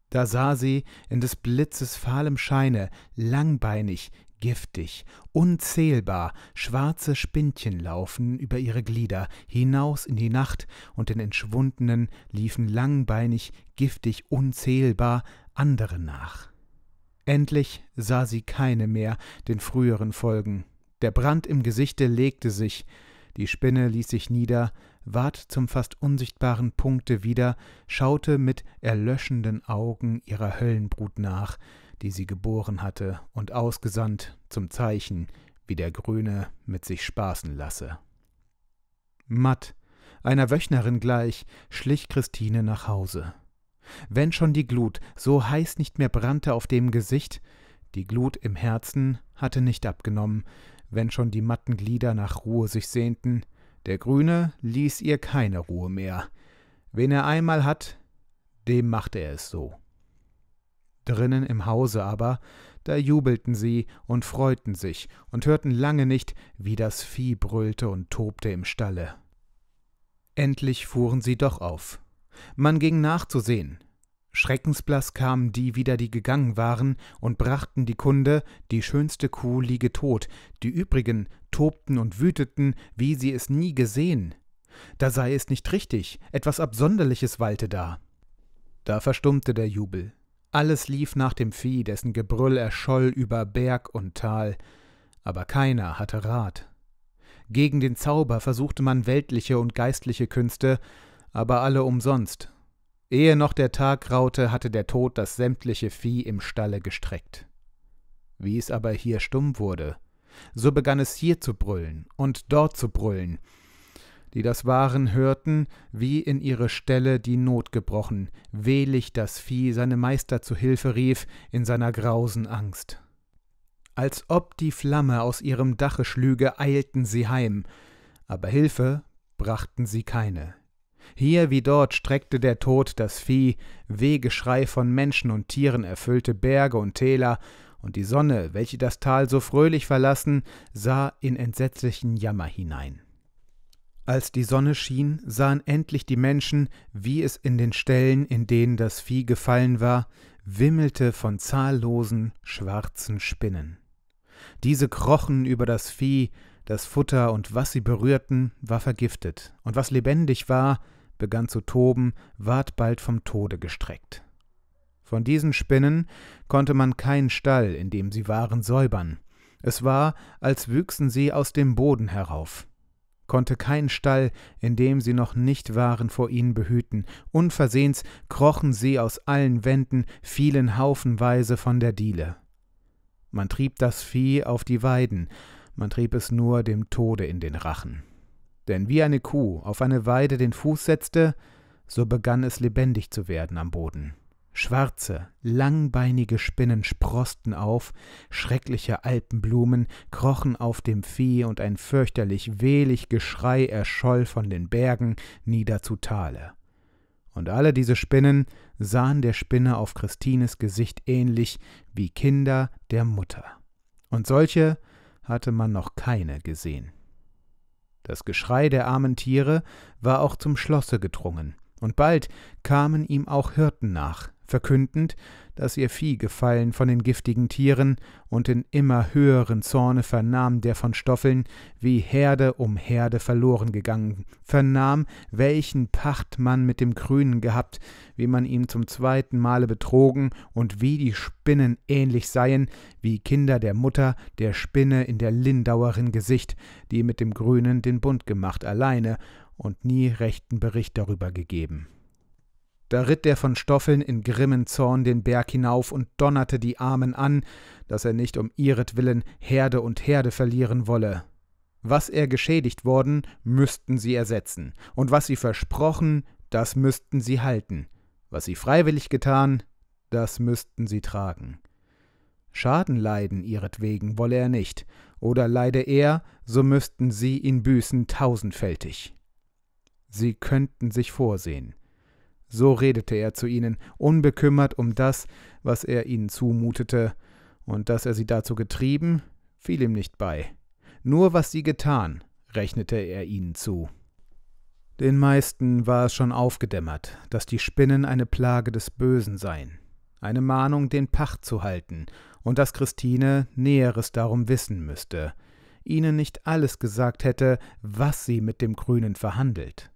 Da sah sie in des Blitzes fahlem Scheine, langbeinig, giftig, unzählbar, schwarze Spindchen laufen über ihre Glieder, hinaus in die Nacht, und den Entschwundenen liefen langbeinig, giftig, unzählbar andere nach. Endlich sah sie keine mehr den früheren folgen. Der Brand im Gesichte legte sich, die Spinne ließ sich nieder, ward zum fast unsichtbaren Punkte wieder, schaute mit erlöschenden Augen ihrer Höllenbrut nach, die sie geboren hatte und ausgesandt zum Zeichen, wie der Grüne mit sich spaßen lasse. Matt, einer Wöchnerin gleich, schlich Christine nach Hause. Wenn schon die Glut so heiß nicht mehr brannte auf dem Gesicht, die Glut im Herzen hatte nicht abgenommen, wenn schon die matten Glieder nach Ruhe sich sehnten, der Grüne ließ ihr keine Ruhe mehr. Wen er einmal hat, dem machte er es so. Drinnen im Hause aber, da jubelten sie und freuten sich und hörten lange nicht, wie das Vieh brüllte und tobte im Stalle. Endlich fuhren sie doch auf. Man ging nachzusehen. Schreckensblaß kamen die wieder, die gegangen waren, und brachten die Kunde, die schönste Kuh liege tot, die übrigen tobten und wüteten, wie sie es nie gesehen. Da sei es nicht richtig, etwas Absonderliches walte da. Da verstummte der Jubel. Alles lief nach dem Vieh, dessen Gebrüll erscholl über Berg und Tal, aber keiner hatte Rat. Gegen den Zauber versuchte man weltliche und geistliche Künste, aber alle umsonst. Ehe noch der Tag graute, hatte der Tod das sämtliche Vieh im Stalle gestreckt. Wie es aber hier stumm wurde, so begann es hier zu brüllen und dort zu brüllen. Die das waren, hörten, wie in ihre Ställe die Not gebrochen, wehlich das Vieh seine Meister zu Hilfe rief in seiner grausen Angst. Als ob die Flamme aus ihrem Dache schlüge, eilten sie heim, aber Hilfe brachten sie keine. Hier wie dort streckte der Tod das Vieh, Wehgeschrei von Menschen und Tieren erfüllte Berge und Täler, und die Sonne, welche das Tal so fröhlich verlassen, sah in entsetzlichen Jammer hinein. Als die Sonne schien, sahen endlich die Menschen, wie es in den Ställen, in denen das Vieh gefallen war, wimmelte von zahllosen schwarzen Spinnen. Diese krochen über das Vieh, das Futter und was sie berührten, war vergiftet, und was lebendig war, begann zu toben, ward bald vom Tode gestreckt. Von diesen Spinnen konnte man keinen Stall, in dem sie waren, säubern. Es war, als wüchsen sie aus dem Boden herauf. Konnte kein Stall, in dem sie noch nicht waren, vor ihnen behüten. Unversehens krochen sie aus allen Wänden, fielen haufenweise von der Diele. Man trieb das Vieh auf die Weiden, man trieb es nur dem Tode in den Rachen. Denn wie eine Kuh auf eine Weide den Fuß setzte, so begann es lebendig zu werden am Boden. Schwarze, langbeinige Spinnen sproßten auf, schreckliche Alpenblumen krochen auf dem Vieh und ein fürchterlich wehlich Geschrei erscholl von den Bergen nieder zu Tale. Und alle diese Spinnen sahen der Spinne auf Christines Gesicht ähnlich wie Kinder der Mutter. Und solche hatte man noch keine gesehen. Das Geschrei der armen Tiere war auch zum Schlosse gedrungen, und bald kamen ihm auch Hirten nach, verkündend, dass ihr Vieh gefallen von den giftigen Tieren, und in immer höheren Zorne vernahm der von Stoffeln, wie Herde um Herde verloren gegangen, vernahm, welchen Pacht man mit dem Grünen gehabt, wie man ihn zum zweiten Male betrogen, und wie die Spinnen ähnlich seien, wie Kinder der Mutter der Spinne in der Lindauerin Gesicht, die mit dem Grünen den Bund gemacht alleine und nie rechten Bericht darüber gegeben. Da ritt der von Stoffeln in grimmen Zorn den Berg hinauf und donnerte die Armen an, dass er nicht um ihretwillen Herde und Herde verlieren wolle. Was er geschädigt worden, müssten sie ersetzen, und was sie versprochen, das müssten sie halten, was sie freiwillig getan, das müssten sie tragen. Schaden leiden ihretwegen wolle er nicht, oder leide er, so müssten sie ihn büßen tausendfältig. Sie könnten sich vorsehen. So redete er zu ihnen, unbekümmert um das, was er ihnen zumutete, und dass er sie dazu getrieben, fiel ihm nicht bei. Nur was sie getan, rechnete er ihnen zu. Den meisten war es schon aufgedämmert, dass die Spinnen eine Plage des Bösen seien, eine Mahnung, den Pacht zu halten, und dass Christine Näheres darum wissen müsste, ihnen nicht alles gesagt hätte, was sie mit dem Grünen verhandelt.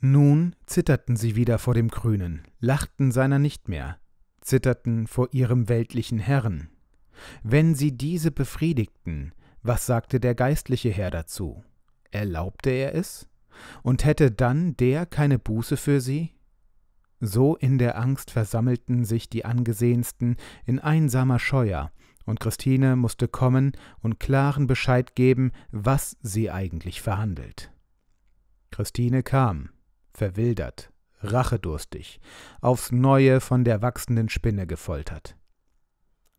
Nun zitterten sie wieder vor dem Grünen, lachten seiner nicht mehr, zitterten vor ihrem weltlichen Herrn. Wenn sie diese befriedigten, was sagte der geistliche Herr dazu? Erlaubte er es? Und hätte dann der keine Buße für sie? So in der Angst versammelten sich die Angesehensten in einsamer Scheuer und Christine musste kommen und klaren Bescheid geben, was sie eigentlich verhandelt. Christine kam, verwildert, rachedurstig, aufs neue von der wachsenden Spinne gefoltert.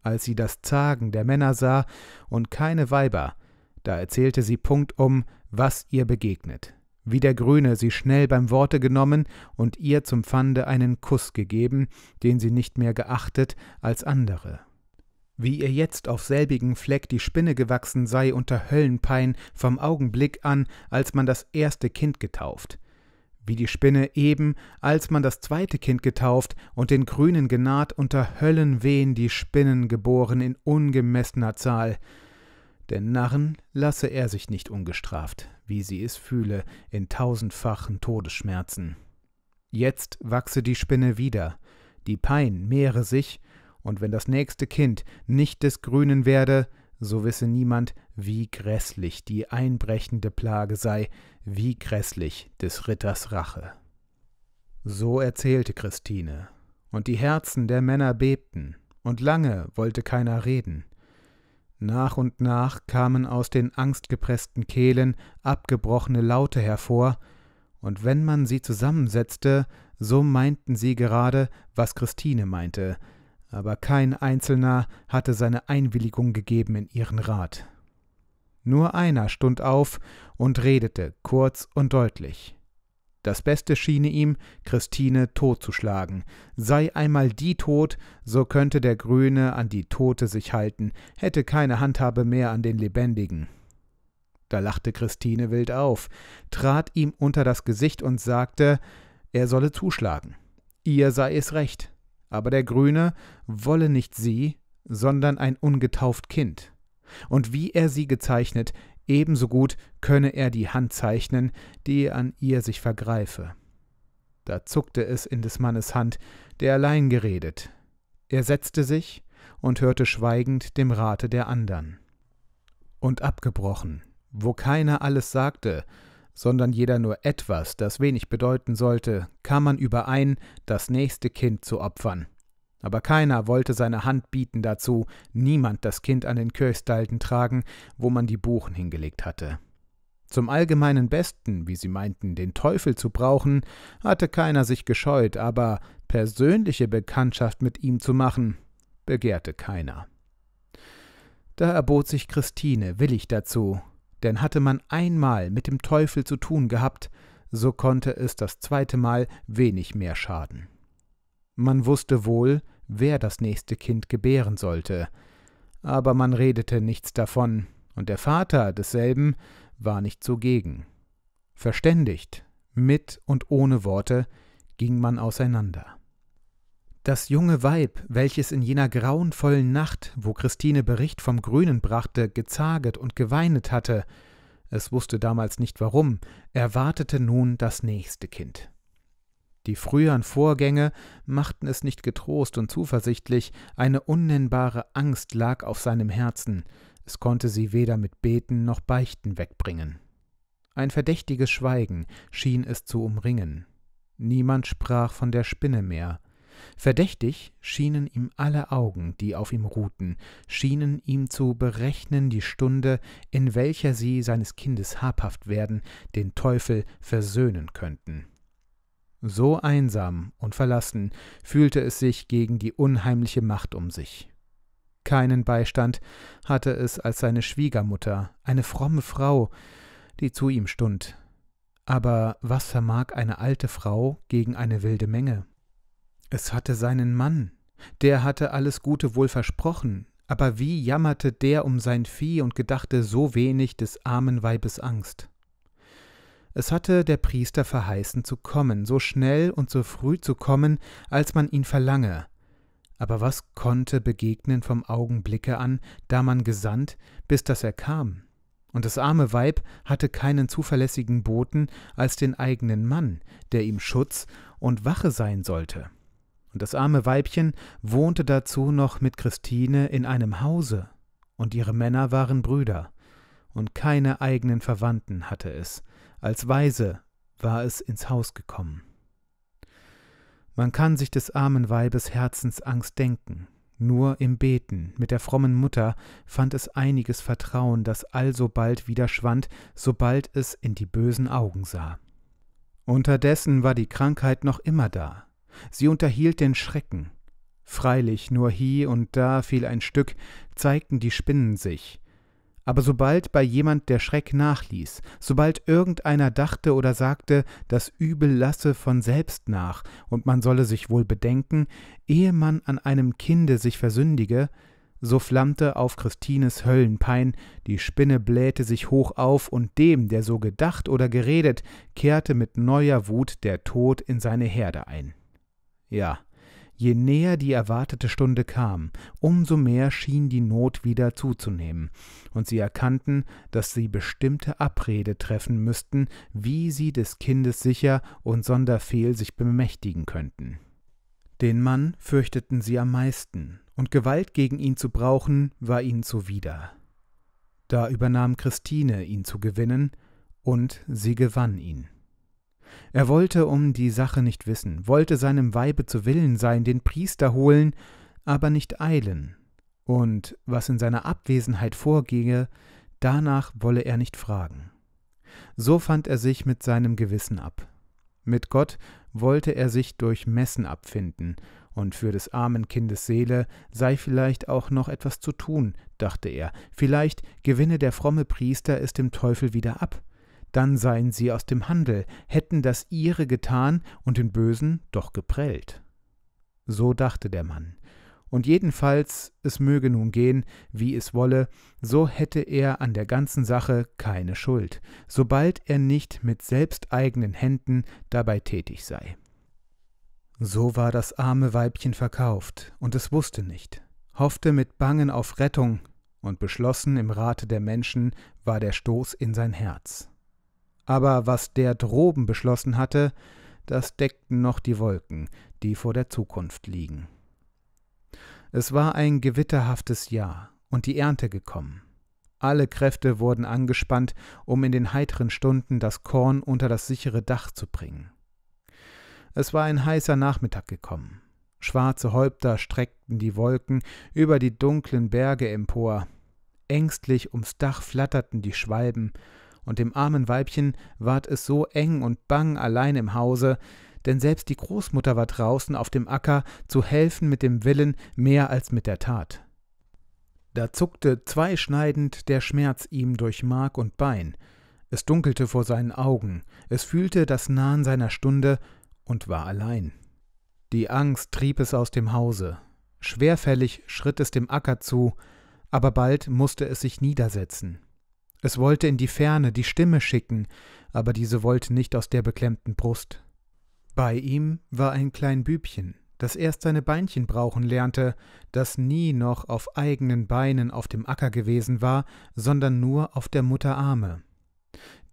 Als sie das Zagen der Männer sah und keine Weiber, da erzählte sie punktum, was ihr begegnet, wie der Grüne sie schnell beim Worte genommen und ihr zum Pfande einen Kuss gegeben, den sie nicht mehr geachtet als andere. Wie ihr jetzt auf selbigen Fleck die Spinne gewachsen sei unter Höllenpein vom Augenblick an, als man das erste Kind getauft, wie die Spinne eben, als man das zweite Kind getauft und den Grünen genaht, unter Höllenwehen die Spinnen geboren in ungemessener Zahl. Denn Narren lasse er sich nicht ungestraft, wie sie es fühle, in tausendfachen Todesschmerzen. Jetzt wachse die Spinne wieder, die Pein mehre sich, und wenn das nächste Kind nicht des Grünen werde, so wisse niemand, wie grässlich die einbrechende Plage sei, wie grässlich des Ritters Rache. So erzählte Christine, und die Herzen der Männer bebten, und lange wollte keiner reden. Nach und nach kamen aus den angstgepressten Kehlen abgebrochene Laute hervor, und wenn man sie zusammensetzte, so meinten sie gerade, was Christine meinte, aber kein Einzelner hatte seine Einwilligung gegeben in ihren Rat. Nur einer stund auf und redete kurz und deutlich. Das Beste schiene ihm, Christine totzuschlagen. Sei einmal die tot, so könnte der Grüne an die Tote sich halten, hätte keine Handhabe mehr an den Lebendigen. Da lachte Christine wild auf, trat ihm unter das Gesicht und sagte, er solle zuschlagen. Ihr sei es recht, aber der Grüne wolle nicht sie, sondern ein ungetauft Kind. Und wie er sie gezeichnet, ebenso gut könne er die Hand zeichnen, die an ihr sich vergreife. Da zuckte es in des Mannes Hand, der allein geredet. Er setzte sich und hörte schweigend dem Rate der andern. Und abgebrochen, wo keiner alles sagte, sondern jeder nur etwas, das wenig bedeuten sollte, kam man überein, das nächste Kind zu opfern. Aber keiner wollte seine Hand bieten dazu, niemand das Kind an den Kirchstalden tragen, wo man die Buchen hingelegt hatte. Zum allgemeinen Besten, wie sie meinten, den Teufel zu brauchen, hatte keiner sich gescheut, aber persönliche Bekanntschaft mit ihm zu machen, begehrte keiner. Da erbot sich Christine willig dazu, denn hatte man einmal mit dem Teufel zu tun gehabt, so konnte es das zweite Mal wenig mehr schaden. Man wusste wohl, wer das nächste Kind gebären sollte, aber man redete nichts davon, und der Vater desselben war nicht zugegen. Verständigt, mit und ohne Worte, ging man auseinander. Das junge Weib, welches in jener grauenvollen Nacht, wo Christine Bericht vom Grünen brachte, gezaget und geweinet hatte, es wusste damals nicht warum, erwartete nun das nächste Kind. Die früheren Vorgänge machten es nicht getrost und zuversichtlich, eine unnennbare Angst lag auf seinem Herzen, es konnte sie weder mit Beten noch Beichten wegbringen. Ein verdächtiges Schweigen schien es zu umringen. Niemand sprach von der Spinne mehr, Verdächtig schienen ihm alle Augen, die auf ihm ruhten, schienen ihm zu berechnen die Stunde, in welcher sie seines Kindes habhaft werden, den Teufel versöhnen könnten. So einsam und verlassen fühlte es sich gegen die unheimliche Macht um sich. Keinen Beistand hatte es als seine Schwiegermutter, eine fromme Frau, die zu ihm stund. Aber was vermag eine alte Frau gegen eine wilde Menge? Es hatte seinen Mann, der hatte alles Gute wohl versprochen, aber wie jammerte der um sein Vieh und gedachte so wenig des armen Weibes Angst. Es hatte der Priester verheißen zu kommen, so schnell und so früh zu kommen, als man ihn verlange. Aber was konnte begegnen vom Augenblicke an, da man gesandt, bis dass er kam? Und das arme Weib hatte keinen zuverlässigen Boten als den eigenen Mann, der ihm Schutz und Wache sein sollte und das arme Weibchen wohnte dazu noch mit Christine in einem Hause, und ihre Männer waren Brüder, und keine eigenen Verwandten hatte es, als Waise war es ins Haus gekommen. Man kann sich des armen Weibes Herzensangst denken, Nur im Beten mit der frommen Mutter fand es einiges Vertrauen, das alsobald wieder schwand, sobald es in die bösen Augen sah. Unterdessen war die Krankheit noch immer da. Sie unterhielt den Schrecken. Freilich nur hie und da fiel ein Stück, zeigten die Spinnen sich, aber sobald bei jemand der Schreck nachließ, sobald irgendeiner dachte oder sagte, das Übel lasse von selbst nach, und man solle sich wohl bedenken, ehe man an einem Kinde sich versündige, so flammte auf Christines Höllenpein, die Spinne blähte sich hoch auf, und dem, der so gedacht oder geredet, kehrte mit neuer Wut der Tod in seine Herde ein. Ja, Je näher die erwartete Stunde kam, umso mehr schien die Not wieder zuzunehmen, und sie erkannten, dass sie bestimmte Abrede treffen müssten, wie sie des Kindes sicher und sonder Fehl sich bemächtigen könnten. Den Mann fürchteten sie am meisten, und Gewalt gegen ihn zu brauchen, war ihnen zuwider. Da übernahm Christine, ihn zu gewinnen, und sie gewann ihn. Er wollte um die Sache nicht wissen, wollte seinem Weibe zu Willen sein, den Priester holen, aber nicht eilen, und was in seiner Abwesenheit vorgehe, danach wolle er nicht fragen. So fand er sich mit seinem Gewissen ab. Mit Gott wollte er sich durch Messen abfinden, und für des armen Kindes Seele sei vielleicht auch noch etwas zu tun, dachte er, vielleicht gewinne der fromme Priester es dem Teufel wieder ab, dann seien sie aus dem Handel, hätten das ihre getan und den Bösen doch geprellt. So dachte der Mann. Und jedenfalls, es möge nun gehen, wie es wolle, so hätte er an der ganzen Sache keine Schuld, sobald er nicht mit selbsteigenen Händen dabei tätig sei. So war das arme Weibchen verkauft, und es wusste nicht, hoffte mit Bangen auf Rettung, und beschlossen im Rate der Menschen war der Stoß in sein Herz. Aber was der droben beschlossen hatte, das deckten noch die Wolken, die vor der Zukunft liegen. Es war ein gewitterhaftes Jahr und die Ernte gekommen. Alle Kräfte wurden angespannt, um in den heiteren Stunden das Korn unter das sichere Dach zu bringen. Es war ein heißer Nachmittag gekommen. Schwarze Häupter streckten die Wolken über die dunklen Berge empor. Ängstlich ums Dach flatterten die Schwalben, und dem armen Weibchen ward es so eng und bang allein im Hause, denn selbst die Großmutter war draußen auf dem Acker zu helfen mit dem Willen mehr als mit der Tat. Da zuckte zweischneidend der Schmerz ihm durch Mark und Bein, es dunkelte vor seinen Augen, es fühlte das Nahen seiner Stunde und war allein. Die Angst trieb es aus dem Hause, schwerfällig schritt es dem Acker zu, aber bald musste es sich niedersetzen, es wollte in die Ferne die Stimme schicken, aber diese wollte nicht aus der beklemmten Brust. Bei ihm war ein klein Bübchen, das erst seine Beinchen brauchen lernte, das nie noch auf eigenen Beinen auf dem Acker gewesen war, sondern nur auf der Mutter Arme.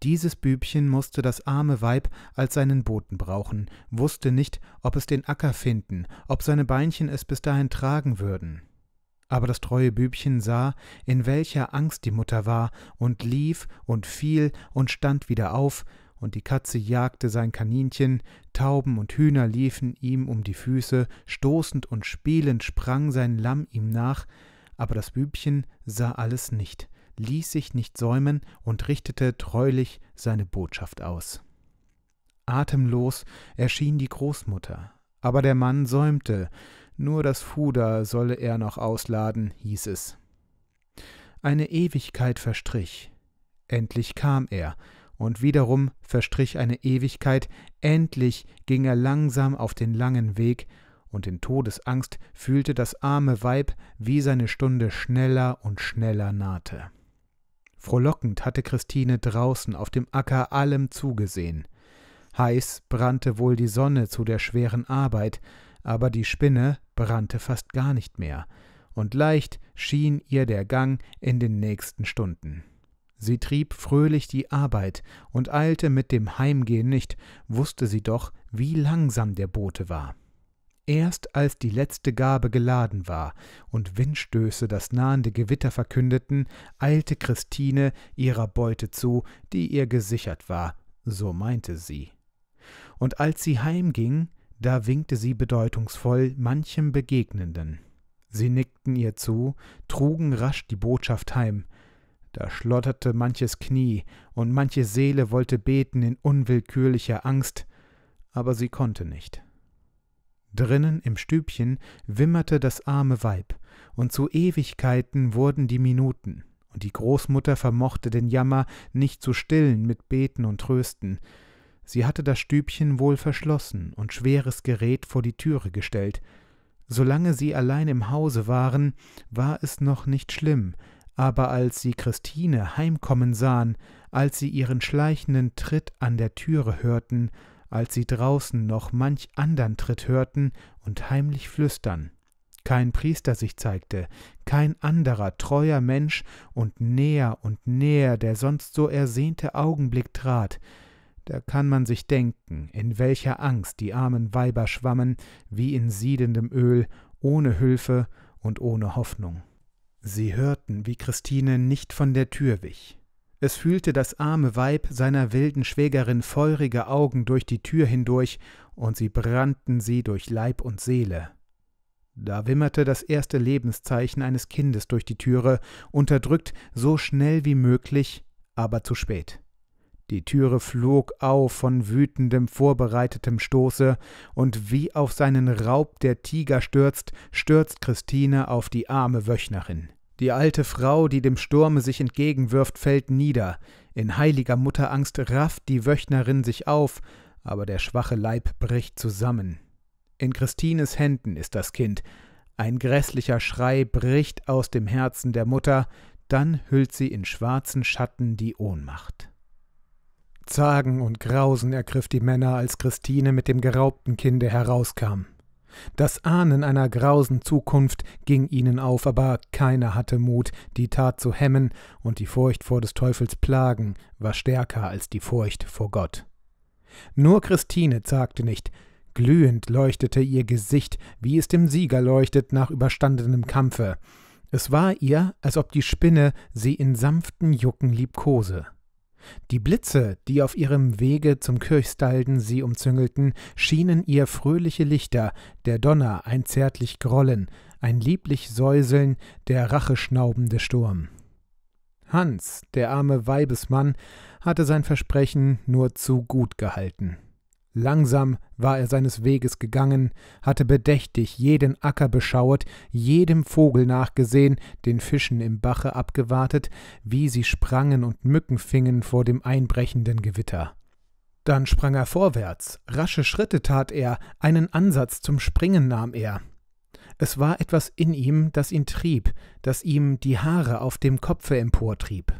Dieses Bübchen musste das arme Weib als seinen Boten brauchen, wusste nicht, ob es den Acker finden, ob seine Beinchen es bis dahin tragen würden. Aber das treue Bübchen sah, in welcher Angst die Mutter war, und lief und fiel und stand wieder auf, und die Katze jagte sein Kaninchen, Tauben und Hühner liefen ihm um die Füße, stoßend und spielend sprang sein Lamm ihm nach, aber das Bübchen sah alles nicht, ließ sich nicht säumen und richtete treulich seine Botschaft aus. Atemlos erschien die Großmutter, aber der Mann säumte, nur das Fuder solle er noch ausladen, hieß es. Eine Ewigkeit verstrich. Endlich kam er, und wiederum verstrich eine Ewigkeit, endlich ging er langsam auf den langen Weg, und in Todesangst fühlte das arme Weib, wie seine Stunde schneller und schneller nahte. Frohlockend hatte Christine draußen auf dem Acker allem zugesehen. Heiß brannte wohl die Sonne zu der schweren Arbeit, aber die Spinne brannte fast gar nicht mehr, und leicht schien ihr der Gang in den nächsten Stunden. Sie trieb fröhlich die Arbeit und eilte mit dem Heimgehen nicht, wusste sie doch, wie langsam der Bote war. Erst als die letzte Gabe geladen war und Windstöße das nahende Gewitter verkündeten, eilte Christine ihrer Beute zu, die ihr gesichert war, so meinte sie. Und als sie heimging, da winkte sie bedeutungsvoll manchem Begegnenden. Sie nickten ihr zu, trugen rasch die Botschaft heim. Da schlotterte manches Knie, und manche Seele wollte beten in unwillkürlicher Angst, aber sie konnte nicht. Drinnen im Stübchen wimmerte das arme Weib, und zu Ewigkeiten wurden die Minuten, und die Großmutter vermochte den Jammer nicht zu stillen mit Beten und Trösten. Sie hatte das Stübchen wohl verschlossen und schweres Gerät vor die Türe gestellt. Solange sie allein im Hause waren, war es noch nicht schlimm, aber als sie Christine heimkommen sahen, als sie ihren schleichenden Tritt an der Türe hörten, als sie draußen noch manch andern Tritt hörten und heimlich flüstern, kein Priester sich zeigte, kein anderer treuer Mensch und näher und näher der sonst so ersehnte Augenblick trat, da kann man sich denken, in welcher Angst die armen Weiber schwammen, wie in siedendem Öl, ohne Hülfe und ohne Hoffnung. Sie hörten, wie Christine nicht von der Tür wich. Es fühlte das arme Weib seiner wilden Schwägerin feurige Augen durch die Tür hindurch, und sie brannten sie durch Leib und Seele. Da wimmerte das erste Lebenszeichen eines Kindes durch die Türe, unterdrückt so schnell wie möglich, aber zu spät. Die Türe flog auf von wütendem, vorbereitetem Stoße, und wie auf seinen Raub der Tiger stürzt, stürzt Christine auf die arme Wöchnerin. Die alte Frau, die dem Sturme sich entgegenwirft, fällt nieder. In heiliger Mutterangst rafft die Wöchnerin sich auf, aber der schwache Leib bricht zusammen. In Christines Händen ist das Kind. Ein grässlicher Schrei bricht aus dem Herzen der Mutter, dann hüllt sie in schwarzen Schatten die Ohnmacht. Zagen und Grausen ergriff die Männer, als Christine mit dem geraubten Kinde herauskam. Das Ahnen einer grausen Zukunft ging ihnen auf, aber keiner hatte Mut, die Tat zu hemmen, und die Furcht vor des Teufels Plagen war stärker als die Furcht vor Gott. Nur Christine zagte nicht, glühend leuchtete ihr Gesicht, wie es dem Sieger leuchtet nach überstandenem Kampfe. Es war ihr, als ob die Spinne sie in sanften Jucken liebkose. Die Blitze, die auf ihrem Wege zum Kirchstalden sie umzüngelten, schienen ihr fröhliche Lichter, der Donner ein zärtlich Grollen, ein lieblich Säuseln, der racheschnaubende Sturm. Hans, der arme Weibesmann, hatte sein Versprechen nur zu gut gehalten. Langsam war er seines Weges gegangen, hatte bedächtig jeden Acker beschauet, jedem Vogel nachgesehen, den Fischen im Bache abgewartet, wie sie sprangen und Mücken fingen vor dem einbrechenden Gewitter. Dann sprang er vorwärts, rasche Schritte tat er, einen Ansatz zum Springen nahm er. Es war etwas in ihm, das ihn trieb, das ihm die Haare auf dem Kopfe emportrieb.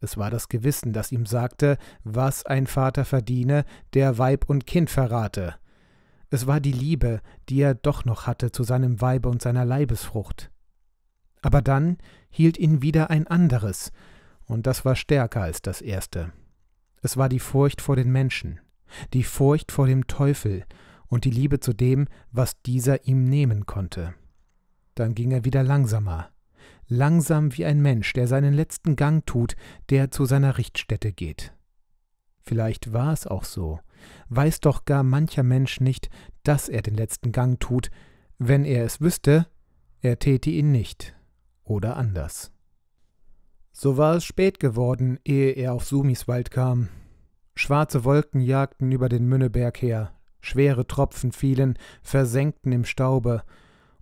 Es war das Gewissen, das ihm sagte, was ein Vater verdiene, der Weib und Kind verrate. Es war die Liebe, die er doch noch hatte zu seinem Weibe und seiner Leibesfrucht. Aber dann hielt ihn wieder ein anderes, und das war stärker als das erste. Es war die Furcht vor den Menschen, die Furcht vor dem Teufel und die Liebe zu dem, was dieser ihm nehmen konnte. Dann ging er wieder langsamer, langsam wie ein Mensch, der seinen letzten Gang tut, der zu seiner Richtstätte geht. Vielleicht war es auch so, weiß doch gar mancher Mensch nicht, dass er den letzten Gang tut, wenn er es wüsste, er täte ihn nicht oder anders. So war es spät geworden, ehe er auf Sumiswald kam. Schwarze Wolken jagten über den Münneberg her, schwere Tropfen fielen, versenkten im Staube,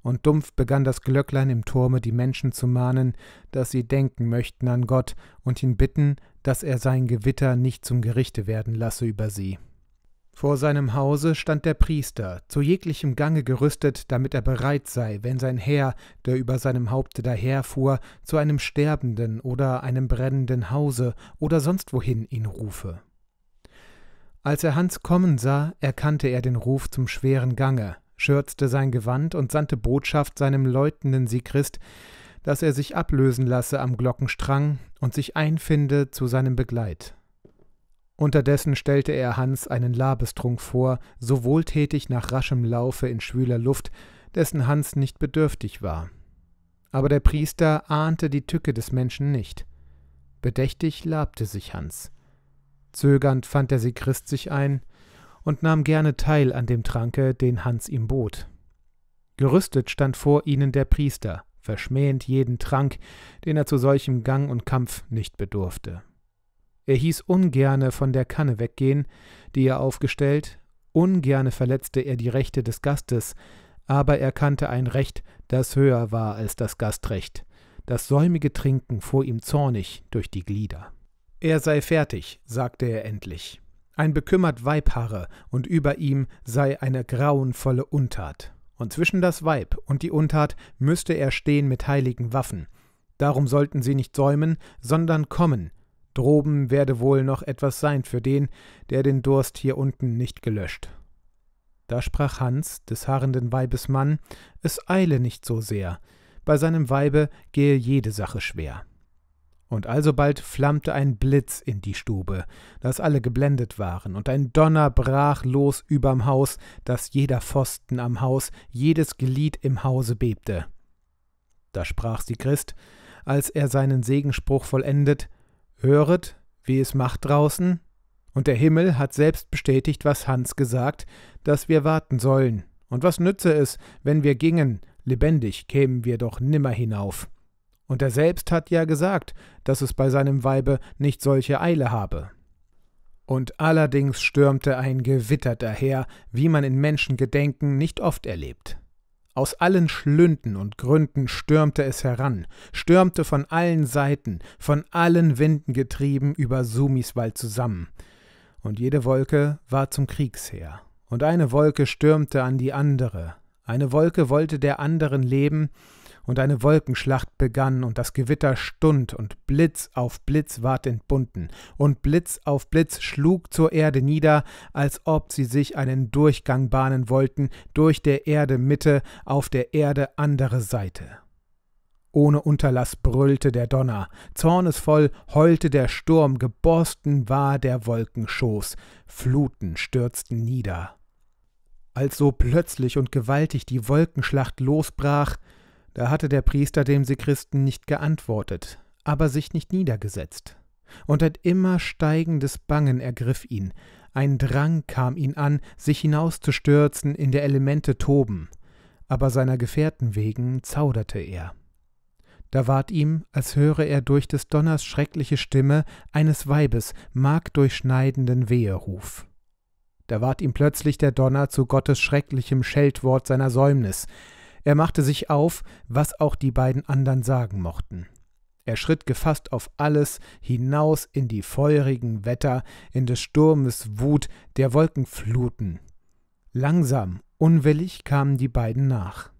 und dumpf begann das Glöcklein im Turme die Menschen zu mahnen, dass sie denken möchten an Gott und ihn bitten, dass er sein Gewitter nicht zum Gerichte werden lasse über sie. Vor seinem Hause stand der Priester, zu jeglichem Gange gerüstet, damit er bereit sei, wenn sein Herr, der über seinem Haupte daherfuhr, zu einem sterbenden oder einem brennenden Hause oder sonst wohin ihn rufe. Als er Hans kommen sah, erkannte er den Ruf zum schweren Gange, schürzte sein Gewand und sandte Botschaft seinem läutenden Sigrist, dass er sich ablösen lasse am Glockenstrang und sich einfinde zu seinem Begleit. Unterdessen stellte er Hans einen Labestrunk vor, so wohltätig nach raschem Laufe in schwüler Luft, dessen Hans nicht bedürftig war. Aber der Priester ahnte die Tücke des Menschen nicht. Bedächtig labte sich Hans. Zögernd fand der Sigrist sich ein, und nahm gerne teil an dem Tranke, den Hans ihm bot. Gerüstet stand vor ihnen der Priester, verschmähend jeden Trank, den er zu solchem Gang und Kampf nicht bedurfte. Er hieß ungerne von der Kanne weggehen, die er aufgestellt, ungerne verletzte er die Rechte des Gastes, aber er kannte ein Recht, das höher war als das Gastrecht, das säumige Trinken fuhr ihm zornig durch die Glieder. Er sei fertig, sagte er endlich. Ein bekümmert Weib harre, und über ihm sei eine grauenvolle Untat. Und zwischen das Weib und die Untat müsste er stehen mit heiligen Waffen. Darum sollten sie nicht säumen, sondern kommen. Droben werde wohl noch etwas sein für den, der den Durst hier unten nicht gelöscht. Da sprach Hans, des harrenden Weibes Mann, es eile nicht so sehr, bei seinem Weibe gehe jede Sache schwer. Und alsobald flammte ein Blitz in die Stube, dass alle geblendet waren, und ein Donner brach los überm Haus, dass jeder Pfosten am Haus, jedes Glied im Hause bebte. Da sprach sie Christ, als er seinen Segenspruch vollendet, Höret, wie es macht draußen, und der Himmel hat selbst bestätigt, was Hans gesagt, dass wir warten sollen, und was nütze es, wenn wir gingen, lebendig kämen wir doch nimmer hinauf. Und er selbst hat ja gesagt, dass es bei seinem Weibe nicht solche Eile habe. Und allerdings stürmte ein Gewitter daher, wie man in Menschengedenken nicht oft erlebt. Aus allen Schlünden und Gründen stürmte es heran, stürmte von allen Seiten, von allen Winden getrieben über Sumiswald zusammen. Und jede Wolke war zum Kriegsheer, und eine Wolke stürmte an die andere, eine Wolke wollte der anderen leben, und eine Wolkenschlacht begann, und das Gewitter stund, und Blitz auf Blitz ward entbunden, und Blitz auf Blitz schlug zur Erde nieder, als ob sie sich einen Durchgang bahnen wollten, durch der Erde Mitte, auf der Erde andere Seite. Ohne Unterlass brüllte der Donner, zornesvoll heulte der Sturm, geborsten war der Wolkenschoß, Fluten stürzten nieder. Als so plötzlich und gewaltig die Wolkenschlacht losbrach, da hatte der Priester dem Sekristen nicht geantwortet, aber sich nicht niedergesetzt. Und ein immer steigendes Bangen ergriff ihn, ein Drang kam ihn an, sich hinauszustürzen in der Elemente Toben, aber seiner Gefährten wegen zauderte er. Da ward ihm, als höre er durch des Donners schreckliche Stimme eines Weibes markdurchschneidenden Weheruf. Da ward ihm plötzlich der Donner zu Gottes schrecklichem Scheltwort seiner Säumnis, er machte sich auf, was auch die beiden andern sagen mochten. Er schritt gefasst auf alles hinaus in die feurigen Wetter, in des Sturmes Wut, der Wolkenfluten. Langsam, unwillig kamen die beiden nach.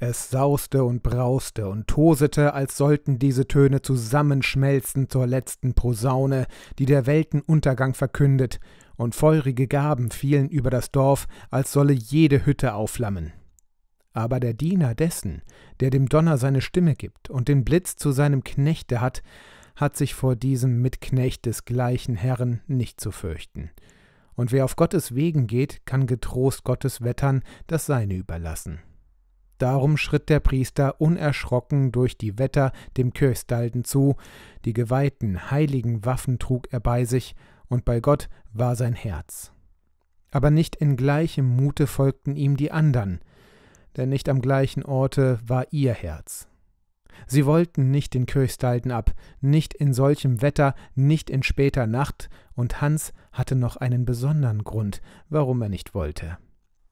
Es sauste und brauste und tosete, als sollten diese Töne zusammenschmelzen zur letzten Posaune, die der Welten Untergang verkündet, und feurige Gaben fielen über das Dorf, als solle jede Hütte aufflammen. Aber der Diener dessen, der dem Donner seine Stimme gibt und den Blitz zu seinem Knechte hat, hat sich vor diesem Mitknecht des gleichen Herrn nicht zu fürchten. Und wer auf Gottes Wegen geht, kann getrost Gottes Wettern das Seine überlassen. Darum schritt der Priester unerschrocken durch die Wetter dem Köstalden zu, die geweihten, heiligen Waffen trug er bei sich, und bei Gott war sein Herz. Aber nicht in gleichem Mute folgten ihm die andern, denn nicht am gleichen Orte war ihr Herz. Sie wollten nicht den Köchstalden ab, nicht in solchem Wetter, nicht in später Nacht, und Hans hatte noch einen besonderen Grund, warum er nicht wollte.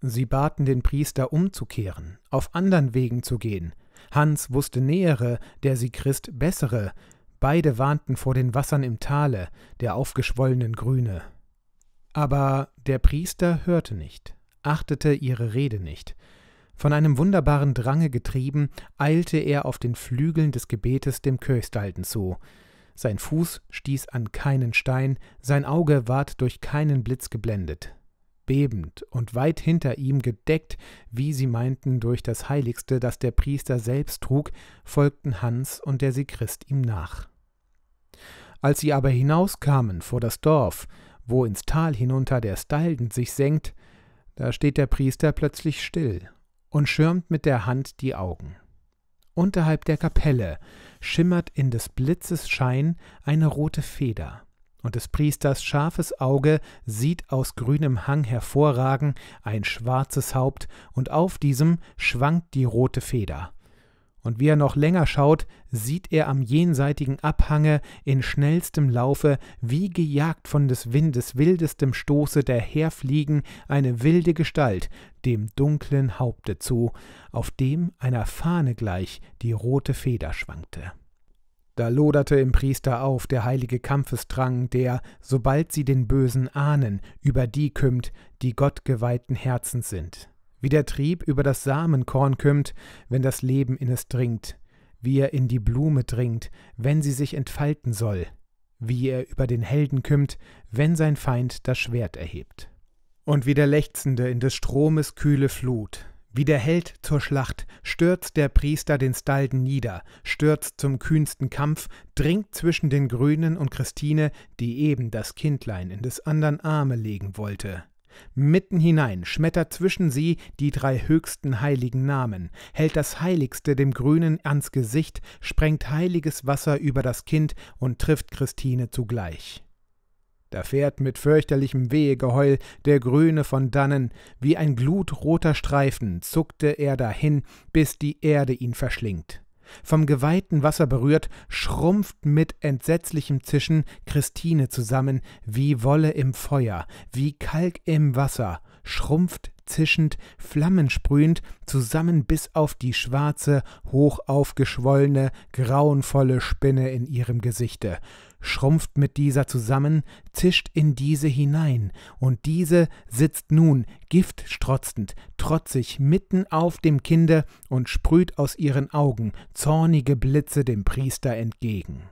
Sie baten den Priester umzukehren, auf andern Wegen zu gehen. Hans wusste nähere, der sie Christ bessere. Beide warnten vor den Wassern im Tale, der aufgeschwollenen Grüne. Aber der Priester hörte nicht, achtete ihre Rede nicht, von einem wunderbaren Drange getrieben, eilte er auf den Flügeln des Gebetes dem Köchstalden zu. Sein Fuß stieß an keinen Stein, sein Auge ward durch keinen Blitz geblendet. Bebend und weit hinter ihm gedeckt, wie sie meinten, durch das Heiligste, das der Priester selbst trug, folgten Hans und der Sigrist ihm nach. Als sie aber hinauskamen vor das Dorf, wo ins Tal hinunter der Stalden sich senkt, da steht der Priester plötzlich still und schirmt mit der Hand die Augen. Unterhalb der Kapelle schimmert in des Blitzes Schein eine rote Feder, und des Priesters scharfes Auge sieht aus grünem Hang hervorragen ein schwarzes Haupt, und auf diesem schwankt die rote Feder. Und wie er noch länger schaut, sieht er am jenseitigen Abhange in schnellstem Laufe, wie gejagt von des Windes wildestem Stoße daherfliegen, eine wilde Gestalt dem dunklen Haupte zu, auf dem einer Fahne gleich die rote Feder schwankte. Da loderte im Priester auf der heilige Kampfesdrang, der, sobald sie den Bösen ahnen, über die kümmt, die gottgeweihten Herzens sind. Wie der Trieb über das Samenkorn kümmt, wenn das Leben in es dringt, wie er in die Blume dringt, wenn sie sich entfalten soll, wie er über den Helden kümmt, wenn sein Feind das Schwert erhebt. Und wie der Lechzende in des Stromes kühle Flut, wie der Held zur Schlacht stürzt der Priester den Stalden nieder, stürzt zum kühnsten Kampf, dringt zwischen den Grünen und Christine, die eben das Kindlein in des andern Arme legen wollte. Mitten hinein schmettert zwischen sie die drei höchsten heiligen Namen, hält das Heiligste dem Grünen ans Gesicht, sprengt heiliges Wasser über das Kind und trifft Christine zugleich. Da fährt mit fürchterlichem Wehegeheul der Grüne von dannen, wie ein glutroter Streifen zuckte er dahin, bis die Erde ihn verschlingt. Vom geweihten Wasser berührt, schrumpft mit entsetzlichem Zischen Christine zusammen, wie Wolle im Feuer, wie Kalk im Wasser, schrumpft zischend, flammensprühend, zusammen bis auf die schwarze, hoch aufgeschwollene, grauenvolle Spinne in ihrem Gesichte, schrumpft mit dieser zusammen, zischt in diese hinein, und diese sitzt nun, giftstrotzend, trotzig, mitten auf dem Kinde und sprüht aus ihren Augen zornige Blitze dem Priester entgegen.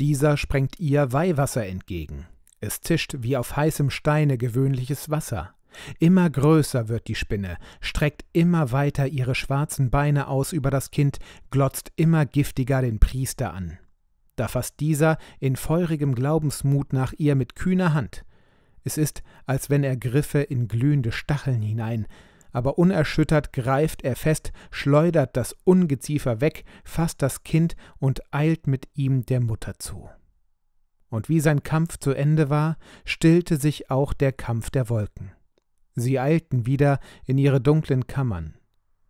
Dieser sprengt ihr Weihwasser entgegen. Es zischt wie auf heißem Steine gewöhnliches Wasser. Immer größer wird die Spinne, streckt immer weiter ihre schwarzen Beine aus über das Kind, glotzt immer giftiger den Priester an. Da fasst dieser in feurigem Glaubensmut nach ihr mit kühner Hand. Es ist, als wenn er griffe in glühende Stacheln hinein, aber unerschüttert greift er fest, schleudert das Ungeziefer weg, fasst das Kind und eilt mit ihm der Mutter zu. Und wie sein Kampf zu Ende war, stillte sich auch der Kampf der Wolken. Sie eilten wieder in ihre dunklen Kammern.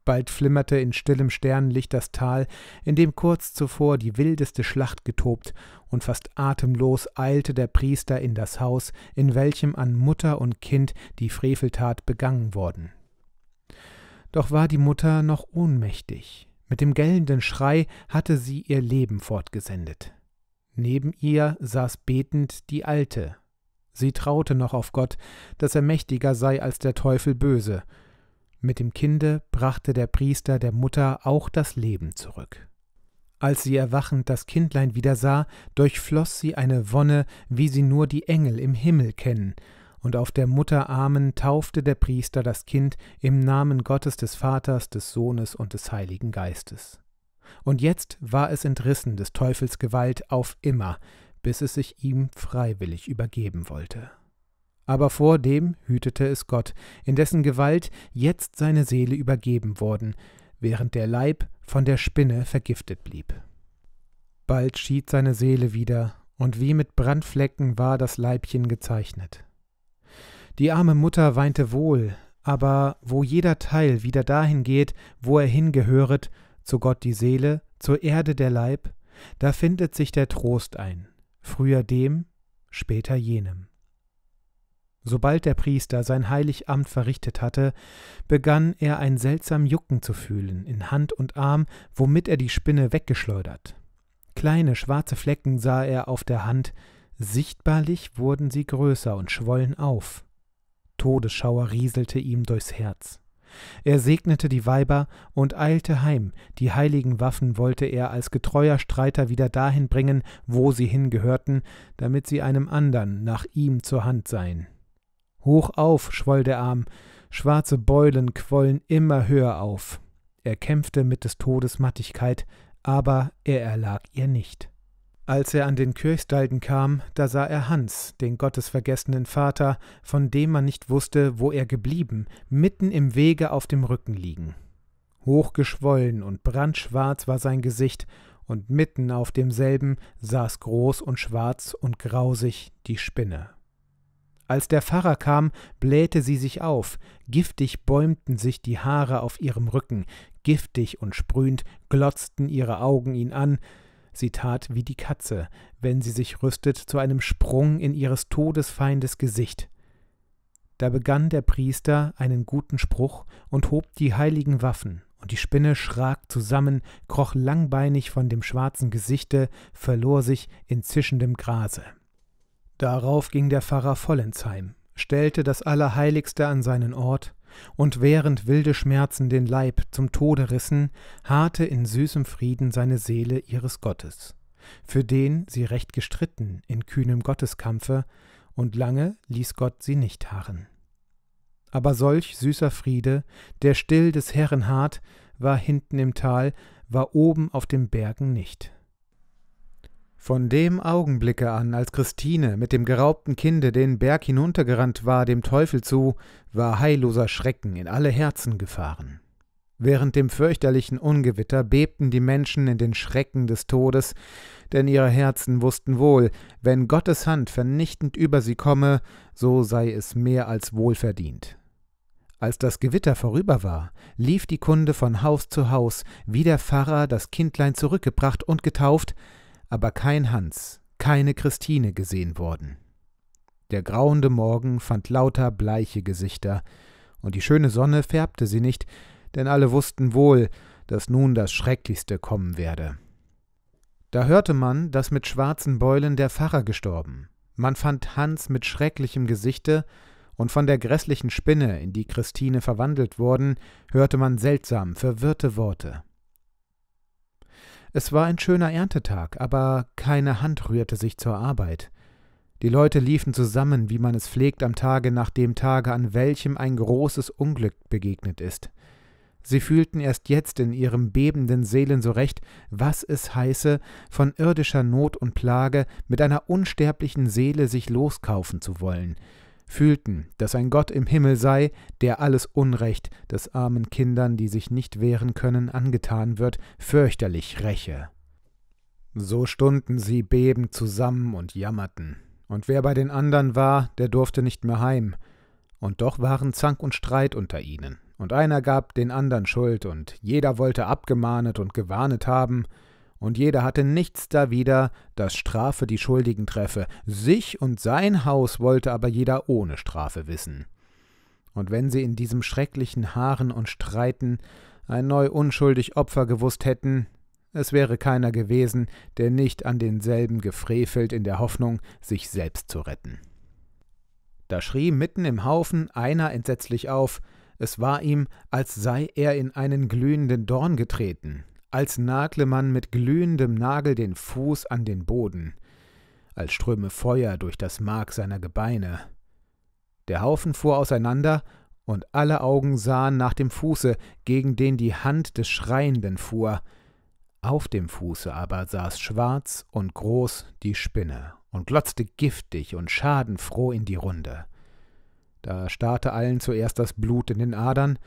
Bald flimmerte in stillem Sternenlicht das Tal, in dem kurz zuvor die wildeste Schlacht getobt, und fast atemlos eilte der Priester in das Haus, in welchem an Mutter und Kind die Freveltat begangen worden. Doch war die Mutter noch ohnmächtig. Mit dem gellenden Schrei hatte sie ihr Leben fortgesendet. Neben ihr saß betend die Alte, Sie traute noch auf Gott, dass er mächtiger sei als der Teufel böse. Mit dem Kinde brachte der Priester der Mutter auch das Leben zurück. Als sie erwachend das Kindlein wieder sah, durchfloß sie eine Wonne, wie sie nur die Engel im Himmel kennen, und auf der Mutter Armen taufte der Priester das Kind im Namen Gottes des Vaters, des Sohnes und des Heiligen Geistes. Und jetzt war es entrissen des Teufels Gewalt auf immer, bis es sich ihm freiwillig übergeben wollte. Aber vor dem hütete es Gott, in dessen Gewalt jetzt seine Seele übergeben worden, während der Leib von der Spinne vergiftet blieb. Bald schied seine Seele wieder, und wie mit Brandflecken war das Leibchen gezeichnet. Die arme Mutter weinte wohl, aber wo jeder Teil wieder dahin geht, wo er hingehöret, zu Gott die Seele, zur Erde der Leib, da findet sich der Trost ein, früher dem, später jenem. Sobald der Priester sein Heiligamt verrichtet hatte, begann er ein seltsam Jucken zu fühlen in Hand und Arm, womit er die Spinne weggeschleudert. Kleine schwarze Flecken sah er auf der Hand, sichtbarlich wurden sie größer und schwollen auf. Todesschauer rieselte ihm durchs Herz. Er segnete die Weiber und eilte heim, die heiligen Waffen wollte er als getreuer Streiter wieder dahin bringen, wo sie hingehörten, damit sie einem andern nach ihm zur Hand seien. Hoch auf schwoll der Arm, schwarze Beulen quollen immer höher auf. Er kämpfte mit des Todes Mattigkeit, aber er erlag ihr nicht. Als er an den Kirchstalden kam, da sah er Hans, den gottesvergessenen Vater, von dem man nicht wusste, wo er geblieben, mitten im Wege auf dem Rücken liegen. Hochgeschwollen und brandschwarz war sein Gesicht, und mitten auf demselben saß groß und schwarz und grausig die Spinne. Als der Pfarrer kam, blähte sie sich auf, giftig bäumten sich die Haare auf ihrem Rücken, giftig und sprühend glotzten ihre Augen ihn an, sie tat wie die Katze, wenn sie sich rüstet, zu einem Sprung in ihres Todesfeindes Gesicht. Da begann der Priester einen guten Spruch und hob die heiligen Waffen, und die Spinne schrak zusammen, kroch langbeinig von dem schwarzen Gesichte, verlor sich in zischendem Grase. Darauf ging der Pfarrer vollends heim, stellte das Allerheiligste an seinen Ort, und während wilde Schmerzen den Leib zum Tode rissen, harrte in süßem Frieden seine Seele ihres Gottes, für den sie recht gestritten in kühnem Gotteskampfe, und lange ließ Gott sie nicht harren. Aber solch süßer Friede, der still des Herren harrt, war hinten im Tal, war oben auf den Bergen nicht. Von dem Augenblicke an, als Christine mit dem geraubten Kinde den Berg hinuntergerannt war dem Teufel zu, war heilloser Schrecken in alle Herzen gefahren. Während dem fürchterlichen Ungewitter bebten die Menschen in den Schrecken des Todes, denn ihre Herzen wussten wohl, wenn Gottes Hand vernichtend über sie komme, so sei es mehr als wohlverdient. Als das Gewitter vorüber war, lief die Kunde von Haus zu Haus, wie der Pfarrer das Kindlein zurückgebracht und getauft, aber kein Hans, keine Christine gesehen worden. Der grauende Morgen fand lauter bleiche Gesichter, und die schöne Sonne färbte sie nicht, denn alle wussten wohl, dass nun das Schrecklichste kommen werde. Da hörte man, dass mit schwarzen Beulen der Pfarrer gestorben. Man fand Hans mit schrecklichem Gesichte, und von der grässlichen Spinne, in die Christine verwandelt worden, hörte man seltsam verwirrte Worte. Es war ein schöner Erntetag, aber keine Hand rührte sich zur Arbeit. Die Leute liefen zusammen, wie man es pflegt am Tage nach dem Tage, an welchem ein großes Unglück begegnet ist. Sie fühlten erst jetzt in ihrem bebenden Seelen so recht, was es heiße, von irdischer Not und Plage mit einer unsterblichen Seele sich loskaufen zu wollen, fühlten, dass ein Gott im Himmel sei, der alles Unrecht des armen Kindern, die sich nicht wehren können, angetan wird, fürchterlich räche. So stunden sie bebend zusammen und jammerten, und wer bei den andern war, der durfte nicht mehr heim, und doch waren Zank und Streit unter ihnen, und einer gab den andern Schuld, und jeder wollte abgemahnet und gewarnet haben, und jeder hatte nichts dawider, dass Strafe die Schuldigen treffe, sich und sein Haus wollte aber jeder ohne Strafe wissen. Und wenn sie in diesem schrecklichen Haaren und Streiten ein neu unschuldig Opfer gewusst hätten, es wäre keiner gewesen, der nicht an denselben gefrevelt in der Hoffnung, sich selbst zu retten. Da schrie mitten im Haufen einer entsetzlich auf, es war ihm, als sei er in einen glühenden Dorn getreten, als nagle man mit glühendem Nagel den Fuß an den Boden, als ströme Feuer durch das Mark seiner Gebeine. Der Haufen fuhr auseinander, und alle Augen sahen nach dem Fuße, gegen den die Hand des Schreienden fuhr. Auf dem Fuße aber saß schwarz und groß die Spinne und glotzte giftig und schadenfroh in die Runde. Da starrte allen zuerst das Blut in den Adern,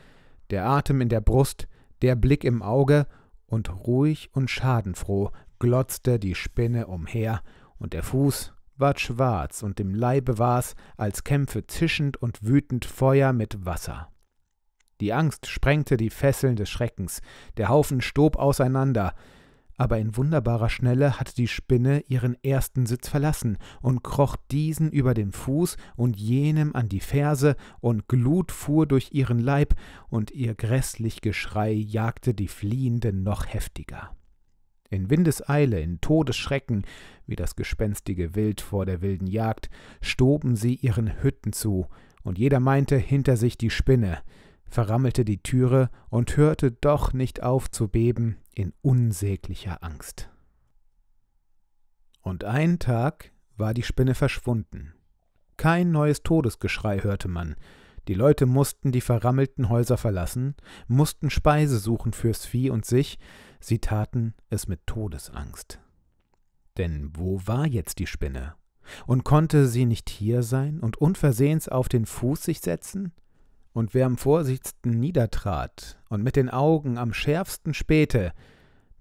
der Atem in der Brust, der Blick im Auge und ruhig und schadenfroh glotzte die Spinne umher, und der Fuß ward schwarz, und im Leibe war's, als kämpfe zischend und wütend Feuer mit Wasser. Die Angst sprengte die Fesseln des Schreckens, der Haufen stob auseinander, aber in wunderbarer Schnelle hatte die Spinne ihren ersten Sitz verlassen und kroch diesen über den Fuß und jenem an die Ferse, und Glut fuhr durch ihren Leib, und ihr gräßlich Geschrei jagte die Fliehenden noch heftiger. In Windeseile, in Todesschrecken, wie das gespenstige Wild vor der wilden Jagd, stoben sie ihren Hütten zu, und jeder meinte hinter sich die Spinne, verrammelte die Türe und hörte doch nicht auf zu beben in unsäglicher Angst. Und ein Tag war die Spinne verschwunden. Kein neues Todesgeschrei hörte man. Die Leute mussten die verrammelten Häuser verlassen, mussten Speise suchen fürs Vieh und sich, sie taten es mit Todesangst. Denn wo war jetzt die Spinne? Und konnte sie nicht hier sein und unversehens auf den Fuß sich setzen? Und wer am vorsichtigsten niedertrat und mit den Augen am schärfsten spähte,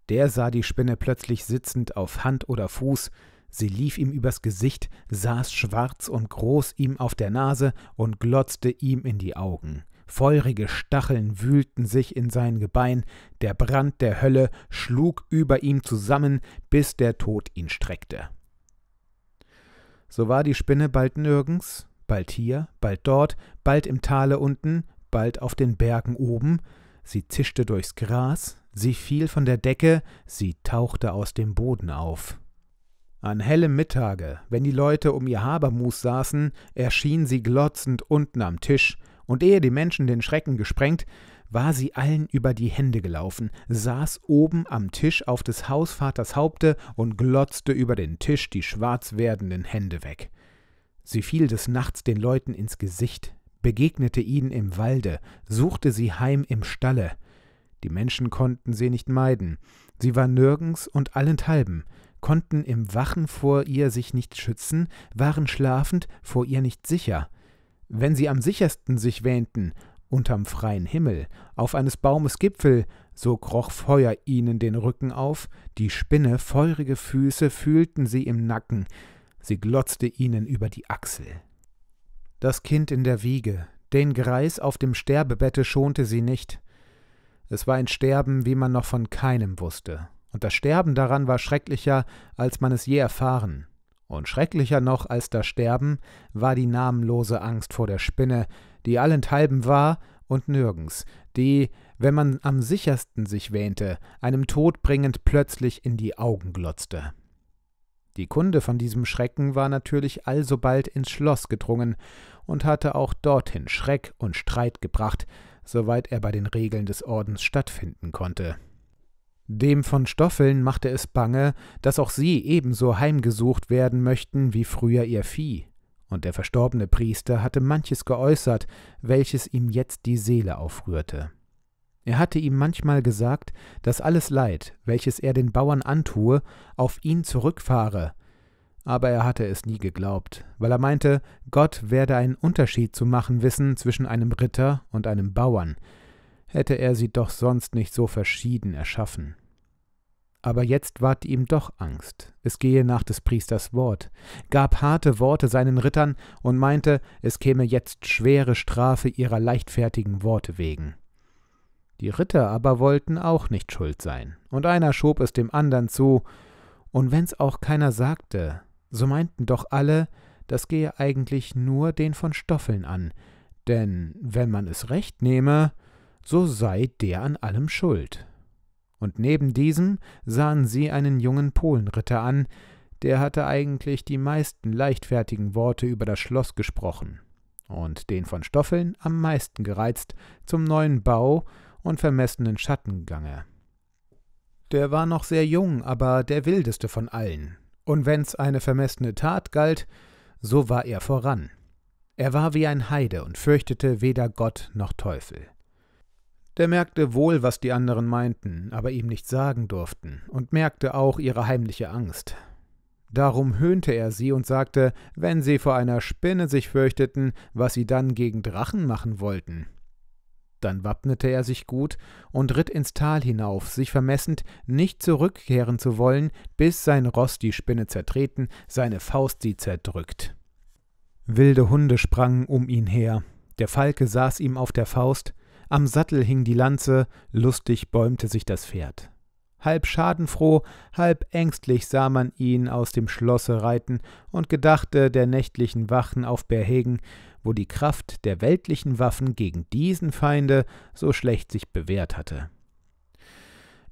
Der sah die Spinne plötzlich sitzend auf Hand oder Fuß, sie lief ihm übers Gesicht, saß schwarz und groß ihm auf der Nase und glotzte ihm in die Augen. Feurige Stacheln wühlten sich in sein Gebein, der Brand der Hölle schlug über ihm zusammen, bis der Tod ihn streckte. So war die Spinne bald nirgends, bald hier, bald dort, bald im Tale unten, bald auf den Bergen oben, sie zischte durchs Gras, sie fiel von der Decke, sie tauchte aus dem Boden auf. An hellem Mittage, wenn die Leute um ihr Habermus saßen, erschien sie glotzend unten am Tisch, und ehe die Menschen den Schrecken gesprengt, war sie allen über die Hände gelaufen, saß oben am Tisch auf des Hausvaters Haupte und glotzte über den Tisch die schwarz werdenden Hände weg. Sie fiel des Nachts den Leuten ins Gesicht, begegnete ihnen im Walde, suchte sie heim im Stalle. Die Menschen konnten sie nicht meiden, sie war nirgends und allenthalben, konnten im Wachen vor ihr sich nicht schützen, waren schlafend vor ihr nicht sicher, wenn sie am sichersten sich wähnten, unterm freien Himmel, auf eines Baumes Gipfel, so kroch Feuer ihnen den Rücken auf, die Spinne feurige Füße fühlten sie im Nacken, sie glotzte ihnen über die Achsel. Das Kind in der Wiege, den Greis auf dem Sterbebette schonte sie nicht. Es war ein Sterben, wie man noch von keinem wusste, und das Sterben daran war schrecklicher, als man es je erfahren. Und schrecklicher noch als das Sterben war die namenlose Angst vor der Spinne, die allenthalben war und nirgends, die, wenn man am sichersten sich wähnte, einem todbringend plötzlich in die Augen glotzte. Die Kunde von diesem Schrecken war natürlich alsobald ins Schloss gedrungen und hatte auch dorthin Schreck und Streit gebracht, soweit er bei den Regeln des Ordens stattfinden konnte. Dem von Stoffeln machte es bange, dass auch sie ebenso heimgesucht werden möchten wie früher ihr Vieh, und der verstorbene Priester hatte manches geäußert, welches ihm jetzt die Seele aufrührte. Er hatte ihm manchmal gesagt, dass alles Leid, welches er den Bauern antue, auf ihn zurückfahre, aber er hatte es nie geglaubt, weil er meinte, Gott werde einen Unterschied zu machen wissen zwischen einem Ritter und einem Bauern, hätte er sie doch sonst nicht so verschieden erschaffen. Aber jetzt ward ihm doch Angst, es gehe nach des Priesters Wort, gab harte Worte seinen Rittern und meinte, es käme jetzt schwere Strafe ihrer leichtfertigen Worte wegen. Die Ritter aber wollten auch nicht schuld sein, und einer schob es dem andern zu, und wenn's auch keiner sagte, so meinten doch alle, das gehe eigentlich nur den von Stoffeln an, denn wenn man es recht nehme, so sei der an allem schuld. Und neben diesem sahen sie einen jungen Polenritter an, der hatte eigentlich die meisten leichtfertigen Worte über das Schloss gesprochen. Und den von Stoffeln am meisten gereizt zum neuen Bau und vermessenen Schattengange. Der war noch sehr jung, aber der wildeste von allen, und wenn's eine vermessene Tat galt, so war er voran. Er war wie ein Heide und fürchtete weder Gott noch Teufel. Der merkte wohl, was die anderen meinten, aber ihm nicht sagen durften, und merkte auch ihre heimliche Angst. Darum höhnte er sie und sagte, wenn sie vor einer Spinne sich fürchteten, was sie dann gegen Drachen machen wollten. Dann wappnete er sich gut und ritt ins Tal hinauf, sich vermessend, nicht zurückkehren zu wollen, bis sein Ross die Spinne zertreten, seine Faust sie zerdrückt. Wilde Hunde sprangen um ihn her, der Falke saß ihm auf der Faust, am Sattel hing die Lanze, lustig bäumte sich das Pferd. Halb schadenfroh, halb ängstlich sah man ihn aus dem Schlosse reiten und gedachte der nächtlichen Wachen auf Berhegen, wo die Kraft der weltlichen Waffen gegen diesen Feinde so schlecht sich bewährt hatte.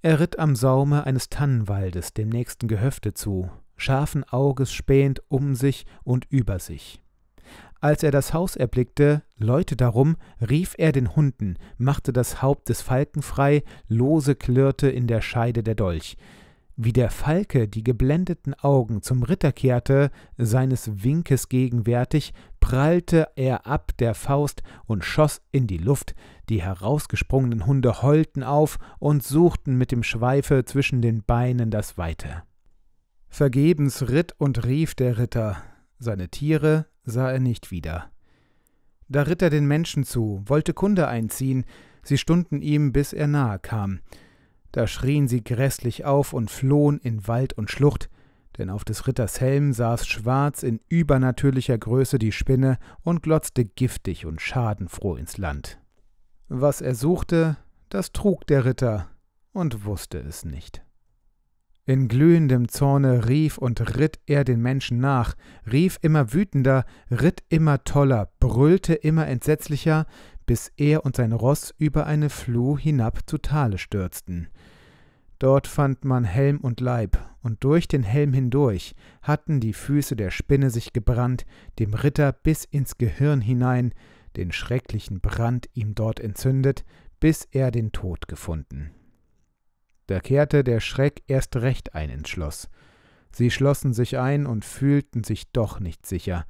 Er ritt am Saume eines Tannenwaldes dem nächsten Gehöfte zu, scharfen Auges spähend um sich und über sich. Als er das Haus erblickte, Leute darum, rief er den Hunden, machte das Haupt des Falken frei, lose klirrte in der Scheide der Dolch. Wie der Falke die geblendeten Augen zum Ritter kehrte, seines Winkes gegenwärtig, prallte er ab der Faust und schoß in die Luft, die herausgesprungenen Hunde heulten auf und suchten mit dem Schweife zwischen den Beinen das Weite. Vergebens ritt und rief der Ritter, seine Tiere sah er nicht wieder. Da ritt er den Menschen zu, wollte Kunde einziehen, sie stunden ihm, bis er nahe kam. Da schrien sie grässlich auf und flohen in Wald und Schlucht, denn auf des Ritters Helm saß schwarz in übernatürlicher Größe die Spinne und glotzte giftig und schadenfroh ins Land. Was er suchte, das trug der Ritter und wusste es nicht. In glühendem Zorne rief und ritt er den Menschen nach, rief immer wütender, ritt immer toller, brüllte immer entsetzlicher, bis er und sein Ross über eine Fluh hinab zu Tale stürzten. Dort fand man Helm und Leib, und durch den Helm hindurch hatten die Füße der Spinne sich gebrannt, dem Ritter bis ins Gehirn hinein, den schrecklichen Brand ihm dort entzündet, bis er den Tod gefunden. Da kehrte der Schreck erst recht ein ins Schloss. Sie schlossen sich ein und fühlten sich doch nicht sicher.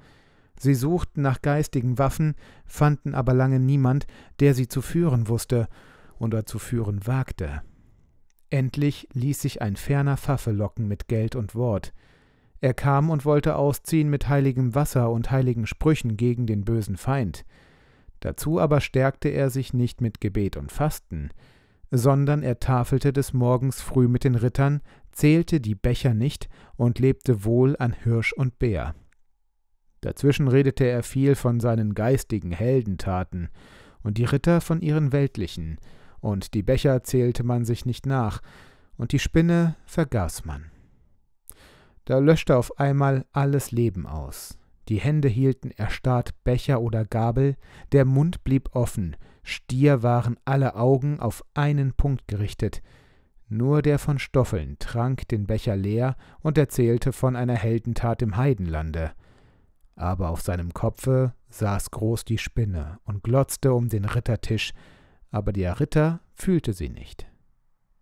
Sie suchten nach geistigen Waffen, fanden aber lange niemand, der sie zu führen wusste oder zu führen wagte. Endlich ließ sich ein ferner Pfaffe locken mit Geld und Wort. Er kam und wollte ausziehen mit heiligem Wasser und heiligen Sprüchen gegen den bösen Feind. Dazu aber stärkte er sich nicht mit Gebet und Fasten, sondern er tafelte des Morgens früh mit den Rittern, zählte die Becher nicht und lebte wohl an Hirsch und Bär. Dazwischen redete er viel von seinen geistigen Heldentaten und die Ritter von ihren weltlichen, und die Becher zählte man sich nicht nach, und die Spinne vergaß man. Da löschte auf einmal alles Leben aus. Die Hände hielten erstarrt Becher oder Gabel, der Mund blieb offen, stier waren alle Augen auf einen Punkt gerichtet. Nur der von Stoffeln trank den Becher leer und erzählte von einer Heldentat im Heidenlande. Aber auf seinem Kopfe saß groß die Spinne und glotzte um den Rittertisch, aber der Ritter fühlte sie nicht.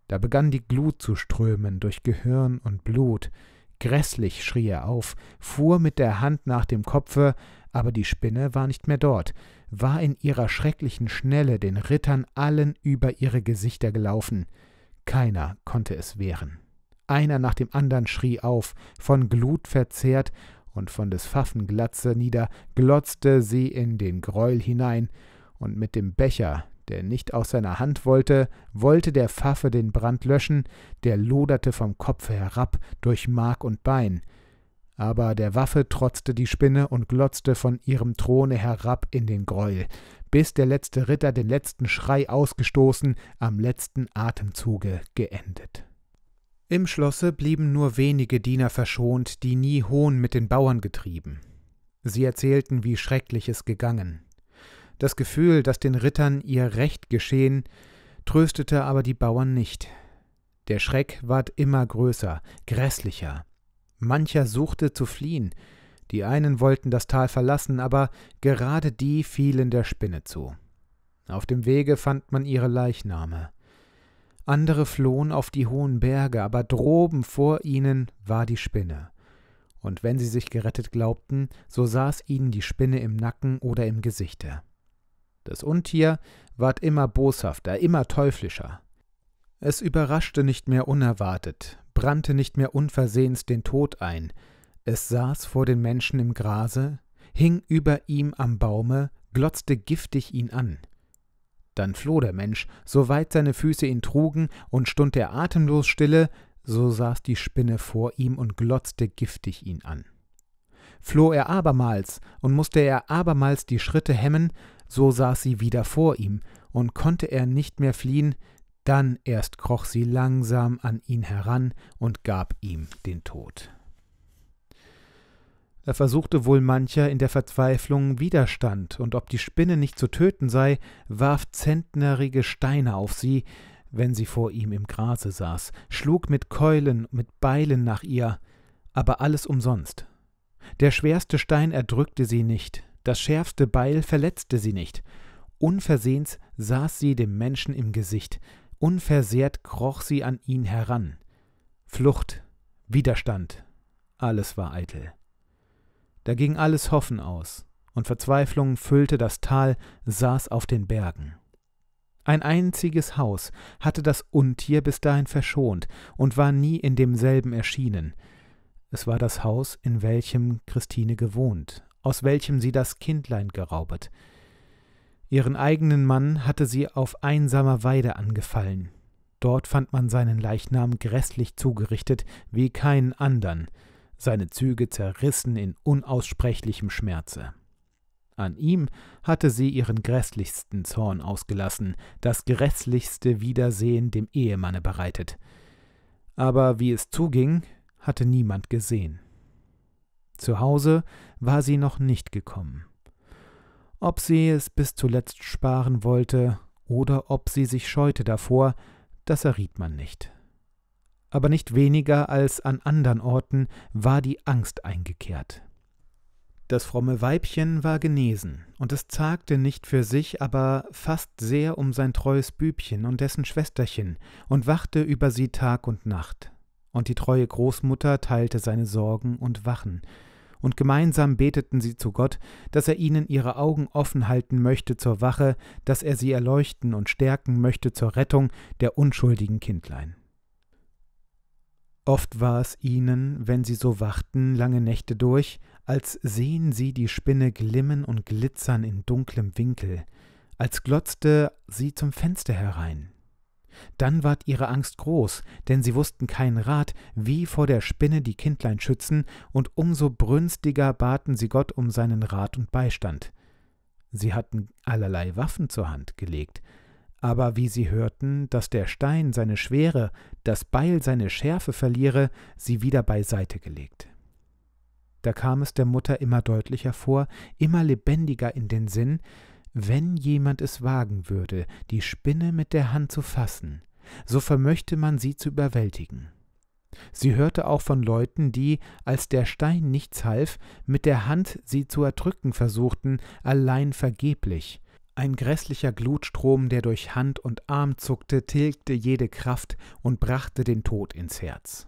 Da begann die Glut zu strömen durch Gehirn und Blut, Grässlich schrie er auf, fuhr mit der Hand nach dem Kopfe, aber die Spinne war nicht mehr dort, war in ihrer schrecklichen Schnelle den Rittern allen über ihre Gesichter gelaufen. Keiner konnte es wehren. Einer nach dem andern schrie auf, von Glut verzehrt, und von des Pfaffen Glatze nieder glotzte sie in den Greuel hinein, und mit dem Becher, der nicht aus seiner Hand wollte, wollte der Pfaffe den Brand löschen, der loderte vom Kopfe herab durch Mark und Bein. Aber der Waffe trotzte die Spinne und glotzte von ihrem Throne herab in den Greuel, bis der letzte Ritter den letzten Schrei ausgestoßen, am letzten Atemzuge geendet. Im Schlosse blieben nur wenige Diener verschont, die nie Hohn mit den Bauern getrieben. Sie erzählten, wie schrecklich es gegangen, das Gefühl, dass den Rittern ihr Recht geschehen, tröstete aber die Bauern nicht. Der Schreck ward immer größer, grässlicher. Mancher suchte zu fliehen, die einen wollten das Tal verlassen, aber gerade die fielen der Spinne zu. Auf dem Wege fand man ihre Leichname. Andere flohen auf die hohen Berge, aber droben vor ihnen war die Spinne. Und wenn sie sich gerettet glaubten, so saß ihnen die Spinne im Nacken oder im Gesichte. Das Untier ward immer boshafter, immer teuflischer. Es überraschte nicht mehr unerwartet, brannte nicht mehr unversehens den Tod ein, es saß vor den Menschen im Grase, hing über ihm am Baume, glotzte giftig ihn an. Dann floh der Mensch, so weit seine Füße ihn trugen, und stund er atemlos stille, so saß die Spinne vor ihm und glotzte giftig ihn an. Floh er abermals, und musste er abermals die Schritte hemmen, so saß sie wieder vor ihm, und konnte er nicht mehr fliehen, dann erst kroch sie langsam an ihn heran und gab ihm den Tod. Da versuchte wohl mancher in der Verzweiflung Widerstand, und ob die Spinne nicht zu töten sei, warf zentnerige Steine auf sie, wenn sie vor ihm im Grase saß, schlug mit Keulen, mit Beilen nach ihr, aber alles umsonst. Der schwerste Stein erdrückte sie nicht, das schärfste Beil verletzte sie nicht. Unversehens saß sie dem Menschen im Gesicht, unversehrt kroch sie an ihn heran. Flucht, Widerstand, alles war eitel. Da ging alles Hoffen aus, und Verzweiflung füllte das Tal, saß auf den Bergen. Ein einziges Haus hatte das Untier bis dahin verschont und war nie in demselben erschienen. Es war das Haus, in welchem Christine gewohnt, aus welchem sie das Kindlein geraubet. Ihren eigenen Mann hatte sie auf einsamer Weide angefallen. Dort fand man seinen Leichnam grässlich zugerichtet wie keinen andern, seine Züge zerrissen in unaussprechlichem Schmerze. An ihm hatte sie ihren grässlichsten Zorn ausgelassen, das grässlichste Wiedersehen dem Ehemanne bereitet. Aber wie es zuging, hatte niemand gesehen. Zu Hause war sie noch nicht gekommen. Ob sie es bis zuletzt sparen wollte oder ob sie sich scheute davor, das erriet man nicht. Aber nicht weniger als an andern Orten war die Angst eingekehrt. Das fromme Weibchen war genesen, und es zagte nicht für sich, aber fast sehr um sein treues Bübchen und dessen Schwesterchen und wachte über sie Tag und Nacht. Und die treue Großmutter teilte seine Sorgen und Wachen, und gemeinsam beteten sie zu Gott, dass er ihnen ihre Augen offen halten möchte zur Wache, dass er sie erleuchten und stärken möchte zur Rettung der unschuldigen Kindlein. Oft war es ihnen, wenn sie so wachten, lange Nächte durch, als sehen sie die Spinne glimmen und glitzern in dunklem Winkel, als glotzte sie zum Fenster herein. Dann ward ihre Angst groß, denn sie wussten keinen Rat, wie vor der Spinne die Kindlein schützen, und umso brünstiger baten sie Gott um seinen Rat und Beistand. Sie hatten allerlei Waffen zur Hand gelegt, aber wie sie hörten, dass der Stein seine Schwere, das Beil seine Schärfe verliere, sie wieder beiseite gelegt. Da kam es der Mutter immer deutlicher vor, immer lebendiger in den Sinn, wenn jemand es wagen würde, die Spinne mit der Hand zu fassen, so vermöchte man sie zu überwältigen. Sie hörte auch von Leuten, die, als der Stein nichts half, mit der Hand sie zu erdrücken versuchten, allein vergeblich. Ein grässlicher Glutstrom, der durch Hand und Arm zuckte, tilgte jede Kraft und brachte den Tod ins Herz.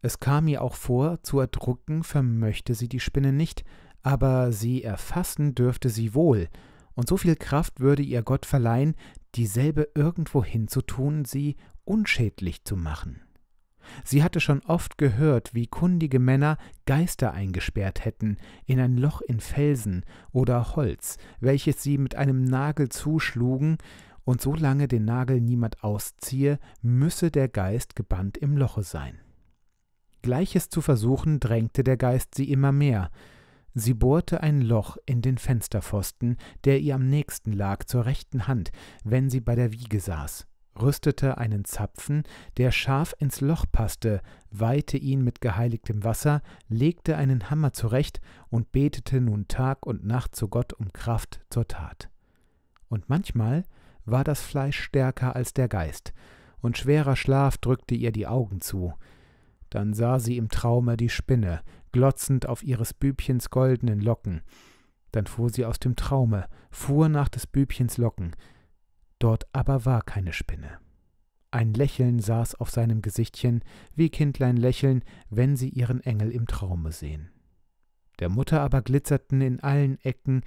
Es kam ihr auch vor, zu erdrücken vermöchte sie die Spinne nicht, aber sie erfassen dürfte sie wohl, und so viel Kraft würde ihr Gott verleihen, dieselbe irgendwo hinzutun, sie unschädlich zu machen. Sie hatte schon oft gehört, wie kundige Männer Geister eingesperrt hätten in ein Loch in Felsen oder Holz, welches sie mit einem Nagel zuschlugen, und solange den Nagel niemand ausziehe, müsse der Geist gebannt im Loche sein. Gleiches zu versuchen drängte der Geist sie immer mehr. Sie bohrte ein Loch in den Fensterpfosten, der ihr am nächsten lag, zur rechten Hand, wenn sie bei der Wiege saß, rüstete einen Zapfen, der scharf ins Loch passte, weihte ihn mit geheiligtem Wasser, legte einen Hammer zurecht und betete nun Tag und Nacht zu Gott um Kraft zur Tat. Und manchmal war das Fleisch stärker als der Geist, und schwerer Schlaf drückte ihr die Augen zu, dann sah sie im Traume die Spinne, glotzend auf ihres Bübchens goldenen Locken. Dann fuhr sie aus dem Traume, fuhr nach des Bübchens Locken. Dort aber war keine Spinne. Ein Lächeln saß auf seinem Gesichtchen, wie Kindlein lächeln, wenn sie ihren Engel im Traume sehen. Der Mutter aber glitzerten in allen Ecken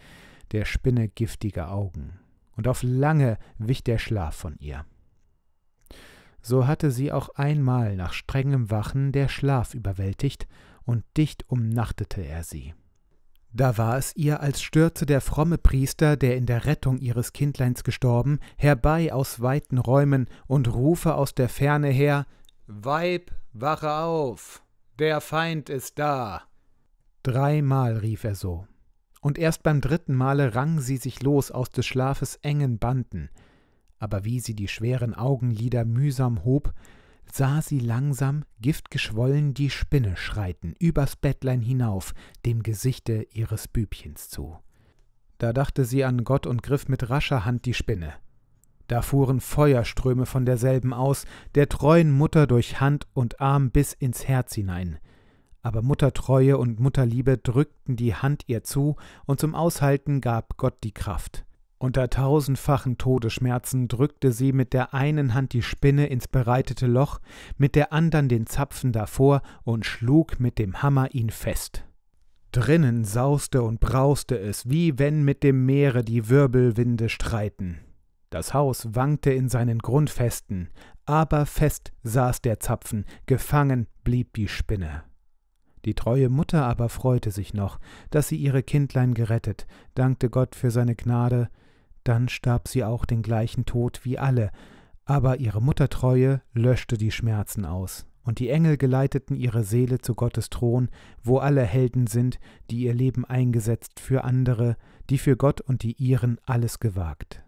der Spinne giftige Augen, und auf lange wich der Schlaf von ihr so hatte sie auch einmal nach strengem Wachen der Schlaf überwältigt, und dicht umnachtete er sie. Da war es ihr, als stürze der fromme Priester, der in der Rettung ihres Kindleins gestorben, herbei aus weiten Räumen und rufe aus der Ferne her Weib, wache auf, der Feind ist da. Dreimal rief er so, und erst beim dritten Male rang sie sich los aus des Schlafes engen Banden, aber wie sie die schweren Augenlider mühsam hob, sah sie langsam, giftgeschwollen, die Spinne schreiten, übers Bettlein hinauf, dem Gesichte ihres Bübchens zu. Da dachte sie an Gott und griff mit rascher Hand die Spinne. Da fuhren Feuerströme von derselben aus, der treuen Mutter durch Hand und Arm bis ins Herz hinein. Aber Muttertreue und Mutterliebe drückten die Hand ihr zu, und zum Aushalten gab Gott die Kraft. Unter tausendfachen Todesschmerzen drückte sie mit der einen Hand die Spinne ins bereitete Loch, mit der andern den Zapfen davor und schlug mit dem Hammer ihn fest. Drinnen sauste und brauste es, wie wenn mit dem Meere die Wirbelwinde streiten. Das Haus wankte in seinen Grundfesten, aber fest saß der Zapfen, gefangen blieb die Spinne. Die treue Mutter aber freute sich noch, dass sie ihre Kindlein gerettet, dankte Gott für seine Gnade, dann starb sie auch den gleichen Tod wie alle, Aber ihre Muttertreue löschte die Schmerzen aus, und die Engel geleiteten ihre Seele zu Gottes Thron, wo alle Helden sind, die ihr Leben eingesetzt für andere, die für Gott und die ihren alles gewagt.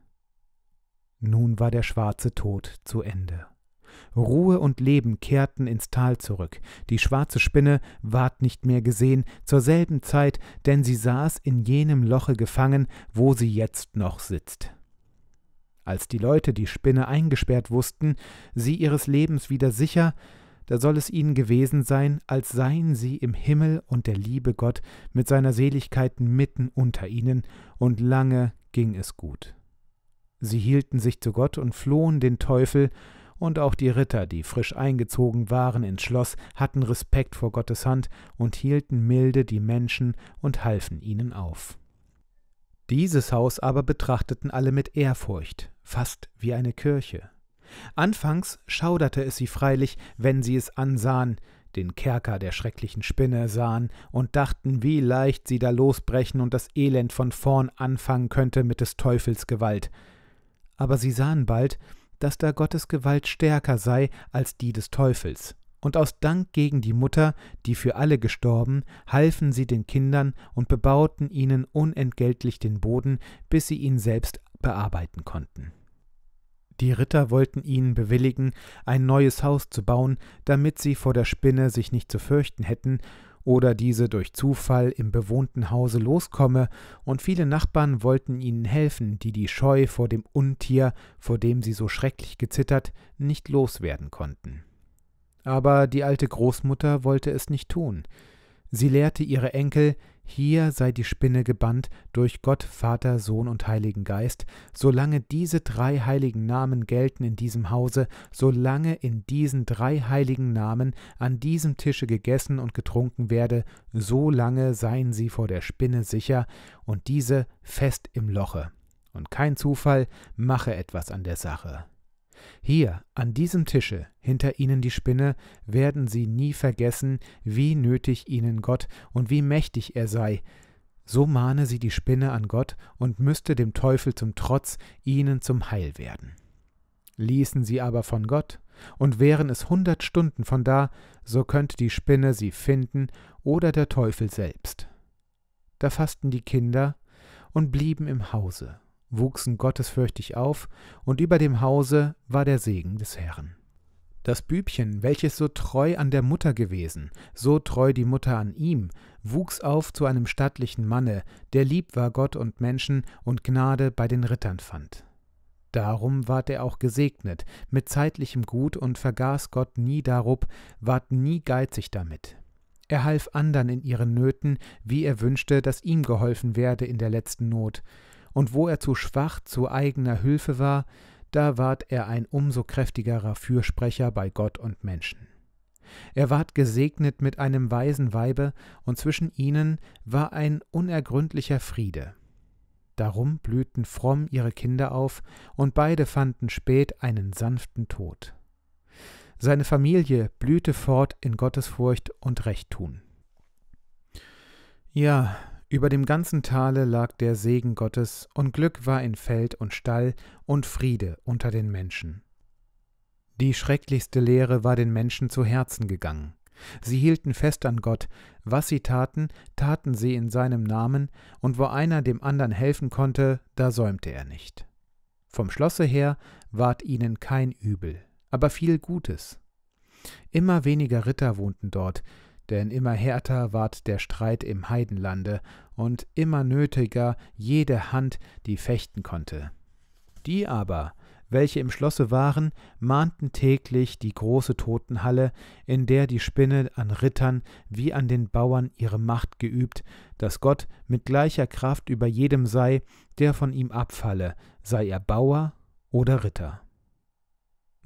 Nun war der schwarze Tod zu Ende. Ruhe und Leben kehrten ins Tal zurück. Die schwarze Spinne ward nicht mehr gesehen, zur selben Zeit, denn sie saß in jenem Loche gefangen, wo sie jetzt noch sitzt. Als die Leute die Spinne eingesperrt wussten, sie ihres Lebens wieder sicher, da soll es ihnen gewesen sein, als seien sie im Himmel und der liebe Gott mit seiner Seligkeit mitten unter ihnen, und lange ging es gut. Sie hielten sich zu Gott und flohen den Teufel, und auch die Ritter, die frisch eingezogen waren ins Schloss, hatten Respekt vor Gottes Hand und hielten milde die Menschen und halfen ihnen auf. Dieses Haus aber betrachteten alle mit Ehrfurcht, fast wie eine Kirche. Anfangs schauderte es sie freilich, wenn sie es ansahen, den Kerker der schrecklichen Spinne sahen und dachten, wie leicht sie da losbrechen und das Elend von vorn anfangen könnte mit des Teufels Gewalt. Aber sie sahen bald, dass da Gottes Gewalt stärker sei als die des Teufels. Und aus Dank gegen die Mutter, die für alle gestorben, halfen sie den Kindern und bebauten ihnen unentgeltlich den Boden, bis sie ihn selbst bearbeiten konnten. Die Ritter wollten ihnen bewilligen, ein neues Haus zu bauen, damit sie vor der Spinne sich nicht zu fürchten hätten, oder diese durch Zufall im bewohnten Hause loskomme, und viele Nachbarn wollten ihnen helfen, die die Scheu vor dem Untier, vor dem sie so schrecklich gezittert, nicht loswerden konnten. Aber die alte Großmutter wollte es nicht tun. Sie lehrte ihre Enkel, hier sei die Spinne gebannt durch Gott, Vater, Sohn und Heiligen Geist, solange diese drei heiligen Namen gelten in diesem Hause, solange in diesen drei heiligen Namen an diesem Tische gegessen und getrunken werde, so lange seien sie vor der Spinne sicher und diese fest im Loche. Und kein Zufall mache etwas an der Sache. Hier, an diesem Tische, hinter ihnen die Spinne, werden sie nie vergessen, wie nötig ihnen Gott und wie mächtig er sei. So mahne sie die Spinne an Gott und müsste dem Teufel zum Trotz ihnen zum Heil werden. Ließen sie aber von Gott und wären es hundert Stunden von da, so könnte die Spinne sie finden oder der Teufel selbst. Da fassten die Kinder und blieben im Hause wuchsen gottesfürchtig auf, und über dem Hause war der Segen des Herrn. Das Bübchen, welches so treu an der Mutter gewesen, so treu die Mutter an ihm, wuchs auf zu einem stattlichen Manne, der lieb war Gott und Menschen und Gnade bei den Rittern fand. Darum ward er auch gesegnet mit zeitlichem Gut und vergaß Gott nie darob, ward nie geizig damit. Er half andern in ihren Nöten, wie er wünschte, dass ihm geholfen werde in der letzten Not, und wo er zu schwach zu eigener Hülfe war, da ward er ein umso kräftigerer Fürsprecher bei Gott und Menschen. Er ward gesegnet mit einem weisen Weibe, und zwischen ihnen war ein unergründlicher Friede. Darum blühten fromm ihre Kinder auf, und beide fanden spät einen sanften Tod. Seine Familie blühte fort in Gottesfurcht und Rechttun. Ja, über dem ganzen Tale lag der Segen Gottes, und Glück war in Feld und Stall und Friede unter den Menschen. Die schrecklichste Lehre war den Menschen zu Herzen gegangen. Sie hielten fest an Gott, was sie taten, taten sie in seinem Namen, und wo einer dem andern helfen konnte, da säumte er nicht. Vom Schlosse her ward ihnen kein Übel, aber viel Gutes. Immer weniger Ritter wohnten dort, denn immer härter ward der Streit im Heidenlande und immer nötiger jede Hand, die fechten konnte. Die aber, welche im Schlosse waren, mahnten täglich die große Totenhalle, in der die Spinne an Rittern wie an den Bauern ihre Macht geübt, dass Gott mit gleicher Kraft über jedem sei, der von ihm abfalle, sei er Bauer oder Ritter.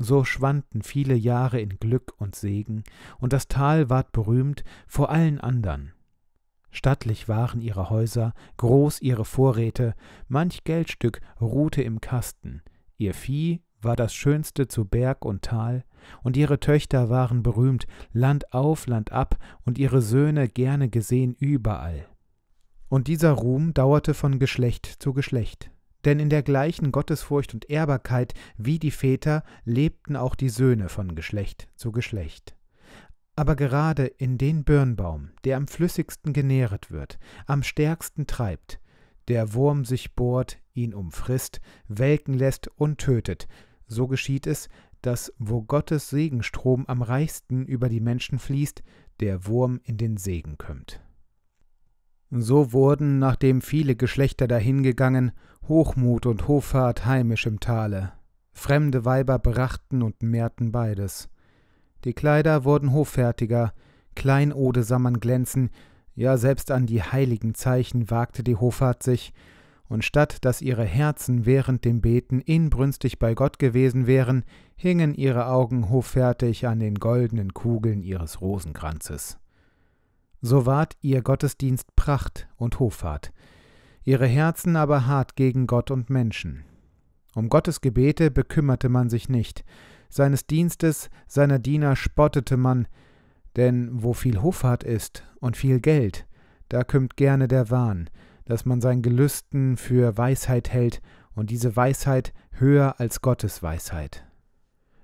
So schwanden viele Jahre in Glück und Segen, und das Tal ward berühmt vor allen andern. Stattlich waren ihre Häuser, groß ihre Vorräte, manch Geldstück ruhte im Kasten, ihr Vieh war das schönste zu Berg und Tal, und ihre Töchter waren berühmt, Land auf, Land ab, und ihre Söhne gerne gesehen überall. Und dieser Ruhm dauerte von Geschlecht zu Geschlecht denn in der gleichen Gottesfurcht und Ehrbarkeit wie die Väter lebten auch die Söhne von Geschlecht zu Geschlecht. Aber gerade in den Birnbaum, der am flüssigsten genähret wird, am stärksten treibt, der Wurm sich bohrt, ihn umfrisst, welken lässt und tötet, so geschieht es, dass wo Gottes Segenstrom am reichsten über die Menschen fließt, der Wurm in den Segen kömmt. So wurden, nachdem viele Geschlechter dahingegangen, Hochmut und Hoffart heimisch im Tale. Fremde Weiber brachten und mehrten beides. Die Kleider wurden hoffärtiger, Kleinode sah man glänzen, ja selbst an die heiligen Zeichen wagte die Hoffart sich, und statt dass ihre Herzen während dem Beten inbrünstig bei Gott gewesen wären, hingen ihre Augen hoffärtig an den goldenen Kugeln ihres Rosenkranzes so ward ihr Gottesdienst Pracht und Hoffart, ihre Herzen aber hart gegen Gott und Menschen. Um Gottes Gebete bekümmerte man sich nicht, seines Dienstes, seiner Diener spottete man, denn wo viel Hoffart ist und viel Geld, da kümmt gerne der Wahn, dass man sein Gelüsten für Weisheit hält und diese Weisheit höher als Gottes Weisheit.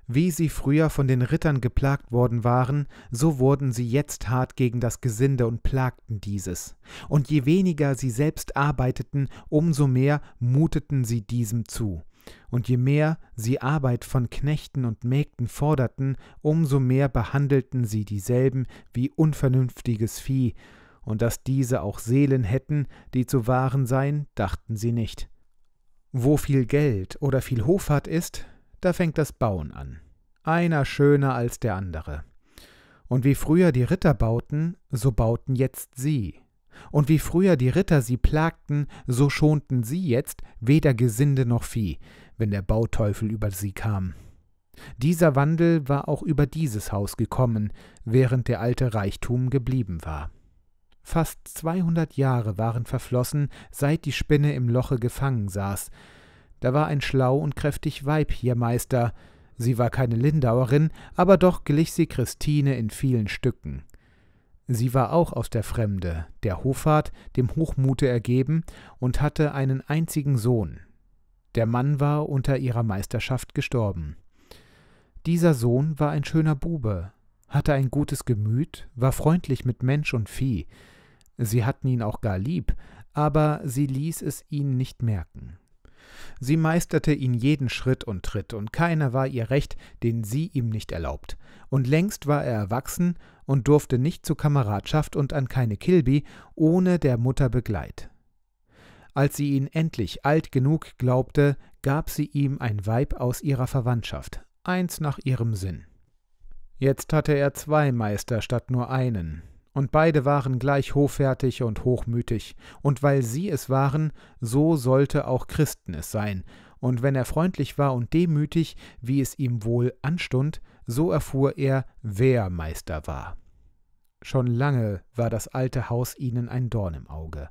Wie sie früher von den Rittern geplagt worden waren, so wurden sie jetzt hart gegen das Gesinde und plagten dieses. Und je weniger sie selbst arbeiteten, umso mehr muteten sie diesem zu. Und je mehr sie Arbeit von Knechten und Mägden forderten, umso mehr behandelten sie dieselben wie unvernünftiges Vieh, und dass diese auch Seelen hätten, die zu wahren seien, dachten sie nicht. Wo viel Geld oder viel Hoffart ist, da fängt das Bauen an. Einer schöner als der andere. Und wie früher die Ritter bauten, so bauten jetzt sie. Und wie früher die Ritter sie plagten, so schonten sie jetzt weder Gesinde noch Vieh, wenn der Bauteufel über sie kam. Dieser Wandel war auch über dieses Haus gekommen, während der alte Reichtum geblieben war. Fast zweihundert Jahre waren verflossen, seit die Spinne im Loche gefangen saß, da war ein schlau und kräftig Weib hier Meister. Sie war keine Lindauerin, aber doch glich sie Christine in vielen Stücken. Sie war auch aus der Fremde, der Hoffart, dem Hochmute ergeben und hatte einen einzigen Sohn. Der Mann war unter ihrer Meisterschaft gestorben. Dieser Sohn war ein schöner Bube, hatte ein gutes Gemüt, war freundlich mit Mensch und Vieh. Sie hatten ihn auch gar lieb, aber sie ließ es ihn nicht merken. Sie meisterte ihn jeden Schritt und Tritt, und keiner war ihr recht, den sie ihm nicht erlaubt. Und längst war er erwachsen und durfte nicht zu Kameradschaft und an keine Kilby ohne der Mutter Begleit. Als sie ihn endlich alt genug glaubte, gab sie ihm ein Weib aus ihrer Verwandtschaft, eins nach ihrem Sinn. Jetzt hatte er zwei Meister statt nur einen, und beide waren gleich hoffärtig und hochmütig, und weil sie es waren, so sollte auch Christen es sein, und wenn er freundlich war und demütig, wie es ihm wohl anstund, so erfuhr er, wer Meister war. Schon lange war das alte Haus ihnen ein Dorn im Auge,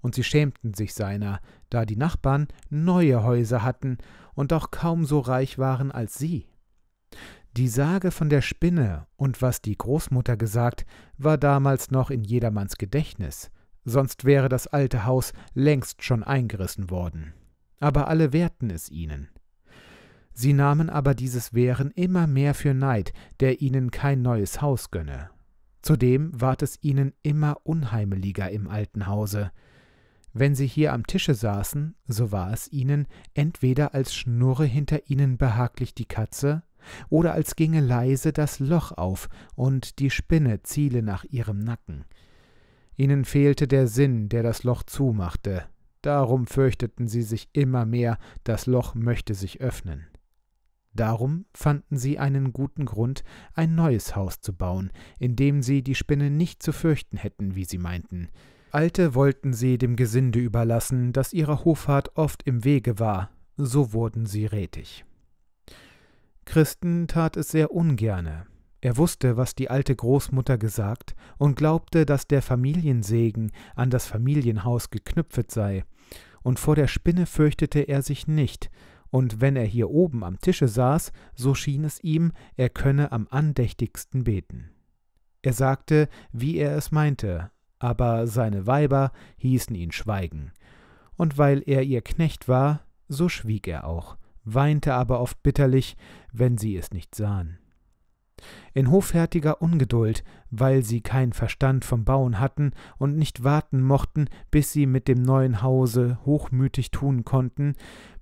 und sie schämten sich seiner, da die Nachbarn neue Häuser hatten und doch kaum so reich waren als sie. Die Sage von der Spinne und was die Großmutter gesagt, war damals noch in jedermanns Gedächtnis, sonst wäre das alte Haus längst schon eingerissen worden. Aber alle wehrten es ihnen. Sie nahmen aber dieses Wehren immer mehr für Neid, der ihnen kein neues Haus gönne. Zudem ward es ihnen immer unheimeliger im alten Hause. Wenn sie hier am Tische saßen, so war es ihnen entweder als schnurre hinter ihnen behaglich die Katze, oder als ginge leise das Loch auf und die Spinne ziele nach ihrem Nacken. Ihnen fehlte der Sinn, der das Loch zumachte, darum fürchteten sie sich immer mehr, das Loch möchte sich öffnen. Darum fanden sie einen guten Grund, ein neues Haus zu bauen, in dem sie die Spinne nicht zu fürchten hätten, wie sie meinten. Alte wollten sie dem Gesinde überlassen, das ihrer Hoffart oft im Wege war, so wurden sie rätig. Christen tat es sehr ungerne. Er wusste, was die alte Großmutter gesagt, und glaubte, dass der Familiensegen an das Familienhaus geknüpfet sei, und vor der Spinne fürchtete er sich nicht, und wenn er hier oben am Tische saß, so schien es ihm, er könne am andächtigsten beten. Er sagte, wie er es meinte, aber seine Weiber hießen ihn schweigen, und weil er ihr Knecht war, So schwieg er auch, weinte aber oft bitterlich, wenn sie es nicht sahen. In hoffärtiger Ungeduld, weil sie kein Verstand vom Bauen hatten und nicht warten mochten, bis sie mit dem neuen Hause hochmütig tun konnten,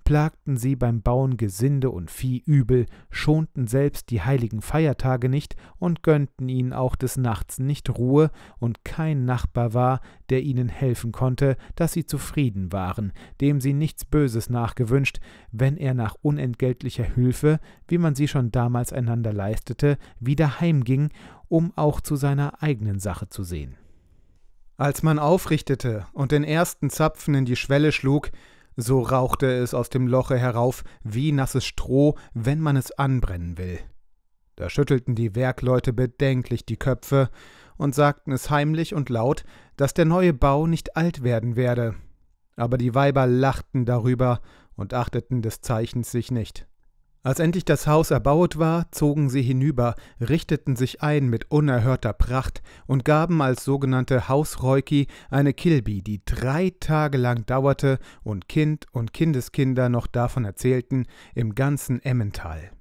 plagten sie beim Bauen Gesinde und Vieh übel, schonten selbst die heiligen Feiertage nicht und gönnten ihnen auch des Nachts nicht Ruhe, und kein Nachbar war, der ihnen helfen konnte, dass sie zufrieden waren, dem sie nichts Böses nachgewünscht, wenn er nach unentgeltlicher Hilfe, wie man sie schon damals einander leistete, wieder heimging, um auch zu seiner eigenen Sache zu sehen. Als man aufrichtete und den ersten Zapfen in die Schwelle schlug, so rauchte es aus dem Loche herauf wie nasses Stroh, wenn man es anbrennen will. Da schüttelten die Werkleute bedenklich die Köpfe und sagten es heimlich und laut, dass der neue Bau nicht alt werden werde. Aber die Weiber lachten darüber und achteten des Zeichens sich nicht. Als endlich das Haus erbauet war, zogen sie hinüber, richteten sich ein mit unerhörter Pracht und gaben als sogenannte Hausreuki eine Kilbi, die drei Tage lang dauerte und Kind und Kindeskinder noch davon erzählten, im ganzen Emmental.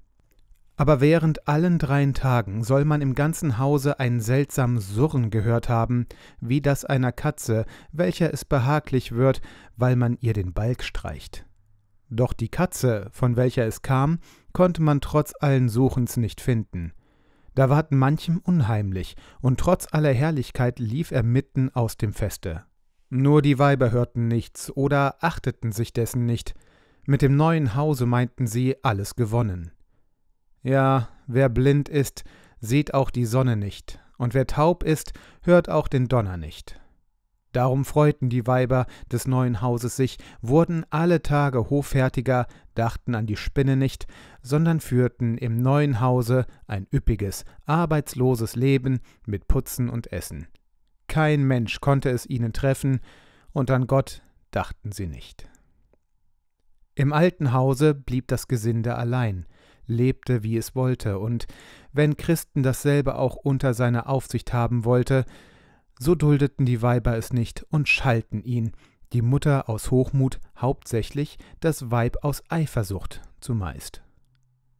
Aber während allen dreien Tagen soll man im ganzen Hause ein seltsam Surren gehört haben, wie das einer Katze, welcher es behaglich wird, weil man ihr den Balg streicht. Doch die Katze, von welcher es kam, konnte man trotz allen Suchens nicht finden. Da ward manchem unheimlich, und trotz aller Herrlichkeit lief er mitten aus dem Feste. Nur die Weiber hörten nichts oder achteten sich dessen nicht. Mit dem neuen Hause meinten sie alles gewonnen. Ja, wer blind ist, sieht auch die Sonne nicht, und wer taub ist, hört auch den Donner nicht. Darum freuten die Weiber des neuen Hauses sich, wurden alle Tage hoffärtiger, dachten an die Spinne nicht, sondern führten im neuen Hause ein üppiges, arbeitsloses Leben mit Putzen und Essen. Kein Mensch konnte es ihnen treffen, und an Gott dachten sie nicht. Im alten Hause blieb das Gesinde allein, lebte, wie es wollte, und wenn Christen dasselbe auch unter seiner Aufsicht haben wollte, so duldeten die Weiber es nicht und schalten ihn, die Mutter aus Hochmut hauptsächlich, das Weib aus Eifersucht zumeist.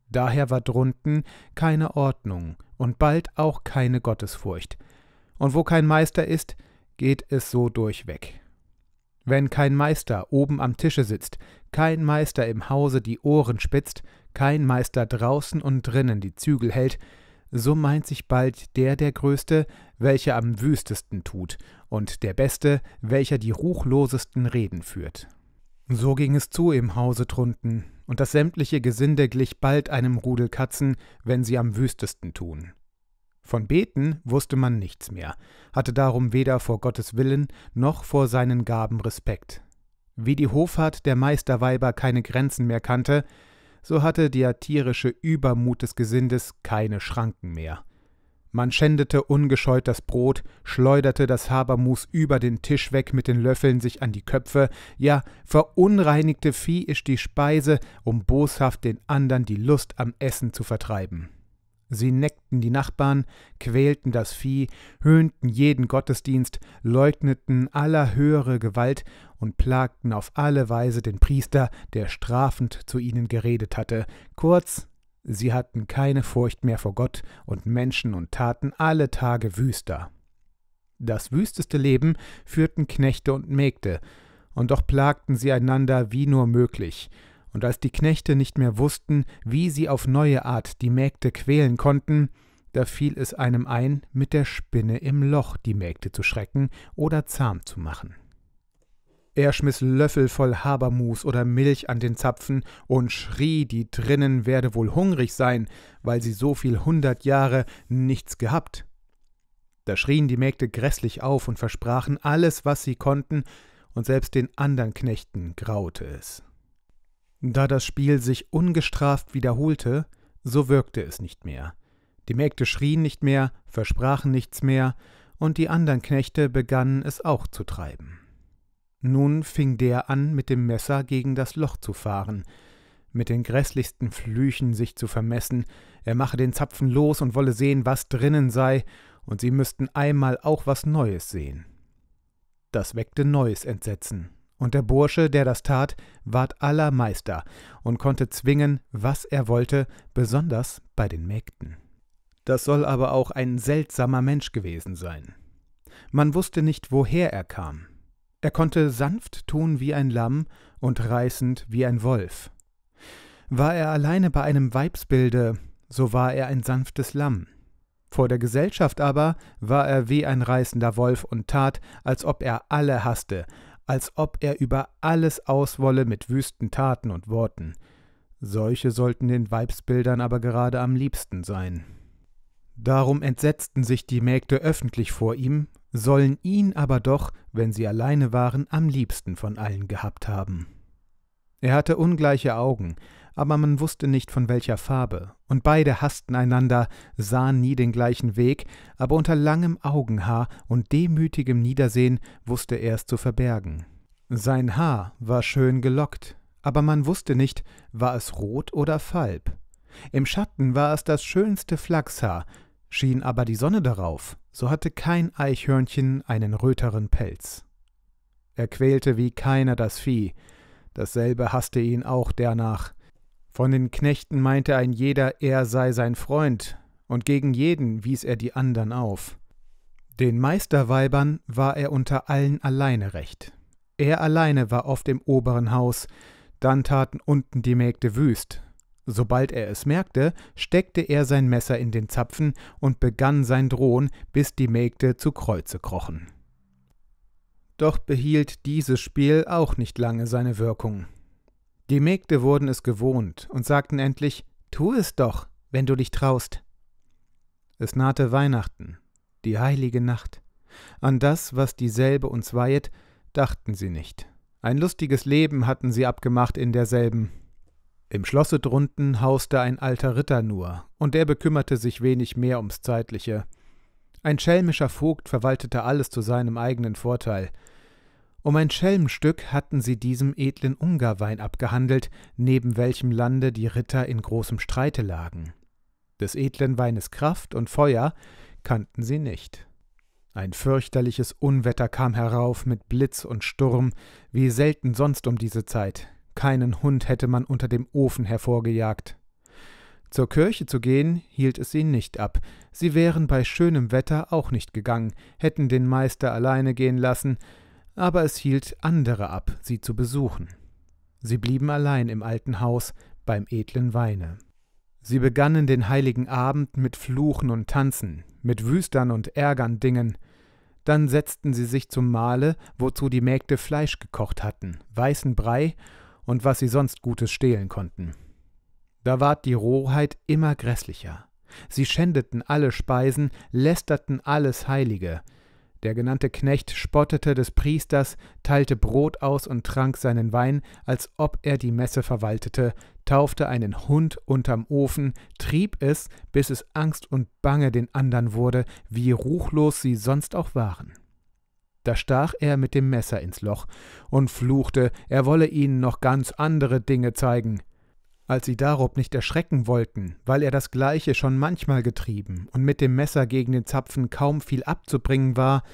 Daher war drunten keine Ordnung und bald auch keine Gottesfurcht. Und wo kein Meister ist, geht es so durchweg. Wenn kein Meister oben am Tische sitzt, kein Meister im Hause die Ohren spitzt, kein Meister draußen und drinnen die Zügel hält, so meint sich bald der der Größte, welcher am wüstesten tut, und der Beste, welcher die ruchlosesten Reden führt. So ging es zu im Hause drunten, und das sämtliche Gesinde glich bald einem Rudel Katzen, wenn sie am wüstesten tun. Von Beten wusste man nichts mehr, hatte darum weder vor Gottes Willen noch vor seinen Gaben Respekt. Wie die Hoffart der Meisterweiber keine Grenzen mehr kannte, so hatte der tierische Übermut des Gesindes keine Schranken mehr. Man schändete ungescheut das Brot, schleuderte das Habermus über den Tisch weg mit den Löffeln sich an die Köpfe, ja, verunreinigte Vieh ist die Speise, um boshaft den andern die Lust am Essen zu vertreiben. Sie neckten die Nachbarn, quälten das Vieh, höhnten jeden Gottesdienst, leugneten aller höhere Gewalt und plagten auf alle Weise den Priester, der strafend zu ihnen geredet hatte. Kurz, sie hatten keine Furcht mehr vor Gott und Menschen und taten alle Tage wüster. Das wüsteste Leben führten Knechte und Mägde, und doch plagten sie einander wie nur möglich, und als die Knechte nicht mehr wussten, wie sie auf neue Art die Mägde quälen konnten, da fiel es einem ein, mit der Spinne im Loch die Mägde zu schrecken oder zahm zu machen. Er schmiss Löffel voll Habermus oder Milch an den Zapfen und schrie, die drinnen werde wohl hungrig sein, weil sie so viel hundert Jahre nichts gehabt. Da schrien die Mägde grässlich auf und versprachen alles, was sie konnten, und selbst den andern Knechten graute es. Da das Spiel sich ungestraft wiederholte, so wirkte es nicht mehr. Die Mägde schrien nicht mehr, versprachen nichts mehr, und die andern Knechte begannen es auch zu treiben. Nun fing der an, mit dem Messer gegen das Loch zu fahren, mit den grässlichsten Flüchen sich zu vermessen, er mache den Zapfen los und wolle sehen, was drinnen sei, und sie müssten einmal auch was Neues sehen. Das weckte neues Entsetzen, und der Bursche, der das tat, ward aller Meister und konnte zwingen, was er wollte, besonders bei den Mägden. Das soll aber auch ein seltsamer Mensch gewesen sein. Man wusste nicht, woher er kam. Er konnte sanft tun wie ein Lamm und reißend wie ein Wolf. War er alleine bei einem Weibsbilde, so war er ein sanftes Lamm. Vor der Gesellschaft aber war er wie ein reißender Wolf und tat, als ob er alle hasste, als ob er über alles auswolle mit wüsten Taten und Worten. Solche sollten den Weibsbildern aber gerade am liebsten sein. Darum entsetzten sich die Mägde öffentlich vor ihm, sollen ihn aber doch, wenn sie alleine waren, am liebsten von allen gehabt haben. Er hatte ungleiche Augen, aber man wusste nicht von welcher Farbe, und beide hassten einander, sahen nie den gleichen Weg, aber unter langem Augenhaar und demütigem Niedersehen wusste er es zu verbergen. Sein Haar war schön gelockt, aber man wusste nicht, war es rot oder falb. Im Schatten war es das schönste Flachshaar, schien aber die Sonne darauf, so hatte kein Eichhörnchen einen röteren Pelz. Er quälte wie keiner das Vieh, dasselbe hasste ihn auch dernach, von den Knechten meinte ein jeder, er sei sein Freund, und gegen jeden wies er die andern auf. Den Meisterweibern war er unter allen alleine recht. Er alleine war oft im oberen Haus, dann taten unten die Mägde wüst. Sobald er es merkte, steckte er sein Messer in den Zapfen und begann sein Drohen, bis die Mägde zu Kreuze krochen. Doch behielt dieses Spiel auch nicht lange seine Wirkung. Die Mägde wurden es gewohnt und sagten endlich Tu es doch, wenn du dich traust. Es nahte Weihnachten, die heilige Nacht. An das, was dieselbe uns weihet, dachten sie nicht. Ein lustiges Leben hatten sie abgemacht in derselben. Im Schlosse drunten hauste ein alter Ritter nur, und der bekümmerte sich wenig mehr ums Zeitliche. Ein schelmischer Vogt verwaltete alles zu seinem eigenen Vorteil, um ein Schelmenstück hatten sie diesem edlen Ungarwein abgehandelt, neben welchem Lande die Ritter in großem Streite lagen. Des edlen Weines Kraft und Feuer kannten sie nicht. Ein fürchterliches Unwetter kam herauf mit Blitz und Sturm, wie selten sonst um diese Zeit. Keinen Hund hätte man unter dem Ofen hervorgejagt. Zur Kirche zu gehen hielt es sie nicht ab. Sie wären bei schönem Wetter auch nicht gegangen, hätten den Meister alleine gehen lassen, aber es hielt andere ab, sie zu besuchen. Sie blieben allein im alten Haus beim edlen Weine. Sie begannen den heiligen Abend mit Fluchen und Tanzen, mit Wüstern und Ärgern Dingen. Dann setzten sie sich zum Mahle, wozu die Mägde Fleisch gekocht hatten, weißen Brei und was sie sonst Gutes stehlen konnten. Da ward die Rohheit immer grässlicher. Sie schändeten alle Speisen, lästerten alles Heilige, der genannte Knecht spottete des Priesters, teilte Brot aus und trank seinen Wein, als ob er die Messe verwaltete, taufte einen Hund unterm Ofen, trieb es, bis es Angst und Bange den andern wurde, wie ruchlos sie sonst auch waren. Da stach er mit dem Messer ins Loch und fluchte, er wolle ihnen noch ganz andere Dinge zeigen. Als sie darob nicht erschrecken wollten, weil er das Gleiche schon manchmal getrieben und mit dem Messer gegen den Zapfen kaum viel abzubringen war,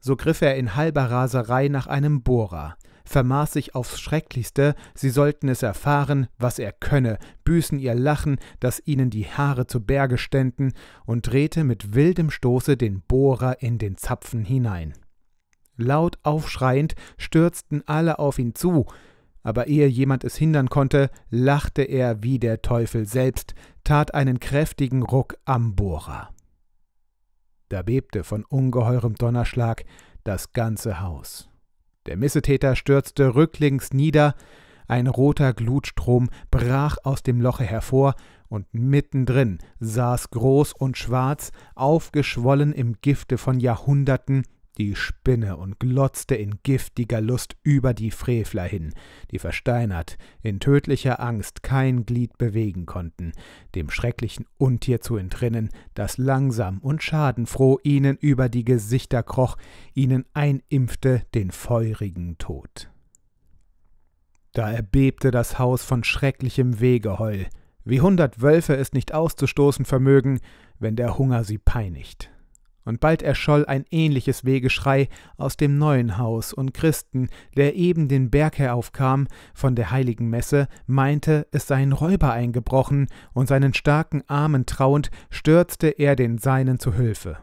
so griff er in halber Raserei nach einem Bohrer, vermaß sich aufs Schrecklichste, sie sollten es erfahren, was er könne, büßen ihr Lachen, dass ihnen die Haare zu Berge ständen, und drehte mit wildem Stoße den Bohrer in den Zapfen hinein. Laut aufschreiend stürzten alle auf ihn zu, aber ehe jemand es hindern konnte, lachte er wie der Teufel selbst, tat einen kräftigen Ruck am Bohrer. Da bebte von ungeheurem Donnerschlag das ganze Haus. Der Missetäter stürzte rücklings nieder, ein roter Glutstrom brach aus dem Loche hervor, und mittendrin saß groß und schwarz, aufgeschwollen im Gifte von Jahrhunderten, die Spinne und glotzte in giftiger Lust über die Frevler hin, die versteinert, in tödlicher Angst kein Glied bewegen konnten, dem schrecklichen Untier zu entrinnen, das langsam und schadenfroh ihnen über die Gesichter kroch, ihnen einimpfte den feurigen Tod. Da erbebte das Haus von schrecklichem Wegeheul, wie hundert Wölfe es nicht auszustoßen vermögen, wenn der Hunger sie peinigt. Und bald erscholl ein ähnliches Wehgeschrei aus dem neuen Haus, und Christen, der eben den Berg heraufkam von der heiligen Messe, meinte, es seien Räuber eingebrochen, und seinen starken Armen trauend, stürzte er den Seinen zu Hilfe.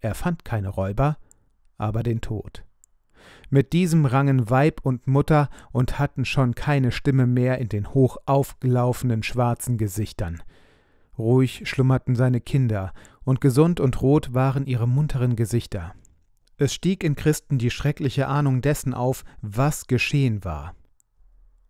Er fand keine Räuber, aber den Tod. Mit diesem rangen Weib und Mutter und hatten schon keine Stimme mehr in den hoch aufgelaufenen schwarzen Gesichtern. Ruhig schlummerten seine Kinder, und gesund und rot waren ihre munteren Gesichter. Es stieg in Christen die schreckliche Ahnung dessen auf, was geschehen war.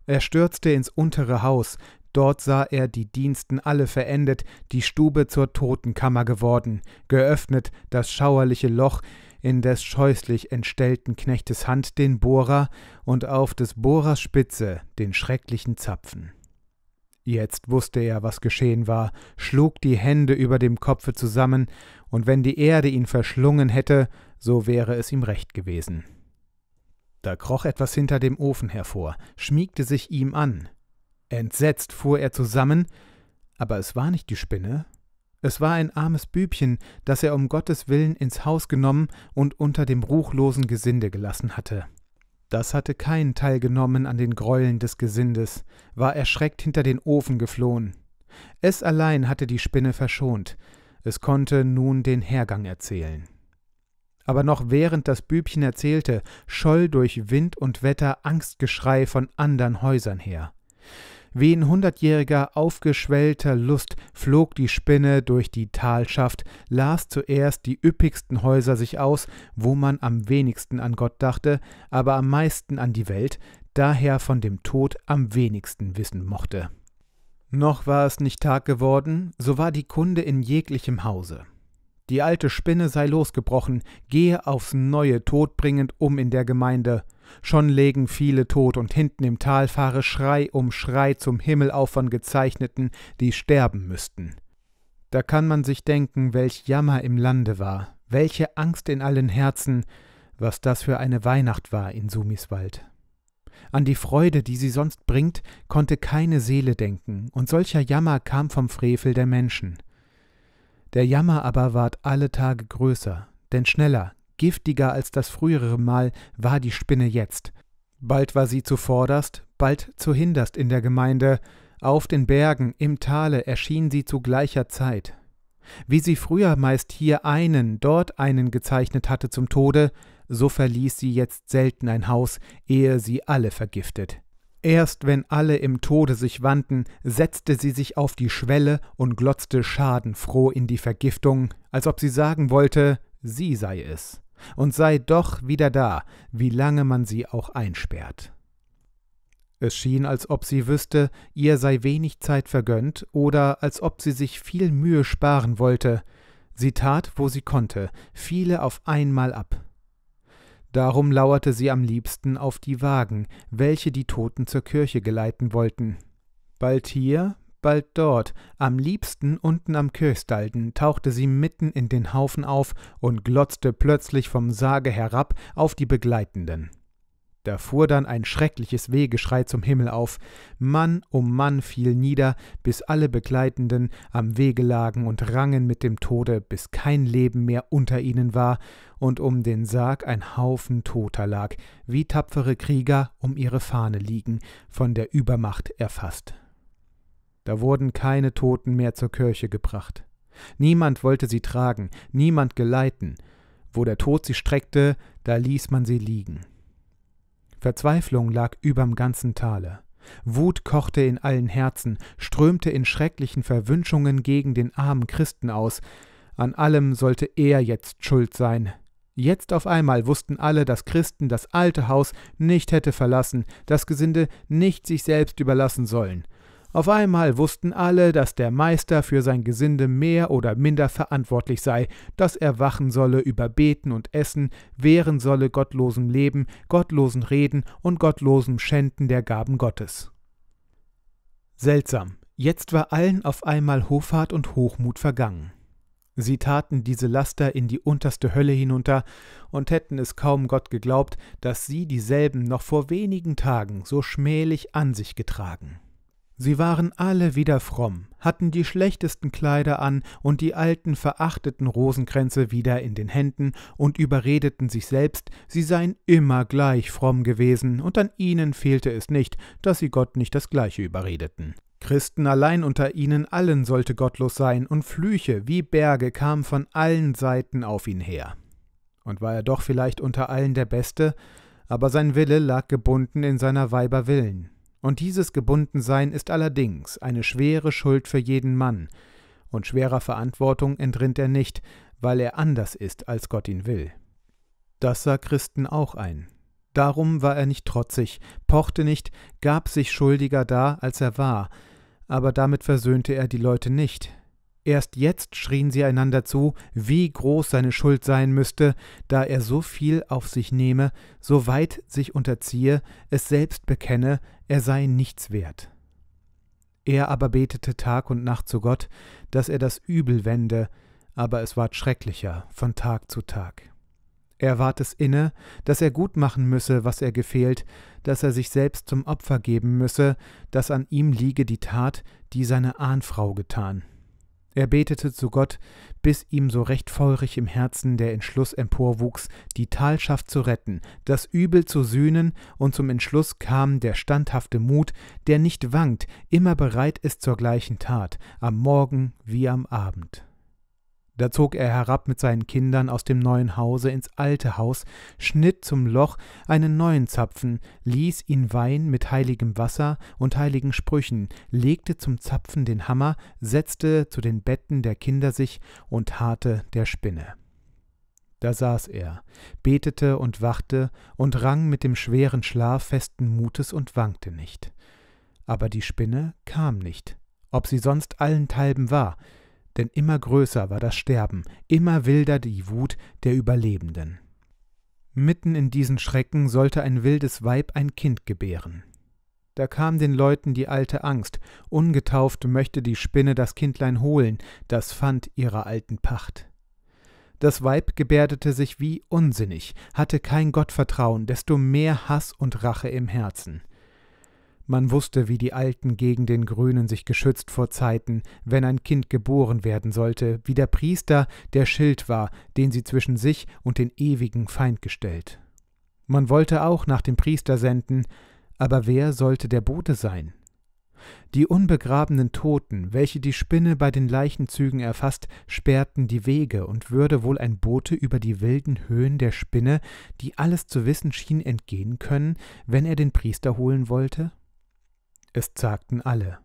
Er stürzte ins untere Haus, dort sah er die Diensten alle verendet, die Stube zur Totenkammer geworden, geöffnet das schauerliche Loch, in des scheußlich entstellten Knechtes Hand den Bohrer und auf des Bohrers Spitze den schrecklichen Zapfen. Jetzt wusste er, was geschehen war, schlug die Hände über dem Kopfe zusammen, und wenn die Erde ihn verschlungen hätte, so wäre es ihm recht gewesen. Da kroch etwas hinter dem Ofen hervor, schmiegte sich ihm an. Entsetzt fuhr er zusammen, aber es war nicht die Spinne, es war ein armes Bübchen, das er um Gottes willen ins Haus genommen und unter dem ruchlosen Gesinde gelassen hatte. Das hatte keinen Teil genommen an den Greueln des Gesindes, war erschreckt hinter den Ofen geflohen. Es allein hatte die Spinne verschont, es konnte nun den Hergang erzählen. Aber noch während das Bübchen erzählte, scholl durch Wind und Wetter Angstgeschrei von andern Häusern her. Wie in hundertjähriger, aufgeschwellter Lust flog die Spinne durch die Talschaft, las zuerst die üppigsten Häuser sich aus, wo man am wenigsten an Gott dachte, aber am meisten an die Welt, daher von dem Tod am wenigsten wissen mochte. Noch war es nicht Tag geworden, so war die Kunde in jeglichem Hause. Die alte Spinne sei losgebrochen, gehe aufs Neue todbringend um in der Gemeinde, Schon legen viele tot und hinten im Tal fahre Schrei um Schrei zum Himmel auf von Gezeichneten, die sterben müssten. Da kann man sich denken, welch Jammer im Lande war, welche Angst in allen Herzen, was das für eine Weihnacht war in Sumiswald. An die Freude, die sie sonst bringt, konnte keine Seele denken, und solcher Jammer kam vom Frevel der Menschen. Der Jammer aber ward alle Tage größer, denn schneller, Giftiger als das frühere Mal war die Spinne jetzt. Bald war sie zuvorderst, bald zuhinderst in der Gemeinde, auf den Bergen, im Tale erschien sie zu gleicher Zeit. Wie sie früher meist hier einen, dort einen gezeichnet hatte zum Tode, so verließ sie jetzt selten ein Haus, ehe sie alle vergiftet. Erst wenn alle im Tode sich wandten, setzte sie sich auf die Schwelle und glotzte schadenfroh in die Vergiftung, als ob sie sagen wollte, sie sei es und sei doch wieder da, wie lange man sie auch einsperrt. Es schien, als ob sie wüsste, ihr sei wenig Zeit vergönnt, oder als ob sie sich viel Mühe sparen wollte. Sie tat, wo sie konnte, viele auf einmal ab. Darum lauerte sie am liebsten auf die Wagen, welche die Toten zur Kirche geleiten wollten. Bald hier, bald dort, am liebsten unten am Kirchstalden, tauchte sie mitten in den Haufen auf und glotzte plötzlich vom Sarge herab auf die Begleitenden. Da fuhr dann ein schreckliches Wehgeschrei zum Himmel auf. Mann um Mann fiel nieder, bis alle Begleitenden am Wege lagen und rangen mit dem Tode, bis kein Leben mehr unter ihnen war und um den Sarg ein Haufen Toter lag, wie tapfere Krieger um ihre Fahne liegen, von der Übermacht erfasst. Da wurden keine Toten mehr zur Kirche gebracht. Niemand wollte sie tragen, niemand geleiten. Wo der Tod sie streckte, da ließ man sie liegen. Verzweiflung lag überm ganzen Tale. Wut kochte in allen Herzen, strömte in schrecklichen Verwünschungen gegen den armen Christen aus. An allem sollte er jetzt schuld sein. Jetzt auf einmal wussten alle, dass Christen das alte Haus nicht hätte verlassen, das Gesinde nicht sich selbst überlassen sollen. Auf einmal wussten alle, dass der Meister für sein Gesinde mehr oder minder verantwortlich sei, dass er wachen solle über Beten und Essen, wehren solle gottlosem Leben, gottlosen Reden und gottlosem Schänden der Gaben Gottes. Seltsam, jetzt war allen auf einmal Hoffart und Hochmut vergangen. Sie taten diese Laster in die unterste Hölle hinunter und hätten es kaum Gott geglaubt, dass sie dieselben noch vor wenigen Tagen so schmählich an sich getragen. Sie waren alle wieder fromm, hatten die schlechtesten Kleider an und die alten verachteten Rosenkränze wieder in den Händen und überredeten sich selbst, sie seien immer gleich fromm gewesen, und an ihnen fehlte es nicht, dass sie Gott nicht das gleiche überredeten. Christen allein unter ihnen allen sollte gottlos sein, und Flüche wie Berge kamen von allen Seiten auf ihn her. Und war er doch vielleicht unter allen der Beste, aber sein Wille lag gebunden in seiner Weiber Willen. Und dieses Gebundensein ist allerdings eine schwere Schuld für jeden Mann, und schwerer Verantwortung entrinnt er nicht, weil er anders ist, als Gott ihn will. Das sah Christen auch ein. Darum war er nicht trotzig, pochte nicht, gab sich schuldiger dar, als er war, aber damit versöhnte er die Leute nicht, Erst jetzt schrien sie einander zu, wie groß seine Schuld sein müsste, da er so viel auf sich nehme, so weit sich unterziehe, es selbst bekenne, er sei nichts wert. Er aber betete Tag und Nacht zu Gott, dass er das Übel wende, aber es ward schrecklicher von Tag zu Tag. Er ward es inne, dass er gut machen müsse, was er gefehlt, dass er sich selbst zum Opfer geben müsse, dass an ihm liege die Tat, die seine Ahnfrau getan. Er betete zu Gott, bis ihm so recht feurig im Herzen der Entschluss emporwuchs, die Talschaft zu retten, das Übel zu sühnen, und zum Entschluss kam der standhafte Mut, der nicht wankt, immer bereit ist zur gleichen Tat, am Morgen wie am Abend. Da zog er herab mit seinen Kindern aus dem neuen Hause ins alte Haus, schnitt zum Loch einen neuen Zapfen, ließ ihn weihen mit heiligem Wasser und heiligen Sprüchen, legte zum Zapfen den Hammer, setzte zu den Betten der Kinder sich und harrte der Spinne. Da saß er, betete und wachte und rang mit dem schweren Schlaf festen Mutes und wankte nicht. Aber die Spinne kam nicht, ob sie sonst allenthalben war, denn immer größer war das Sterben, immer wilder die Wut der Überlebenden. Mitten in diesen Schrecken sollte ein wildes Weib ein Kind gebären. Da kam den Leuten die alte Angst, ungetauft möchte die Spinne das Kindlein holen, das fand ihrer alten Pacht. Das Weib gebärdete sich wie unsinnig, hatte kein Gottvertrauen, desto mehr Hass und Rache im Herzen. Man wusste, wie die Alten gegen den Grünen sich geschützt vor Zeiten, wenn ein Kind geboren werden sollte, wie der Priester der Schild war, den sie zwischen sich und den ewigen Feind gestellt. Man wollte auch nach dem Priester senden, aber wer sollte der Bote sein? Die unbegrabenen Toten, welche die Spinne bei den Leichenzügen erfasst, sperrten die Wege, und würde wohl ein Bote über die wilden Höhen der Spinne, die alles zu wissen schien, entgehen können, wenn er den Priester holen wollte? Es zagten alle.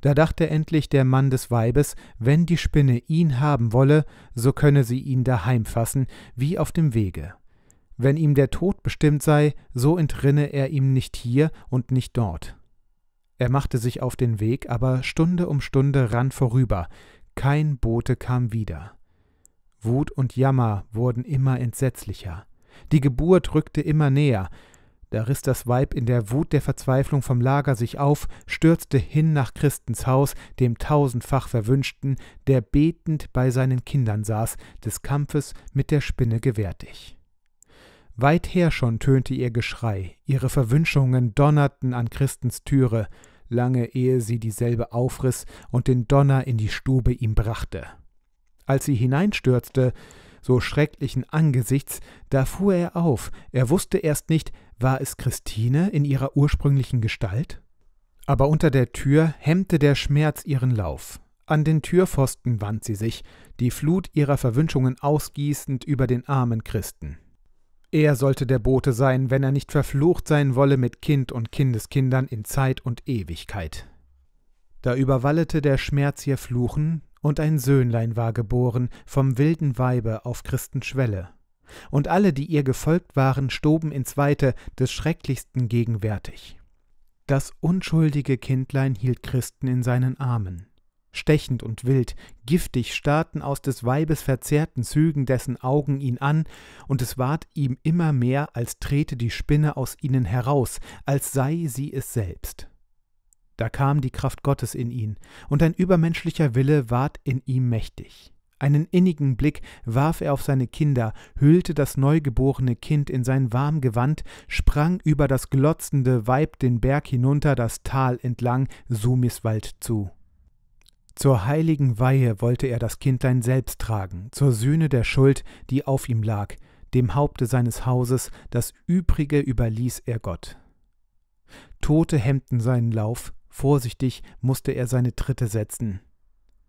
Da dachte endlich der Mann des Weibes, wenn die Spinne ihn haben wolle, so könne sie ihn daheim fassen, wie auf dem Wege. Wenn ihm der Tod bestimmt sei, so entrinne er ihm nicht hier und nicht dort. Er machte sich auf den Weg, aber Stunde um Stunde rann vorüber, kein Bote kam wieder. Wut und Jammer wurden immer entsetzlicher. Die Geburt rückte immer näher, da riss das Weib in der Wut der Verzweiflung vom Lager sich auf, stürzte hin nach Christens Haus, dem tausendfach Verwünschten, der betend bei seinen Kindern saß, des Kampfes mit der Spinne gewärtig. Weither schon tönte ihr Geschrei, ihre Verwünschungen donnerten an Christens Türe, lange ehe sie dieselbe aufriß und den Donner in die Stube ihm brachte. Als sie hineinstürzte, so schrecklichen Angesichts, da fuhr er auf, er wusste erst nicht, war es Christine in ihrer ursprünglichen Gestalt? Aber unter der Tür hemmte der Schmerz ihren Lauf. An den Türpfosten wand sie sich, die Flut ihrer Verwünschungen ausgießend über den armen Christen. Er sollte der Bote sein, wenn er nicht verflucht sein wolle mit Kind und Kindeskindern in Zeit und Ewigkeit. Da überwallete der Schmerz ihr Fluchen, und ein Söhnlein war geboren vom wilden Weibe auf Christens Schwelle. Und alle, die ihr gefolgt waren, stoben ins Weite des Schrecklichsten gegenwärtig. Das unschuldige Kindlein hielt Christen in seinen Armen. Stechend und wild, giftig starrten aus des Weibes verzerrten Zügen dessen Augen ihn an, und es ward ihm immer mehr, als trete die Spinne aus ihnen heraus, als sei sie es selbst. Da kam die Kraft Gottes in ihn, und ein übermenschlicher Wille ward in ihm mächtig. Einen innigen Blick warf er auf seine Kinder, hüllte das neugeborene Kind in sein warm Gewand, sprang über das glotzende Weib den Berg hinunter, das Tal entlang, Sumiswald zu. Zur heiligen Weihe wollte er das Kindlein selbst tragen, zur Sühne der Schuld, die auf ihm lag, dem Haupte seines Hauses, das übrige überließ er Gott. Tote hemmten seinen Lauf, vorsichtig musste er seine Tritte setzen.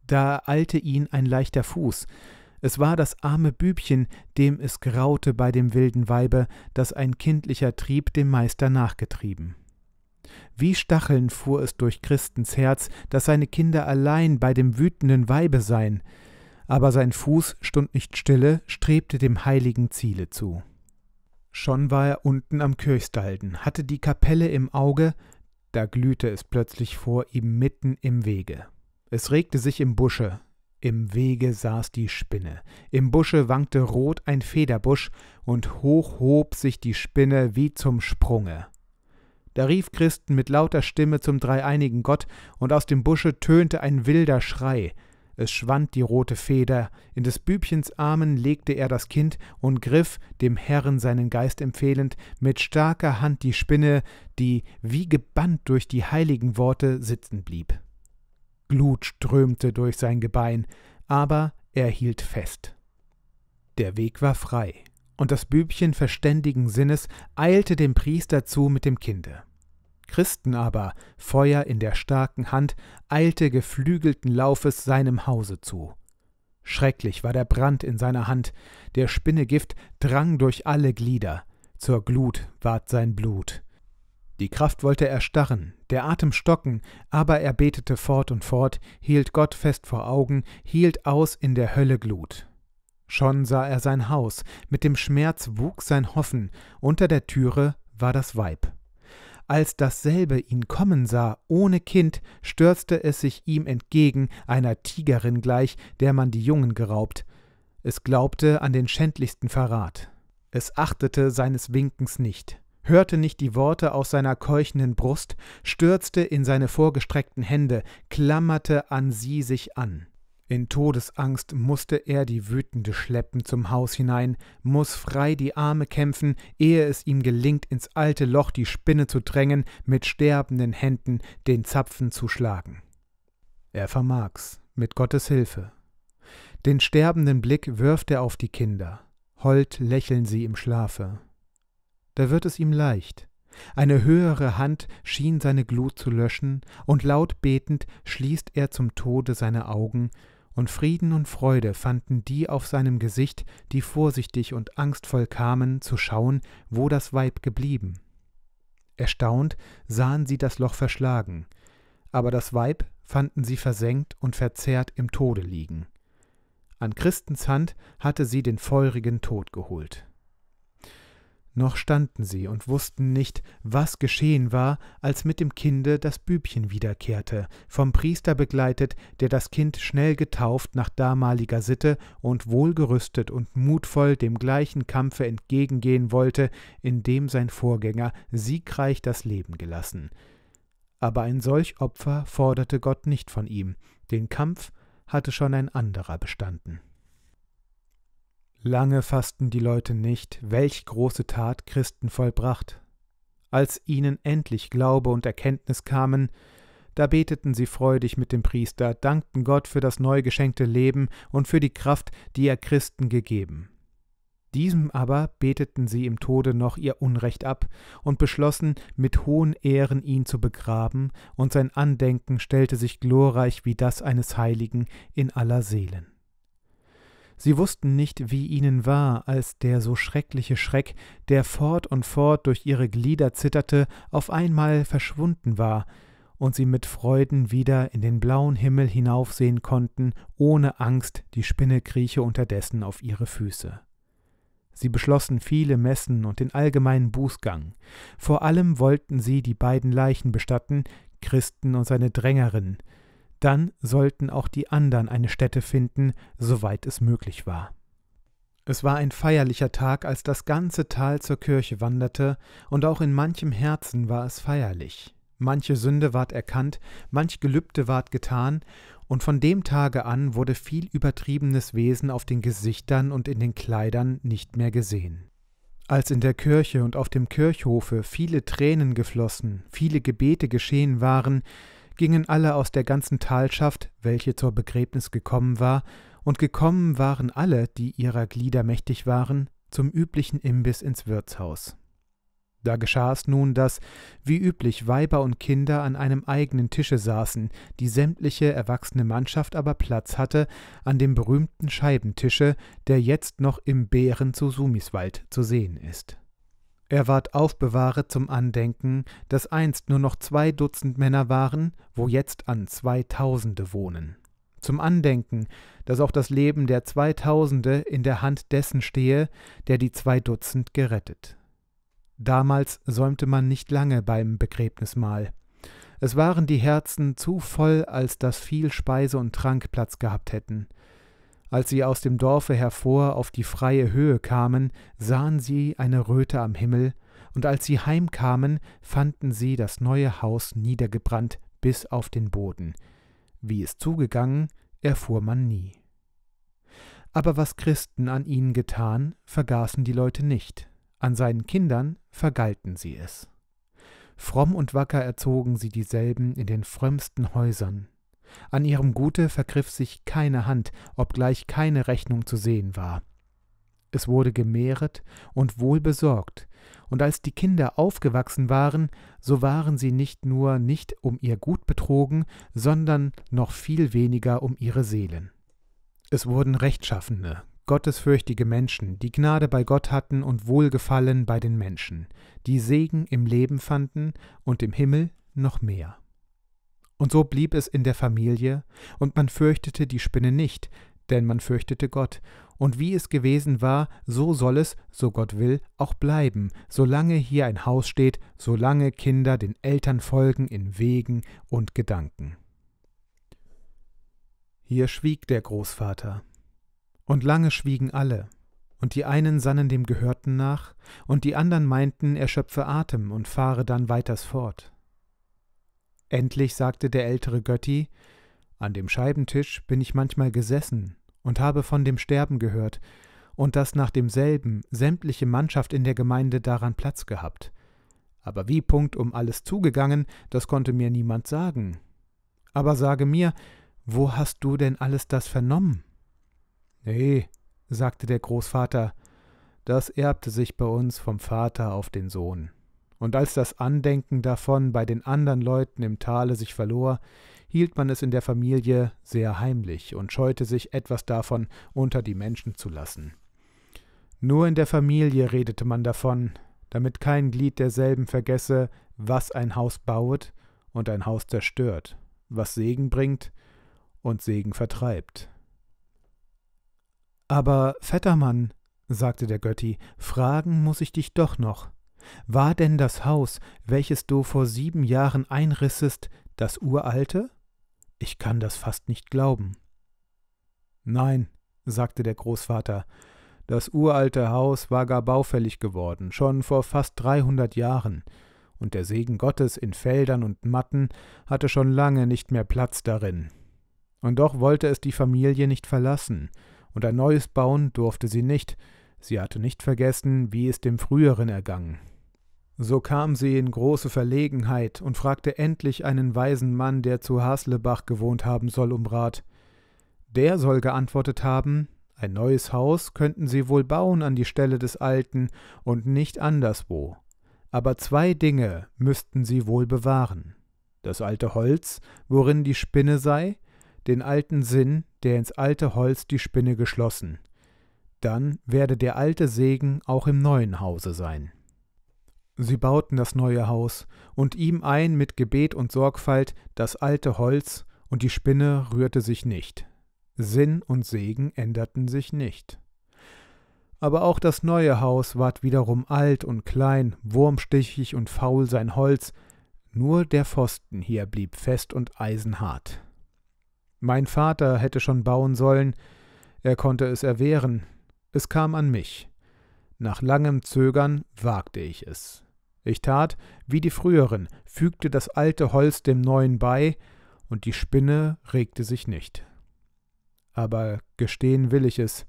Da eilte ihn ein leichter Fuß, es war das arme Bübchen, dem es graute bei dem wilden Weibe, das ein kindlicher Trieb dem Meister nachgetrieben. Wie Stacheln fuhr es durch Christens Herz, dass seine Kinder allein bei dem wütenden Weibe seien, aber sein Fuß stund nicht stille, strebte dem heiligen Ziele zu. Schon war er unten am Kirchstalden, hatte die Kapelle im Auge, da glühte es plötzlich vor ihm mitten im Wege. Es regte sich im Busche, im Wege saß die Spinne, im Busche wankte rot ein Federbusch, und hoch hob sich die Spinne wie zum Sprunge. Da rief Christen mit lauter Stimme zum dreieinigen Gott, und aus dem Busche tönte ein wilder Schrei. Es schwand die rote Feder, in des Bübchens Armen legte er das Kind und griff, dem Herrn seinen Geist empfehlend, mit starker Hand die Spinne, die wie gebannt durch die heiligen Worte sitzen blieb. Glut strömte durch sein Gebein, aber er hielt fest. Der Weg war frei und das Bübchen verständigen Sinnes eilte dem Priester zu mit dem Kinde. Christen aber, Feuer in der starken Hand, eilte geflügelten Laufes seinem Hause zu. Schrecklich war der Brand in seiner Hand, der Spinnegift drang durch alle Glieder, zur Glut ward sein Blut. Die Kraft wollte erstarren, der Atem stocken, aber er betete fort und fort, hielt Gott fest vor Augen, hielt aus in der Hölle Glut. Schon sah er sein Haus, mit dem Schmerz wuchs sein Hoffen, unter der Türe war das Weib. Als dasselbe ihn kommen sah, ohne Kind, stürzte es sich ihm entgegen, einer Tigerin gleich, der man die Jungen geraubt. Es glaubte an den schändlichsten Verrat. Es achtete seines Winkens nicht, hörte nicht die Worte aus seiner keuchenden Brust, stürzte in seine vorgestreckten Hände, klammerte an sie sich an. In Todesangst musste er die Wütende schleppen zum Haus hinein, muss frei die Arme kämpfen, ehe es ihm gelingt, ins alte Loch die Spinne zu drängen, mit sterbenden Händen den Zapfen zu schlagen. Er vermag's, mit Gottes Hilfe. Den sterbenden Blick wirft er auf die Kinder, hold lächeln sie im Schlafe. Da wird es ihm leicht, eine höhere Hand schien seine Glut zu löschen, und laut betend schließt er zum Tode seine Augen, und Frieden und Freude fanden die auf seinem Gesicht, die vorsichtig und angstvoll kamen, zu schauen, wo das Weib geblieben. Erstaunt sahen sie das Loch verschlagen, aber das Weib fanden sie versenkt und verzehrt im Tode liegen. An Christens Hand hatte sie den feurigen Tod geholt. Noch standen sie und wussten nicht, was geschehen war, als mit dem Kinde das Bübchen wiederkehrte, vom Priester begleitet, der das Kind schnell getauft nach damaliger Sitte und wohlgerüstet und mutvoll dem gleichen Kampfe entgegengehen wollte, in dem sein Vorgänger siegreich das Leben gelassen. Aber ein solch Opfer forderte Gott nicht von ihm, den Kampf hatte schon ein anderer bestanden. Lange fassten die Leute nicht, welch große Tat Christen vollbracht. Als ihnen endlich Glaube und Erkenntnis kamen, da beteten sie freudig mit dem Priester, dankten Gott für das neu geschenkte Leben und für die Kraft, die er Christen gegeben. Diesem aber beteten sie im Tode noch ihr Unrecht ab und beschlossen, mit hohen Ehren ihn zu begraben, und sein Andenken stellte sich glorreich wie das eines Heiligen in aller Seelen. Sie wussten nicht, wie ihnen war, als der so schreckliche Schreck, der fort und fort durch ihre Glieder zitterte, auf einmal verschwunden war, und sie mit Freuden wieder in den blauen Himmel hinaufsehen konnten, ohne Angst, die Spinne krieche unterdessen auf ihre Füße. Sie beschlossen viele Messen und den allgemeinen Bußgang. Vor allem wollten sie die beiden Leichen bestatten, Christen und seine Drängerin, dann sollten auch die anderen eine Stätte finden, soweit es möglich war. Es war ein feierlicher Tag, als das ganze Tal zur Kirche wanderte, und auch in manchem Herzen war es feierlich. Manche Sünde ward erkannt, manch Gelübde ward getan, und von dem Tage an wurde viel übertriebenes Wesen auf den Gesichtern und in den Kleidern nicht mehr gesehen. Als in der Kirche und auf dem Kirchhofe viele Tränen geflossen, viele Gebete geschehen waren, gingen alle aus der ganzen Talschaft, welche zur Begräbnis gekommen war, und gekommen waren alle, die ihrer Glieder mächtig waren, zum üblichen Imbiss ins Wirtshaus. Da geschah es nun, dass, wie üblich, Weiber und Kinder an einem eigenen Tische saßen, die sämtliche erwachsene Mannschaft aber Platz hatte an dem berühmten Scheibentische, der jetzt noch im Bären zu Sumiswald zu sehen ist. Er ward aufbewahret zum Andenken, dass einst nur noch zwei Dutzend Männer waren, wo jetzt an Zweitausende wohnen. Zum Andenken, dass auch das Leben der Zweitausende in der Hand dessen stehe, der die zwei Dutzend gerettet. Damals säumte man nicht lange beim Begräbnismahl. Es waren die Herzen zu voll, als dass viel Speise und Trank Platz gehabt hätten. Als sie aus dem Dorfe hervor auf die freie Höhe kamen, sahen sie eine Röte am Himmel, und als sie heimkamen, fanden sie das neue Haus niedergebrannt bis auf den Boden. Wie es zugegangen, erfuhr man nie. Aber was Christen an ihnen getan, vergaßen die Leute nicht an seinen Kindern vergalten sie es. Fromm und wacker erzogen sie dieselben in den frömmsten Häusern. An ihrem Gute vergriff sich keine Hand, obgleich keine Rechnung zu sehen war. Es wurde gemehret und wohl besorgt, und als die Kinder aufgewachsen waren, so waren sie nicht nur nicht um ihr Gut betrogen, sondern noch viel weniger um ihre Seelen. Es wurden Rechtschaffene, gottesfürchtige Menschen, die Gnade bei Gott hatten und Wohlgefallen bei den Menschen, die Segen im Leben fanden und im Himmel noch mehr. Und so blieb es in der Familie, und man fürchtete die Spinne nicht, denn man fürchtete Gott, und wie es gewesen war, so soll es, so Gott will, auch bleiben, solange hier ein Haus steht, solange Kinder den Eltern folgen in Wegen und Gedanken. Hier schwieg der Großvater, und lange schwiegen alle, und die einen sannen dem Gehörten nach, und die andern meinten, er schöpfe Atem und fahre dann weiters fort. Endlich sagte der ältere Götti, an dem Scheibentisch bin ich manchmal gesessen und habe von dem Sterben gehört, und dass nach demselben sämtliche Mannschaft in der Gemeinde daran Platz gehabt. Aber wie Punkt um alles zugegangen, das konnte mir niemand sagen. Aber sage mir, wo hast du denn alles das vernommen? Nee, sagte der Großvater, das erbte sich bei uns vom Vater auf den Sohn. Und als das Andenken davon bei den anderen Leuten im Tale sich verlor, hielt man es in der Familie sehr heimlich und scheute sich etwas davon unter die Menschen zu lassen. Nur in der Familie redete man davon, damit kein Glied derselben vergesse, was ein Haus bauet und ein Haus zerstört, was Segen bringt und Segen vertreibt. Aber, Vettermann, sagte der Götti, fragen muss ich dich doch noch. War denn das Haus, welches du vor sieben Jahren einrissest, das uralte? Ich kann das fast nicht glauben. Nein, sagte der Großvater, das uralte Haus war gar baufällig geworden, schon vor fast dreihundert Jahren, und der Segen Gottes in Feldern und Matten hatte schon lange nicht mehr Platz darin. Und doch wollte es die Familie nicht verlassen, und ein neues bauen durfte sie nicht, sie hatte nicht vergessen, wie es dem früheren ergangen. So kam sie in große Verlegenheit und fragte endlich einen weisen Mann, der zu Haslebach gewohnt haben soll, um Rat. Der soll geantwortet haben, ein neues Haus könnten sie wohl bauen an die Stelle des alten und nicht anderswo. Aber zwei Dinge müssten sie wohl bewahren. Das alte Holz, worin die Spinne sei, den alten Sinn, der ins alte Holz die Spinne geschlossen. Dann werde der alte Segen auch im neuen Hause sein. Sie bauten das neue Haus und ihm ein mit Gebet und Sorgfalt das alte Holz, und die Spinne rührte sich nicht. Sinn und Segen änderten sich nicht. Aber auch das neue Haus ward wiederum alt und klein, wurmstichig und faul sein Holz, nur der Pfosten hier blieb fest und eisenhart. Mein Vater hätte schon bauen sollen, er konnte es erwehren, es kam an mich. Nach langem Zögern wagte ich es. Ich tat, wie die früheren, fügte das alte Holz dem neuen bei, und die Spinne regte sich nicht. Aber gestehen will ich es,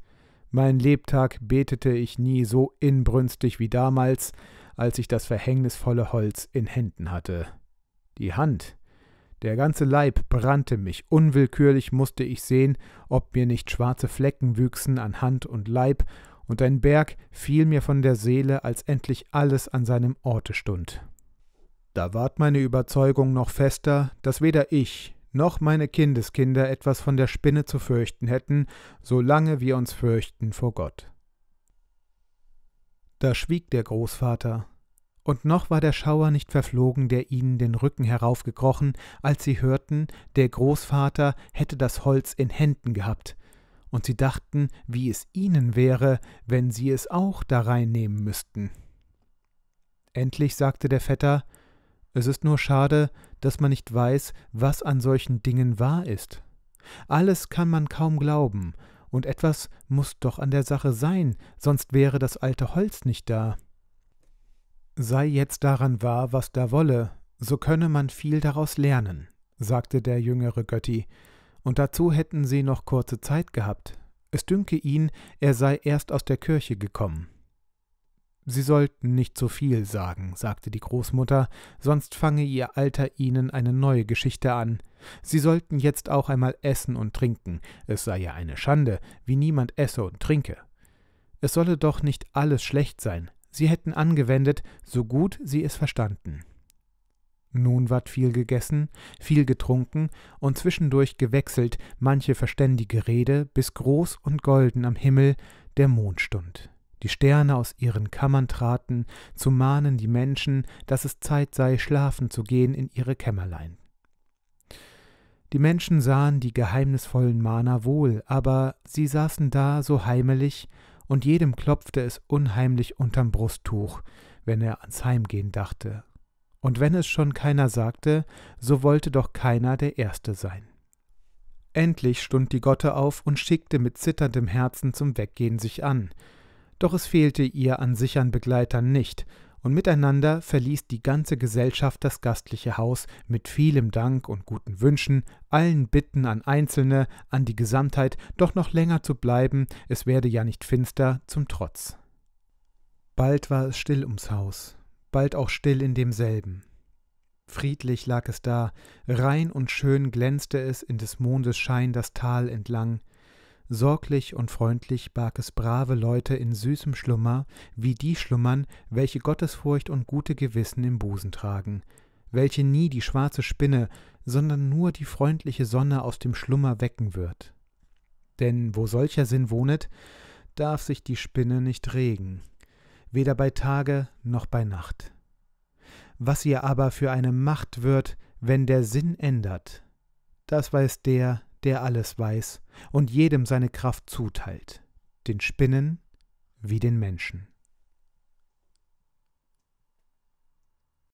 mein Lebtag betete ich nie so inbrünstig wie damals, als ich das verhängnisvolle Holz in Händen hatte. Die Hand, der ganze Leib brannte mich, unwillkürlich musste ich sehen, ob mir nicht schwarze Flecken wüchsen an Hand und Leib, und ein Berg fiel mir von der Seele, als endlich alles an seinem Orte stund. Da ward meine Überzeugung noch fester, dass weder ich noch meine Kindeskinder etwas von der Spinne zu fürchten hätten, solange wir uns fürchten vor Gott. Da schwieg der Großvater, und noch war der Schauer nicht verflogen, der ihnen den Rücken heraufgekrochen, als sie hörten, der Großvater hätte das Holz in Händen gehabt, und sie dachten, wie es ihnen wäre, wenn sie es auch darein nehmen müssten. Endlich sagte der Vetter, es ist nur schade, dass man nicht weiß, was an solchen Dingen wahr ist. Alles kann man kaum glauben, und etwas muss doch an der Sache sein, sonst wäre das alte Holz nicht da. Sei jetzt daran wahr, was da wolle, so könne man viel daraus lernen, sagte der jüngere Götti, und dazu hätten sie noch kurze Zeit gehabt. Es dünke ihn, er sei erst aus der Kirche gekommen. Sie sollten nicht so viel sagen, sagte die Großmutter, sonst fange ihr Alter ihnen eine neue Geschichte an. Sie sollten jetzt auch einmal essen und trinken, es sei ja eine Schande, wie niemand esse und trinke. Es solle doch nicht alles schlecht sein, sie hätten angewendet, so gut sie es verstanden. Nun ward viel gegessen, viel getrunken und zwischendurch gewechselt manche verständige Rede, bis groß und golden am Himmel der Mond stund die Sterne aus ihren Kammern traten, zu mahnen die Menschen, dass es Zeit sei, schlafen zu gehen in ihre Kämmerlein. Die Menschen sahen die geheimnisvollen Mahner wohl, aber sie saßen da so heimelig, und jedem klopfte es unheimlich unterm Brusttuch, wenn er ans Heimgehen dachte. Und wenn es schon keiner sagte, so wollte doch keiner der Erste sein. Endlich stund die Gotte auf und schickte mit zitterndem Herzen zum Weggehen sich an, doch es fehlte ihr an sichern Begleitern nicht, und miteinander verließ die ganze Gesellschaft das gastliche Haus mit vielem Dank und guten Wünschen, allen Bitten an Einzelne, an die Gesamtheit, doch noch länger zu bleiben, es werde ja nicht finster, zum Trotz. Bald war es still ums Haus, bald auch still in demselben. Friedlich lag es da, rein und schön glänzte es in des Mondes Schein das Tal entlang, Sorglich und freundlich barg es brave Leute in süßem Schlummer, wie die schlummern, welche Gottesfurcht und gute Gewissen im Busen tragen, welche nie die schwarze Spinne, sondern nur die freundliche Sonne aus dem Schlummer wecken wird. Denn wo solcher Sinn wohnet, darf sich die Spinne nicht regen, weder bei Tage noch bei Nacht. Was ihr aber für eine Macht wird, wenn der Sinn ändert, das weiß der, der alles weiß und jedem seine Kraft zuteilt, den Spinnen wie den Menschen.